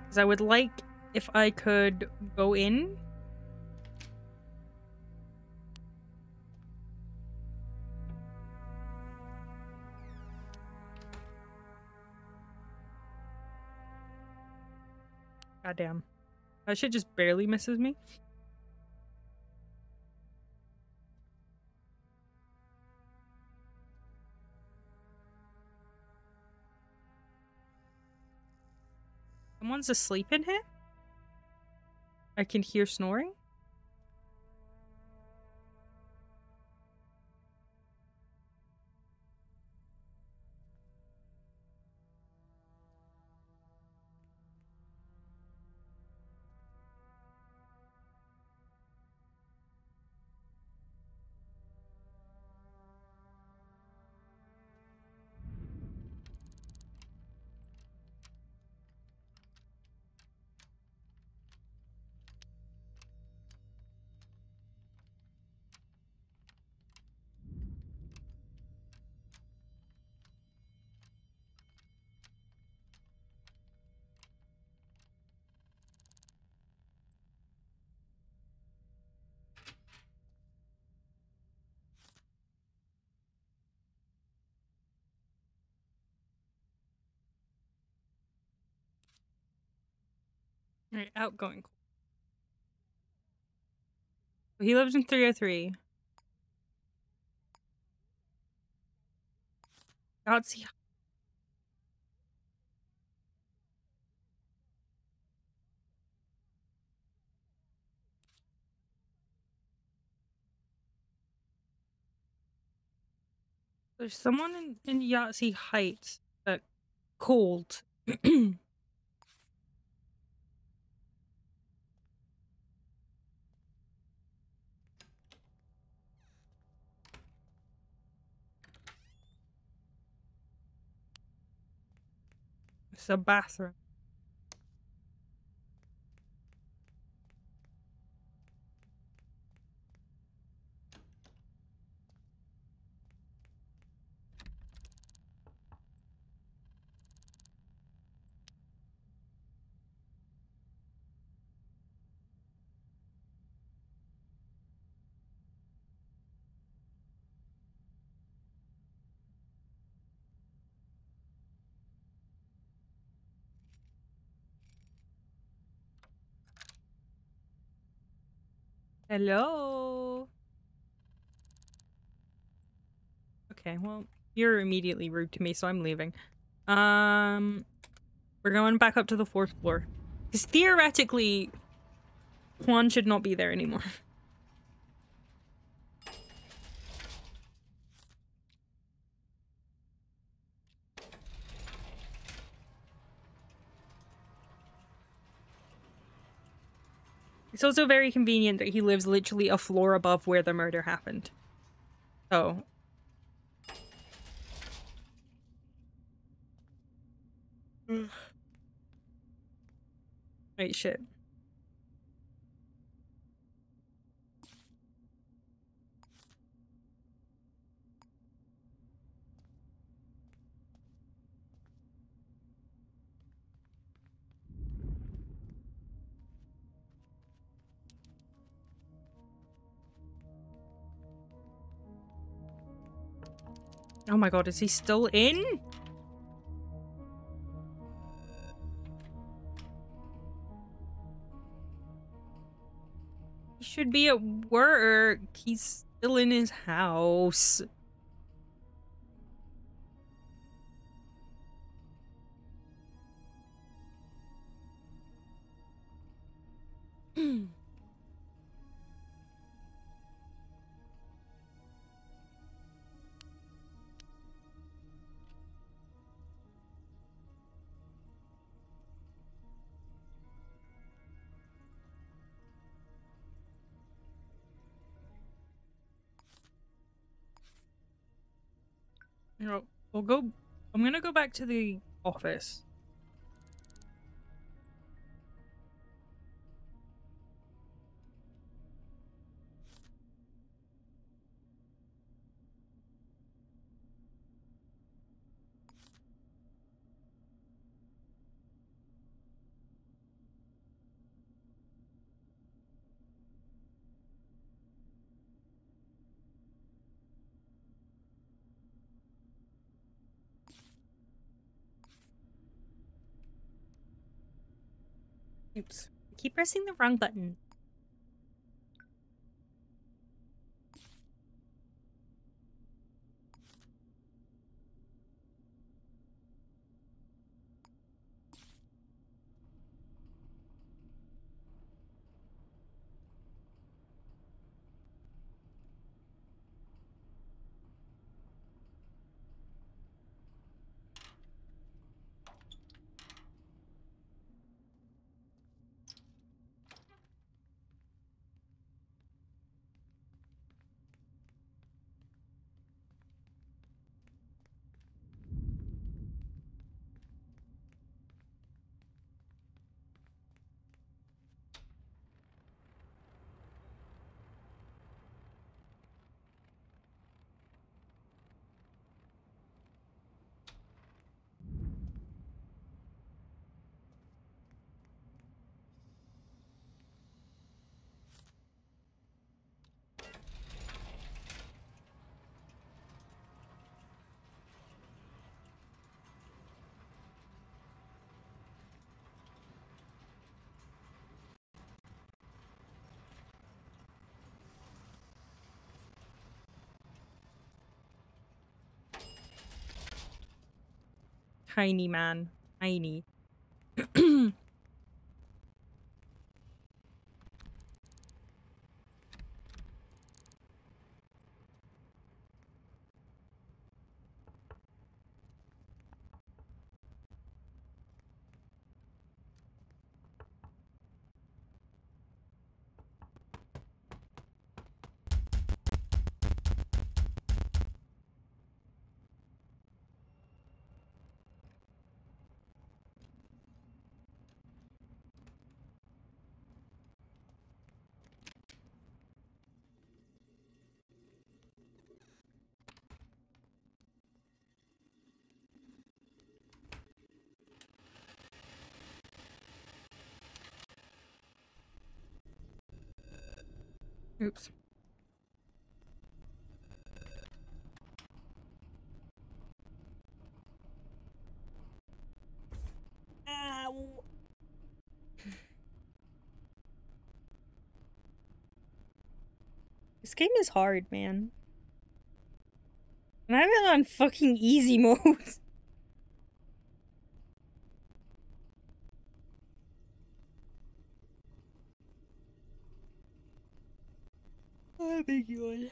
Because I would like if I could go in. Goddamn. That shit just barely misses me. Someone's asleep in here? I can hear snoring? Outgoing. He lives in 303. Yahtzee. There's someone in, in Yahtzee Heights that called. it's a bathroom. Hello. Okay, well, you're immediately rude to me, so I'm leaving. Um, we're going back up to the fourth floor. Because theoretically, Juan should not be there anymore. It's also very convenient that he lives literally a floor above where the murder happened. So. Mm. Wait, shit. Oh my god, is he still in? He should be at work. He's still in his house. You we'll go. I'm gonna go back to the office. Keep pressing the wrong button. Tiny man. Tiny. Oops. Ow. This game is hard, man. And I'm on fucking easy mode. My god.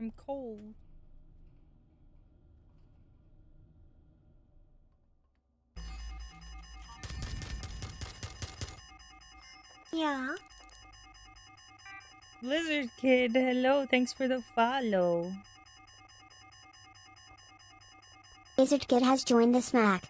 I'm cold. Yeah. Blizzard Kid, hello, thanks for the follow. Lizard Kid has joined the smack.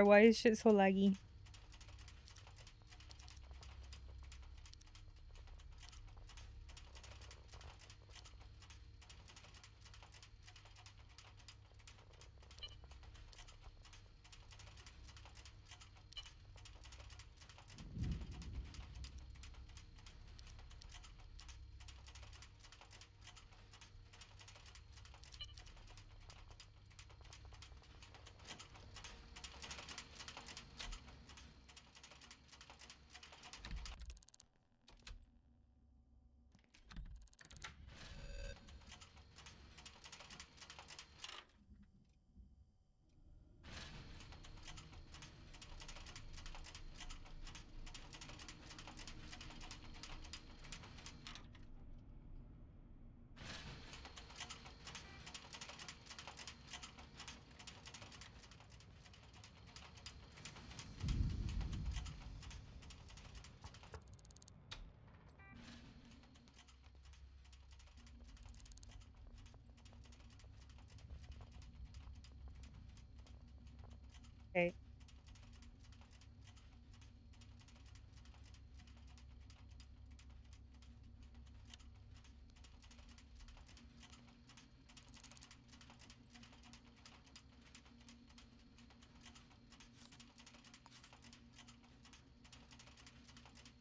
Bro, why is shit so laggy?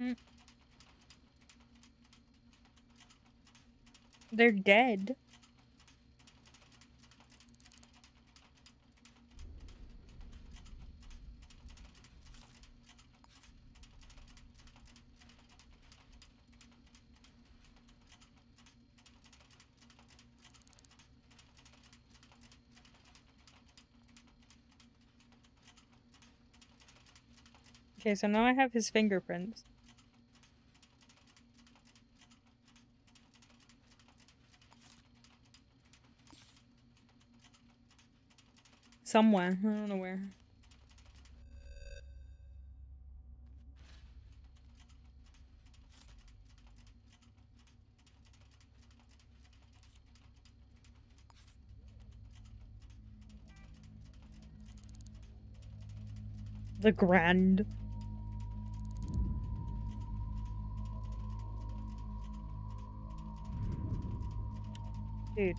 Mm-hmm. They're dead. Okay, so now I have his fingerprints. Somewhere. I don't know where. The Grand. Dude.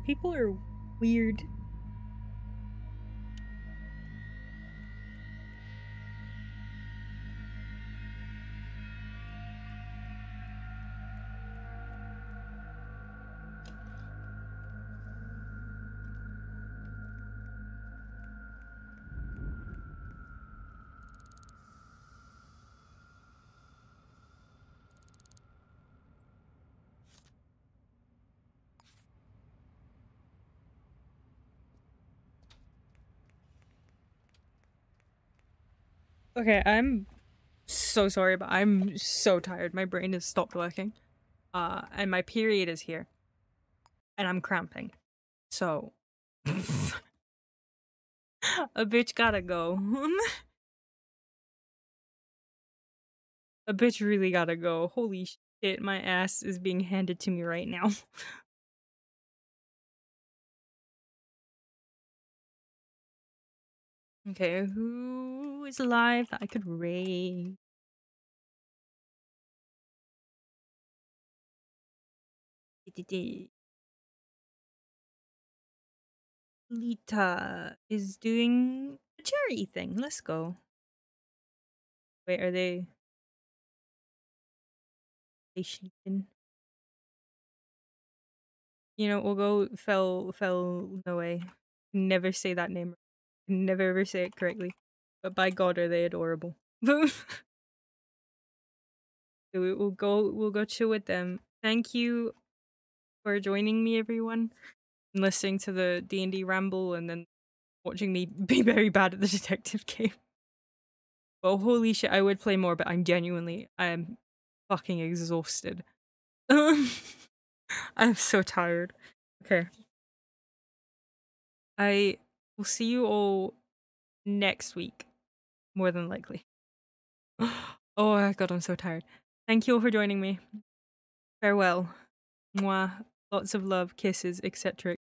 People are weird. Okay, I'm so sorry, but I'm so tired. My brain has stopped working. Uh, and my period is here. And I'm cramping. So. a bitch gotta go. a bitch really gotta go. Holy shit, my ass is being handed to me right now. okay, who is alive that I could raid? Lita is doing a charity thing. Let's go. Wait, are they? They sleeping? You know, we'll go fell fell no way. Never say that name. Never ever say it correctly. But by God, are they adorable? So we- we'll go. We'll go chill with them. Thank you for joining me, everyone. And listening to the D and D ramble, and then watching me be very bad at the detective game. Well, holy shit, I would play more, but I'm genuinely, I am fucking exhausted. I'm so tired. Okay. I will see you all next week, more than likely. Oh my god, I'm so tired. Thank you all for joining me. Farewell. Mwah. Lots of love, kisses, etc.